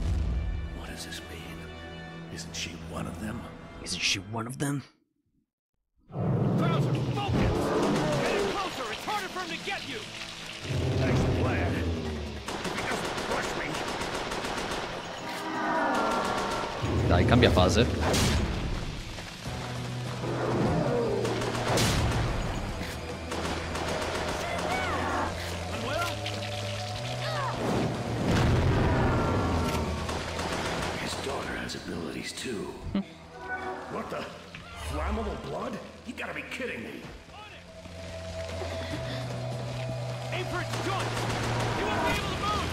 What does this mean? Isn't she one of them? Isn't she one of them? Bowser, focus! Get in closer! It's harder for him to get you! Nice plan. If he doesn't crush me, Dai, cambia fase. Too. what the? Flammable blood? You gotta be kidding me. Aim for its joint! You won't be able to move!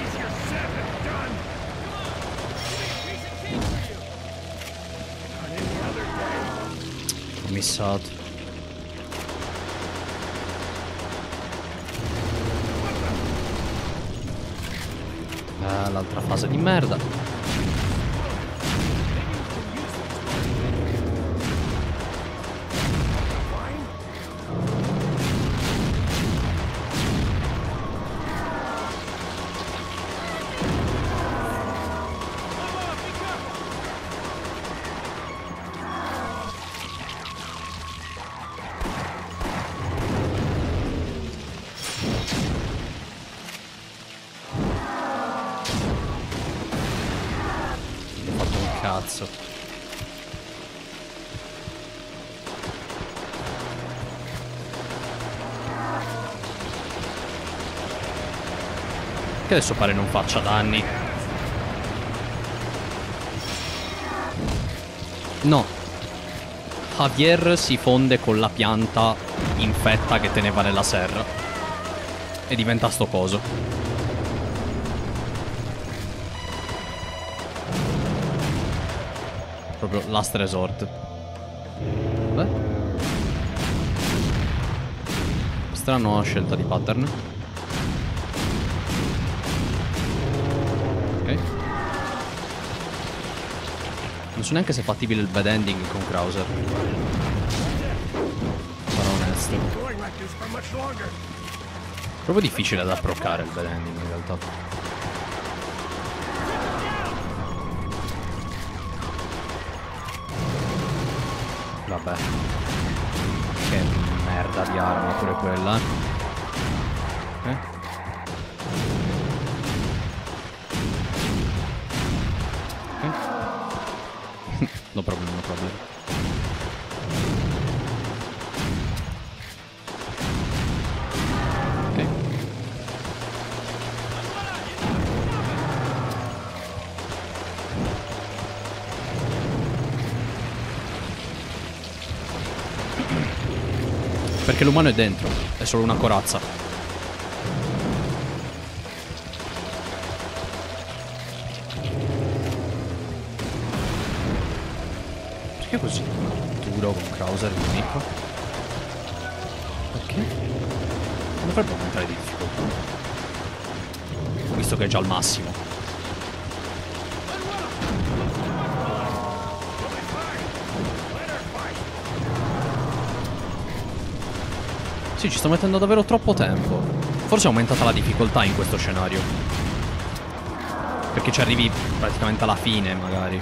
Easier said than done. Piece of cake for you! On any other day. Ah, l'altra fase di merda. Che adesso pare non faccia danni. No. Javier si fonde con la pianta infetta che teneva nella serra. E diventa sto coso. Proprio last resort. Beh. Strano scelta di pattern. So neanche se è fattibile il bad ending con Krauser. Sono onesto. Proprio difficile da approccare il bad ending in realtà. Vabbè. Che merda di arma pure quella. L'umano è dentro, è solo una corazza. Mettendo davvero troppo tempo. Forse è aumentata la difficoltà in questo scenario. Perché ci arrivi praticamente alla fine, magari.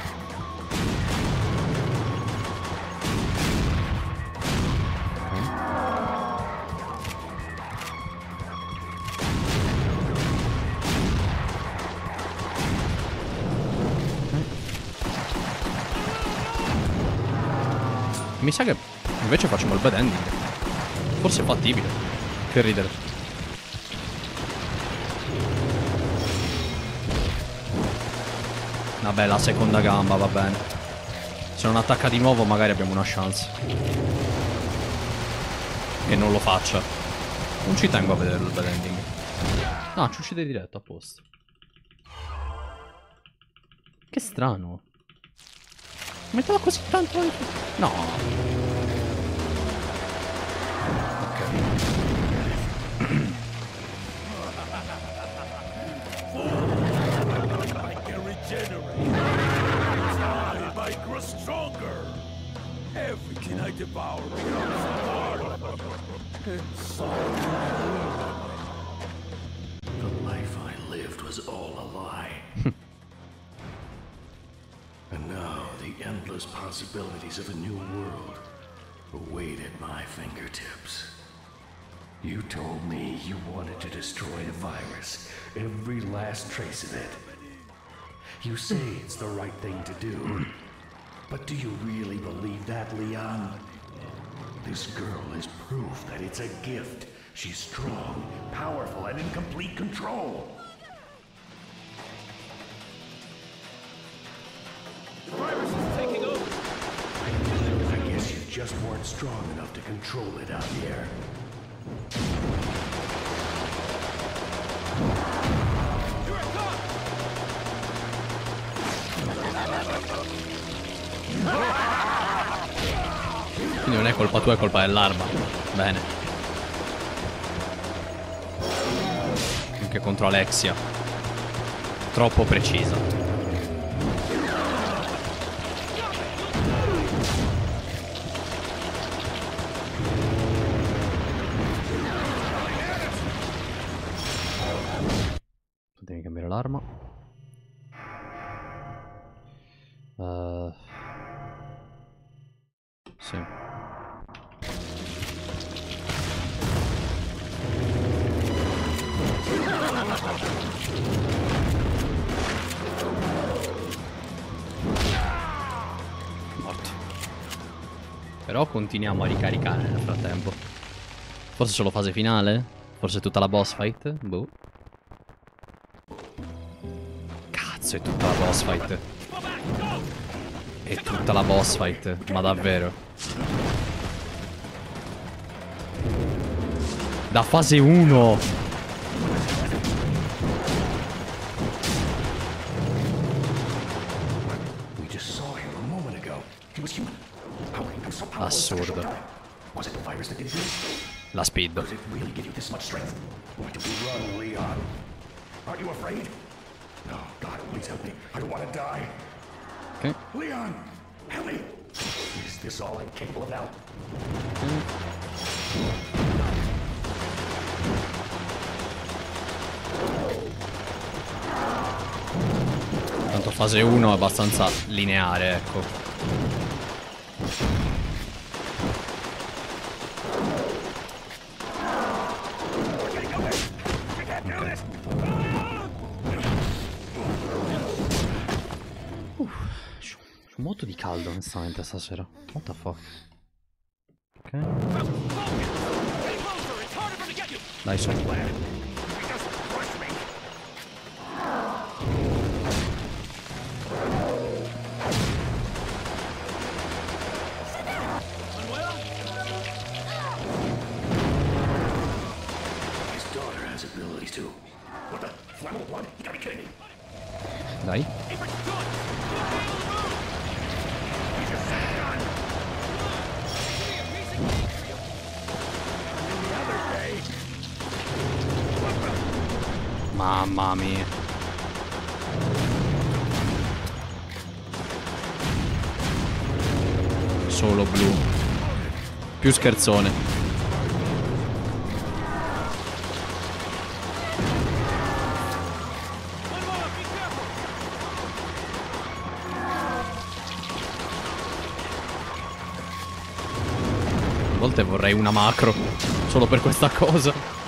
Mi sa che invece facciamo il bad ending. Forse è fattibile. Che ridere. Vabbè, la seconda gamba va bene. Se non attacca di nuovo magari abbiamo una chance. Che non lo faccia. Non ci tengo a vedere il bad ending. No, ci uccide diretto, a posto. Che strano. Metteva così tanto anche... No. <laughs> possibilities of a new world await at my fingertips. You told me you wanted to destroy the virus, every last trace of it. You say it's the right thing to do. <clears throat> But do you really believe that, Leon? This girl is proof that it's a gift. She's strong, powerful, and in complete control. Just weren't strong enough to control it out here. Quindi non è colpa tua, è colpa dell'arma. Bene. Anche contro Alexia. Troppo precisa. L'arma. Eh, Sì. Morto. Però continuiamo a ricaricare nel frattempo. Forse solo fase finale? Forse tutta la boss fight? Boh. Cazzo, è tutta la boss fight. È tutta la boss fight, ma davvero. Da fase 1. We just saw him a moment ago. He was human. How can he be so powerful? in such a short Assurdo. La speed. Aren't you afraid? No, God, please help me. I don't want to die. Ok. Leon! us all incapable of help. Tanto fase 1 è abbastanza lineare, ecco. C'è un moto di caldo onestamente stasera. What the fuck? Ok. Dai su. Più scherzone. A volte vorrei una macro. Solo per questa cosa.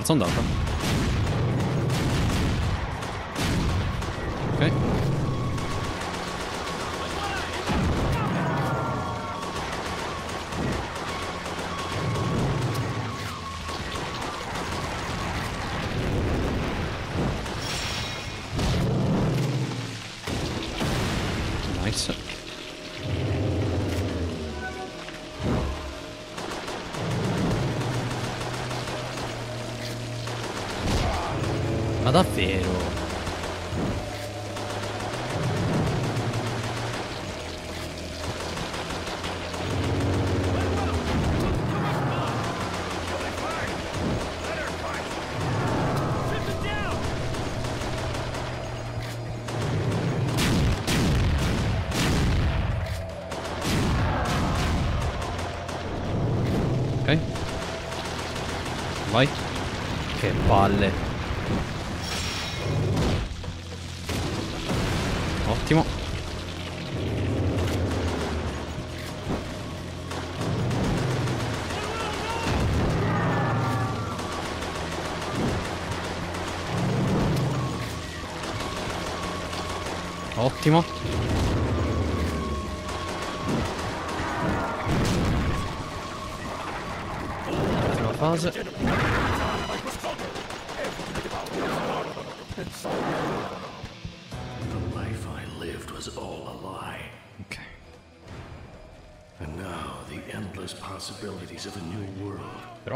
helt sånn da. Palle. Ottimo. Ottimo. Ultima fase.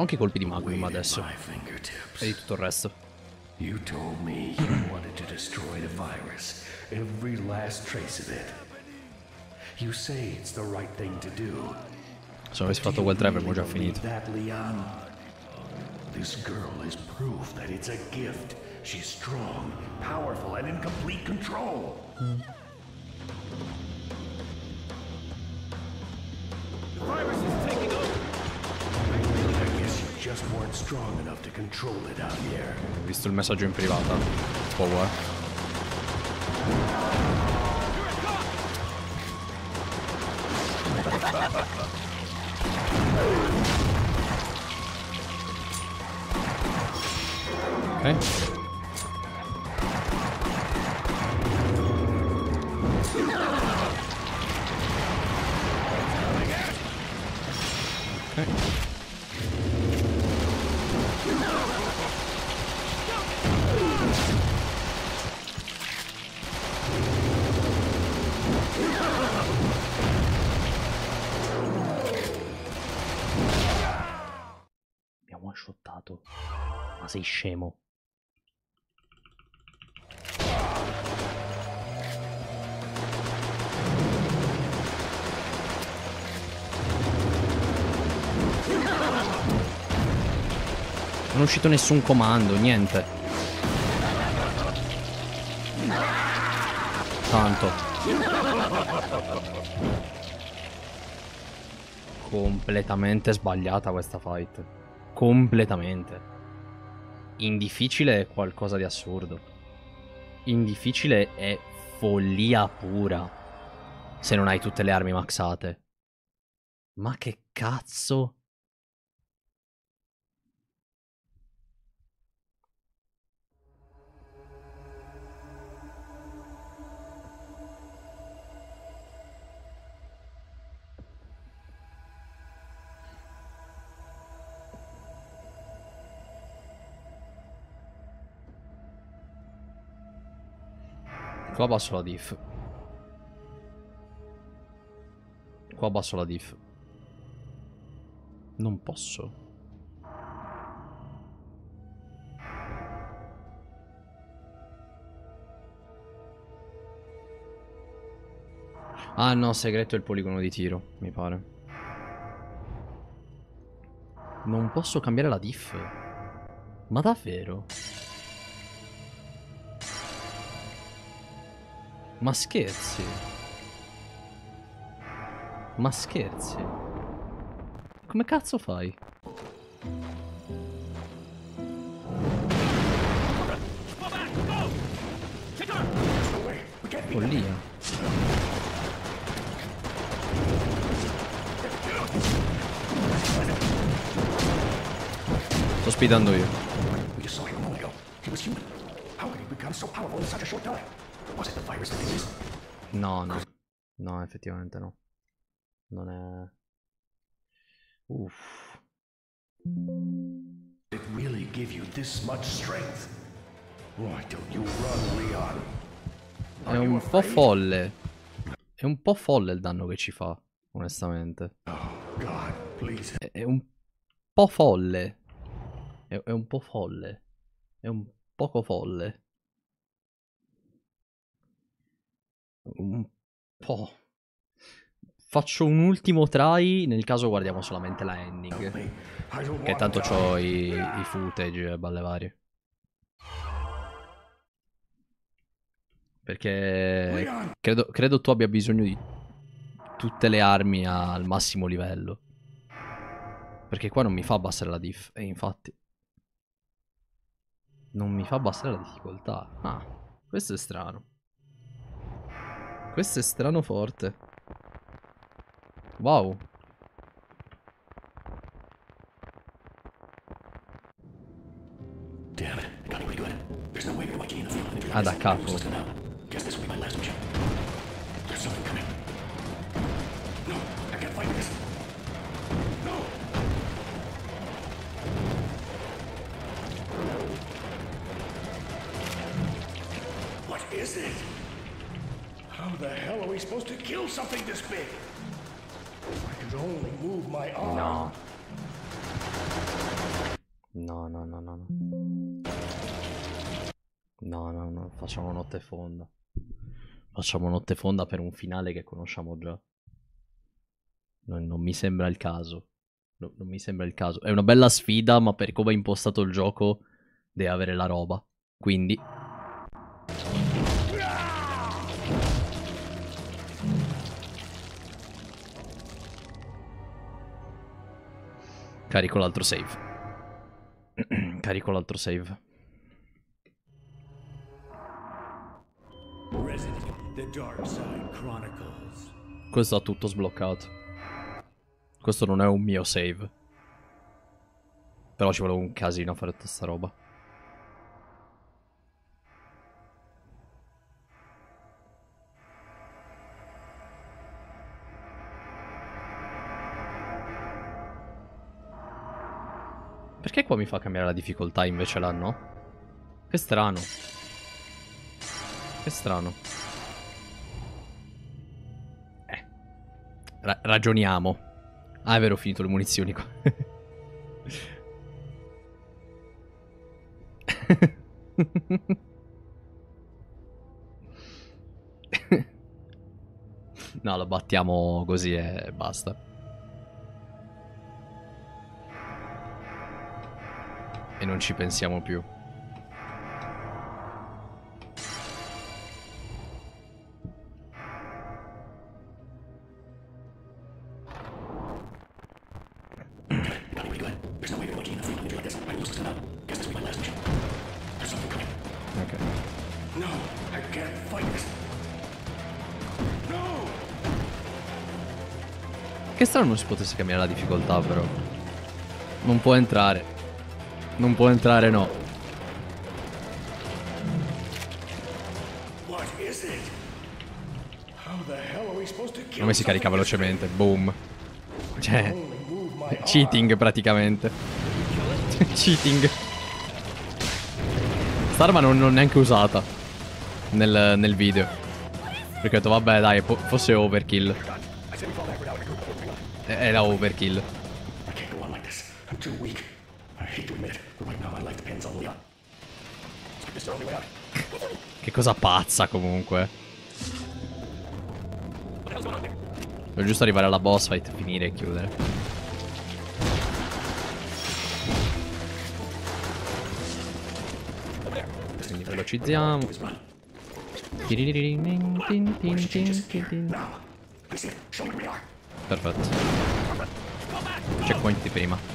Anche i colpi di Magnum adesso. E di tutto il resto. You told me you wanted to destroy the virus, every last trace of it. You say it's the right thing to do. Se avessi fatto quel drive avremmo già finito. That Leon. This girl is proof that it's a gift. She's strong, powerful, and in complete control. The visto il messaggio in privata. Power. Ok. Sei scemo. Non è uscito nessun comando, niente. Tanto. Completamente sbagliata questa fight. Completamente. In difficile è qualcosa di assurdo. In difficile è follia pura. Se non hai tutte le armi maxate. Ma che cazzo? Qua abbasso la diff. Qua abbasso la diff. Non posso. Ah no, segreto è il poligono di tiro, mi pare. Non posso cambiare la diff. Ma davvero? Ma scherzi? Ma scherzi? Come cazzo fai? Follia. Sto speedando io. No, no. No, effettivamente no. Non è... Uff. It really give you this much strength? Why don't you run, Leon? È un po' folle. È un po' folle il danno che ci fa, onestamente. God, please. È, è un po' folle. È, è un po' folle. È un poco folle. Un po'. Faccio un ultimo try nel caso guardiamo solamente la ending. Che tanto ho i, i footage e balle varie. Perché credo, credo tu abbia bisogno di tutte le armi al massimo livello. Perché qua non mi fa abbassare la diff. E infatti. Non mi fa abbassare la difficoltà. Ah, questo è strano. Questo è strano forte. Wow. Ah, da capo. Is it? The hell are we supposed to kill something this big? I could only move my arm. No. No, no, no, no, no. No, no, no. Facciamo notte fonda. Facciamo notte fonda per un finale che conosciamo già. Non, non mi sembra il caso. No, non mi sembra il caso. È una bella sfida, ma per come è impostato il gioco, deve avere la roba. Quindi. Carico l'altro save. <clears throat> Carico l'altro save. Questo ha tutto sbloccato. Questo non è un mio save. Però ci vuole un casino a fare tutta sta roba. Perché qua mi fa cambiare la difficoltà invece là no? Che strano. Che strano. Eh. Ra ragioniamo. Ah, è vero, ho finito le munizioni qua. <laughs> no, lo battiamo così e basta. E non ci pensiamo più. Che strano non si potesse cambiare la difficoltà però. Non può entrare. Non può entrare, no. Come si carica velocemente? Boom. Cioè, cheating praticamente. <laughs> cheating. St'arma non l'ho neanche usata nel, nel video. Perché ho detto, vabbè, dai, fosse overkill. E- Era overkill. I can't go on like this. I'm too weak. I hate to admit it, but right now my life depends on Leon. This is the only way out. Che cosa pazza comunque. Devo giusto arrivare alla boss fight, finire e chiudere. Quindi velocizziamo. Perfetto. Checkpoint di prima.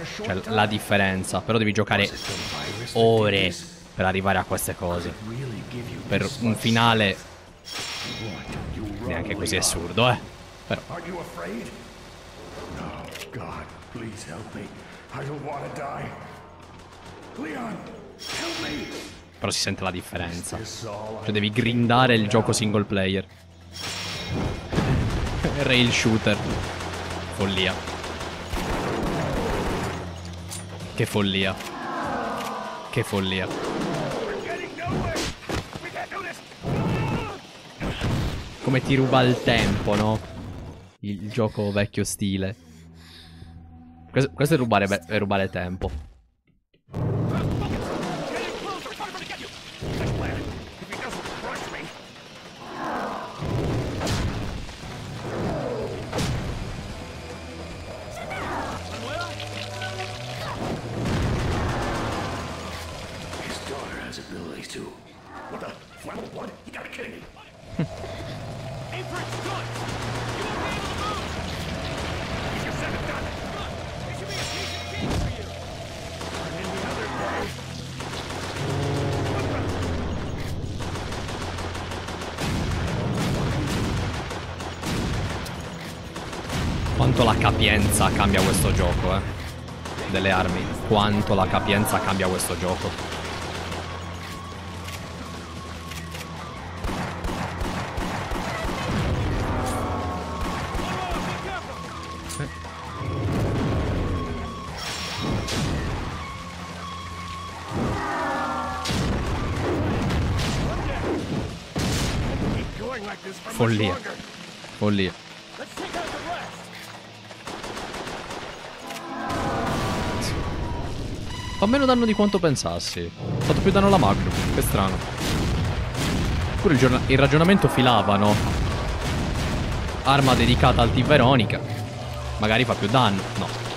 A short Cioè, la differenza. Però devi giocare ore per arrivare a queste cose. Per un finale neanche così assurdo, eh. Però. Are you afraid? No, God, please help me. I don't want to die. Leon, help me. Però si sente la differenza. Cioè devi grindare il gioco single player. <laughs> Rail shooter. Follia. Che follia. Che follia. Come ti ruba il tempo, no? Il, il gioco vecchio stile. Questo, è rubare, è rubare tempo. Delle armi. Quanto la capienza cambia questo gioco. Follia. Follia. Fa meno danno di quanto pensassi. Ha fatto più danno alla Magnum. Che strano. Pure il, il ragionamento filava, no? Arma dedicata al Team Veronica. Magari fa più danno. No.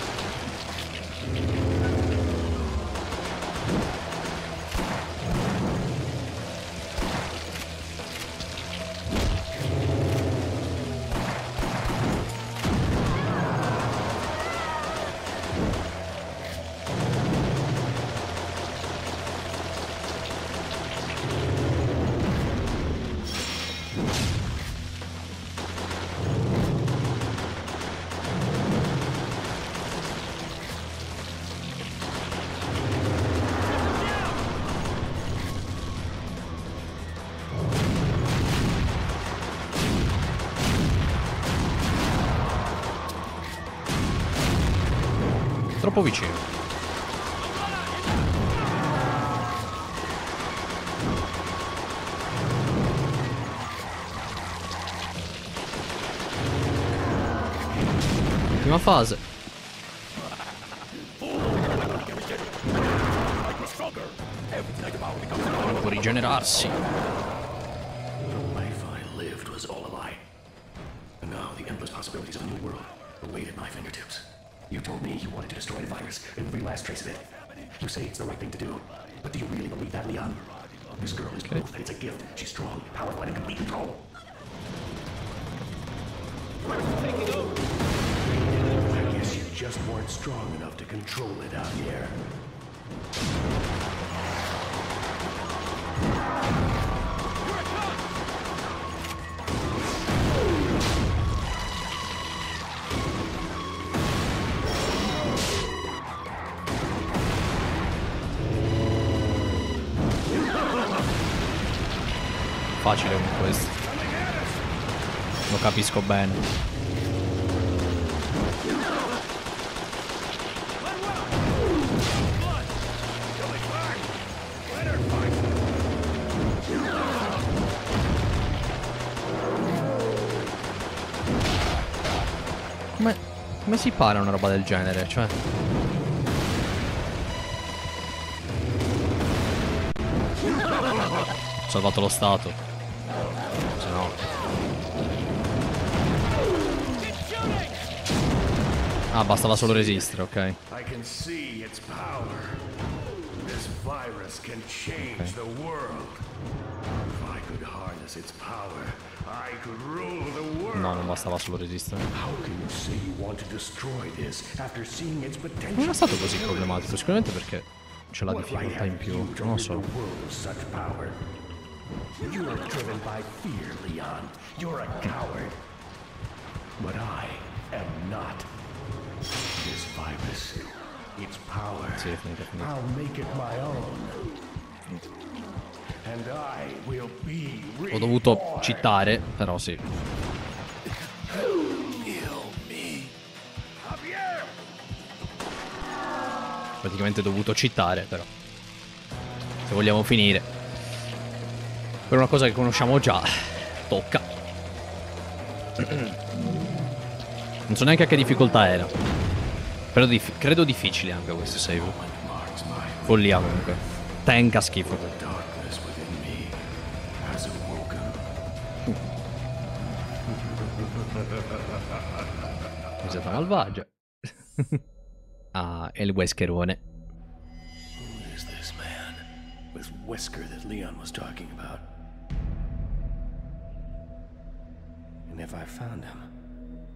passe. Facile con questo. Lo capisco bene. Come, come si para una roba del genere? Cioè... Salvato lo stato. Ah, bastava solo resistere, ok. This virus can change the world. If I could harness its power, I could rule the world. No, non bastava solo resistere. How can you say you want to destroy this after seeing its potential? Non è stato così problematico, sicuramente perché c'è la difficoltà in più. Non lo so. You are driven by fear, Leon. You're a coward. But I am not. Virus, its power. I'll make it my own. And I will be Ho dovuto citare, però sì. Praticamente ho dovuto citare, però. Se vogliamo finire. Per una cosa che conosciamo già. Tocca. <clears throat> Non so neanche a che difficoltà era. Però dif- credo difficile anche questo save. Follia comunque. Tenga schifo. Risata malvagia. <laughs> ah, è il with whisker that Leon was talking about? And if I found him,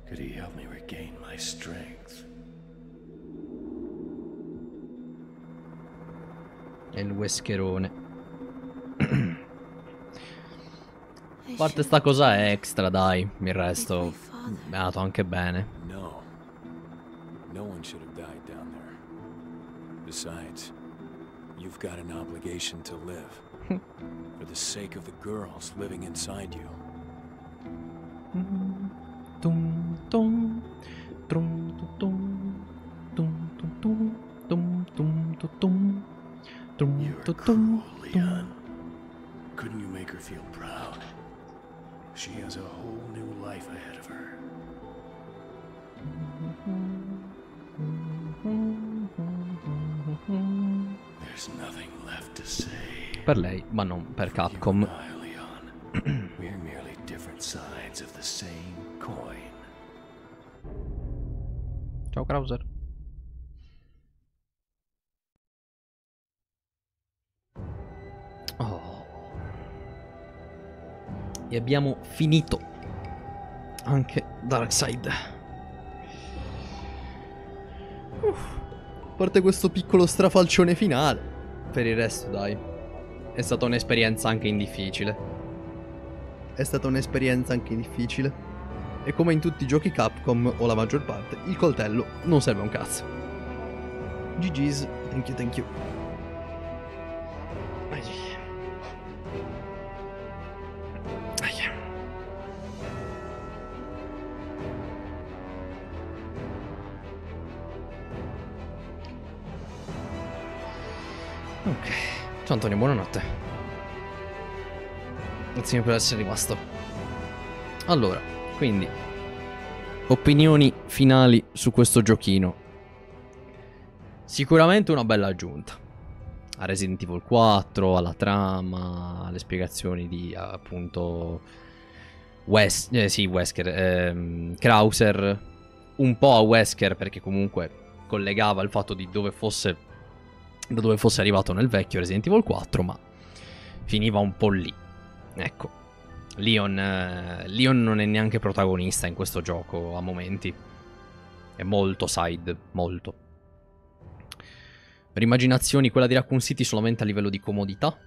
could he help me regain my strength? È il Wescherone. <clears throat> A parte sta cosa extra, dai. Il resto è andato anche bene. No. No one should have died down there. Besides, you've got an obligation to live. <laughs> for the sake of the girls living inside you. Tum tum tum You're tum cruel, Leon. Couldn't you make her feel proud? She has a whole new life ahead of her. There's nothing left to say. Per lei, ma non per Capcom. You and I, Leon. We're merely different sides of the same coin. Ciao Krauser. E abbiamo finito. Anche Darkseid. A parte questo piccolo strafalcione finale. Per il resto, dai. È stata un'esperienza anche difficile. È stata un'esperienza anche difficile. E come in tutti i giochi Capcom, o la maggior parte, il coltello non serve a un cazzo. GG's, thank you, thank you. Ciao Antonio, buonanotte. Grazie per essere rimasto. Allora, quindi, opinioni finali su questo giochino. Sicuramente una bella aggiunta. A Resident Evil 4, alla trama, alle spiegazioni di appunto Wes eh, sì, Wesker, ehm, Krauser, un po' a Wesker perché comunque collegava il fatto di dove fosse da dove fosse arrivato nel vecchio Resident Evil 4, ma finiva un po' lì. Ecco, Leon, eh, Leon non è neanche protagonista in questo gioco a momenti. È molto side, molto. Per immaginazioni, quella di Raccoon City solamente a livello di comodità,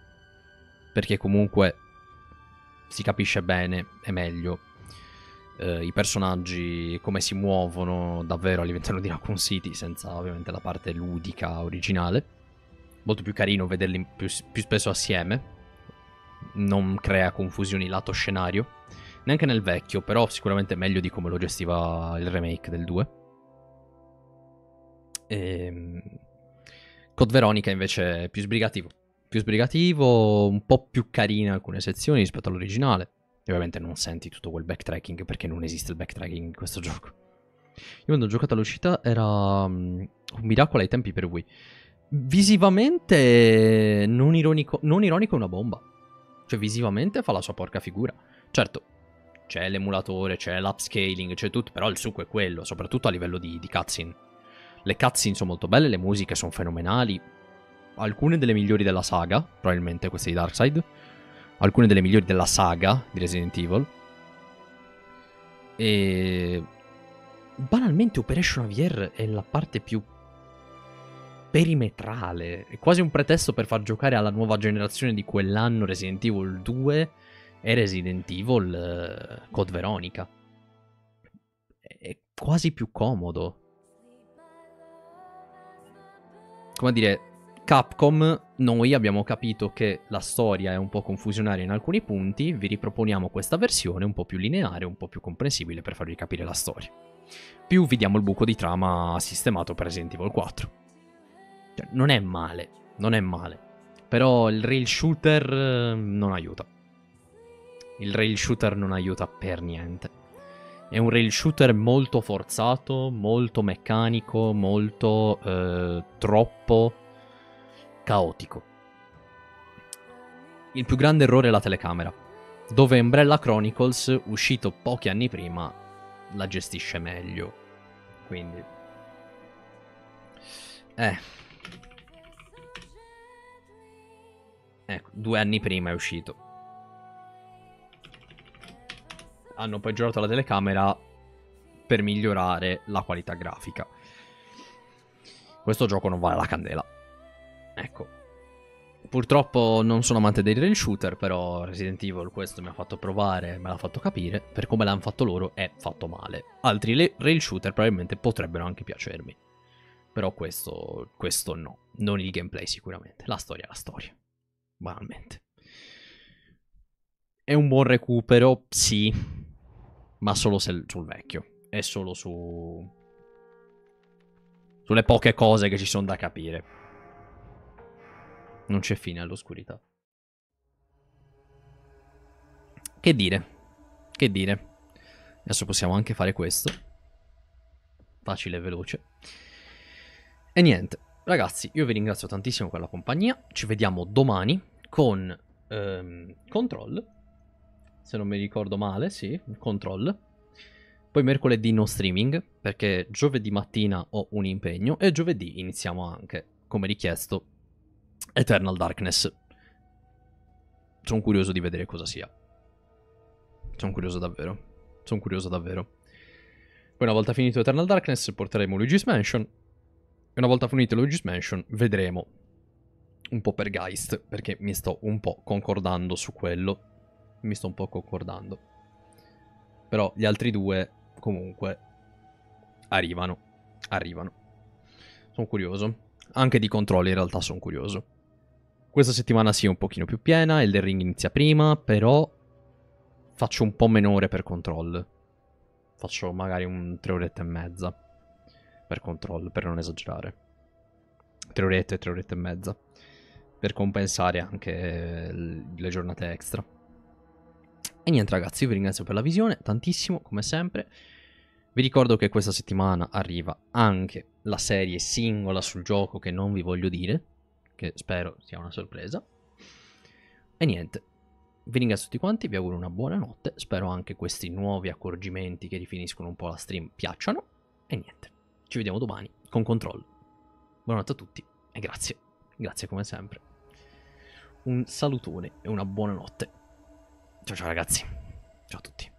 perché comunque si capisce bene, è meglio. Eh, I personaggi, come si muovono davvero all'interno di Raccoon City, senza ovviamente la parte ludica originale molto più carino vederli più, più spesso assieme. Non crea confusioni lato scenario. Neanche nel vecchio, però sicuramente meglio di come lo gestiva il remake del 2. E... Code Veronica invece è più sbrigativo. Più sbrigativo, un po' più carina in alcune sezioni rispetto all'originale. E ovviamente non senti tutto quel backtracking perché non esiste il backtracking in questo <laughs> gioco. Io quando ho giocato all'uscita era um, un miracolo ai tempi per Wii. Visivamente non ironico, non ironico è una bomba. Cioè visivamente fa la sua porca figura. Certo, c'è l'emulatore, c'è l'upscaling, c'è tutto, però il succo è quello, soprattutto a livello di, di cutscene. Le cutscene sono molto belle, le musiche sono fenomenali. Alcune delle migliori della saga, probabilmente queste di Darkseid. Alcune delle migliori della saga di Resident Evil. E... Banalmente Operation VR è la parte più perimetrale. È quasi un pretesto per far giocare alla nuova generazione di quell'anno Resident Evil 2 e Resident Evil uh, Code Veronica. È quasi più comodo. Come dire, Capcom, noi abbiamo capito che la storia è un po' confusionaria in alcuni punti, vi riproponiamo questa versione un po' più lineare, un po' più comprensibile per farvi capire la storia. Più vi diamo il buco di trama sistemato per Resident Evil 4. Cioè, non è male, non è male. Però il rail shooter eh, non aiuta. Il rail shooter non aiuta per niente. È un rail shooter molto forzato, molto meccanico, molto eh, troppo caotico. Il più grande errore è la telecamera, dove Umbrella Chronicles, uscito pochi anni prima, la gestisce meglio. Quindi... Eh, Ecco, due anni prima è uscito. Hanno peggiorato la telecamera per migliorare la qualità grafica. Questo gioco non vale la candela. Ecco. Purtroppo non sono amante dei rail shooter, però Resident Evil questo mi ha fatto provare, me l'ha fatto capire. Per come l'hanno fatto loro è fatto male. Altri rail shooter probabilmente potrebbero anche piacermi. Però questo, questo no. Non il gameplay sicuramente. La storia è la storia banalmente. È un buon recupero, sì, ma solo se, sul vecchio. È solo su... sulle poche cose che ci sono da capire. Non c'è fine all'oscurità. Che dire? Che dire? Adesso possiamo anche fare questo. Facile e veloce. E niente. Ragazzi, io vi ringrazio tantissimo per la compagnia. Ci vediamo domani con ehm, Control. Se non mi ricordo male, sì, Control. Poi mercoledì no streaming, perché giovedì mattina ho un impegno e giovedì iniziamo anche, come richiesto, Eternal Darkness. Sono curioso di vedere cosa sia. Sono curioso davvero. Sono curioso davvero. Poi una volta finito Eternal Darkness porteremo Luigi's Mansion una volta finito Luigi's Mansion vedremo un po' per Geist, perché mi sto un po' concordando su quello. Mi sto un po' concordando. Però gli altri due comunque arrivano. Arrivano. Sono curioso. Anche di controlli in realtà sono curioso. Questa settimana sì è un pochino più piena, The Ring inizia prima, però faccio un po' meno ore per control. Faccio magari un 3 orette e mezza per controllo, per non esagerare. Tre orette, tre orette e mezza. per compensare anche le giornate extra. E niente ragazzi, io vi ringrazio per la visione, tantissimo come sempre. Vi ricordo che questa settimana arriva anche la serie singola sul gioco che non vi voglio dire, che spero sia una sorpresa. E niente, vi ringrazio tutti quanti, vi auguro una buona notte, spero anche questi nuovi accorgimenti che rifiniscono un po' la stream piacciono. E niente, ci vediamo domani con controllo. Buonanotte a tutti e grazie, grazie come sempre. Un salutone e una buona notte. Ciao ciao ragazzi, ciao a tutti.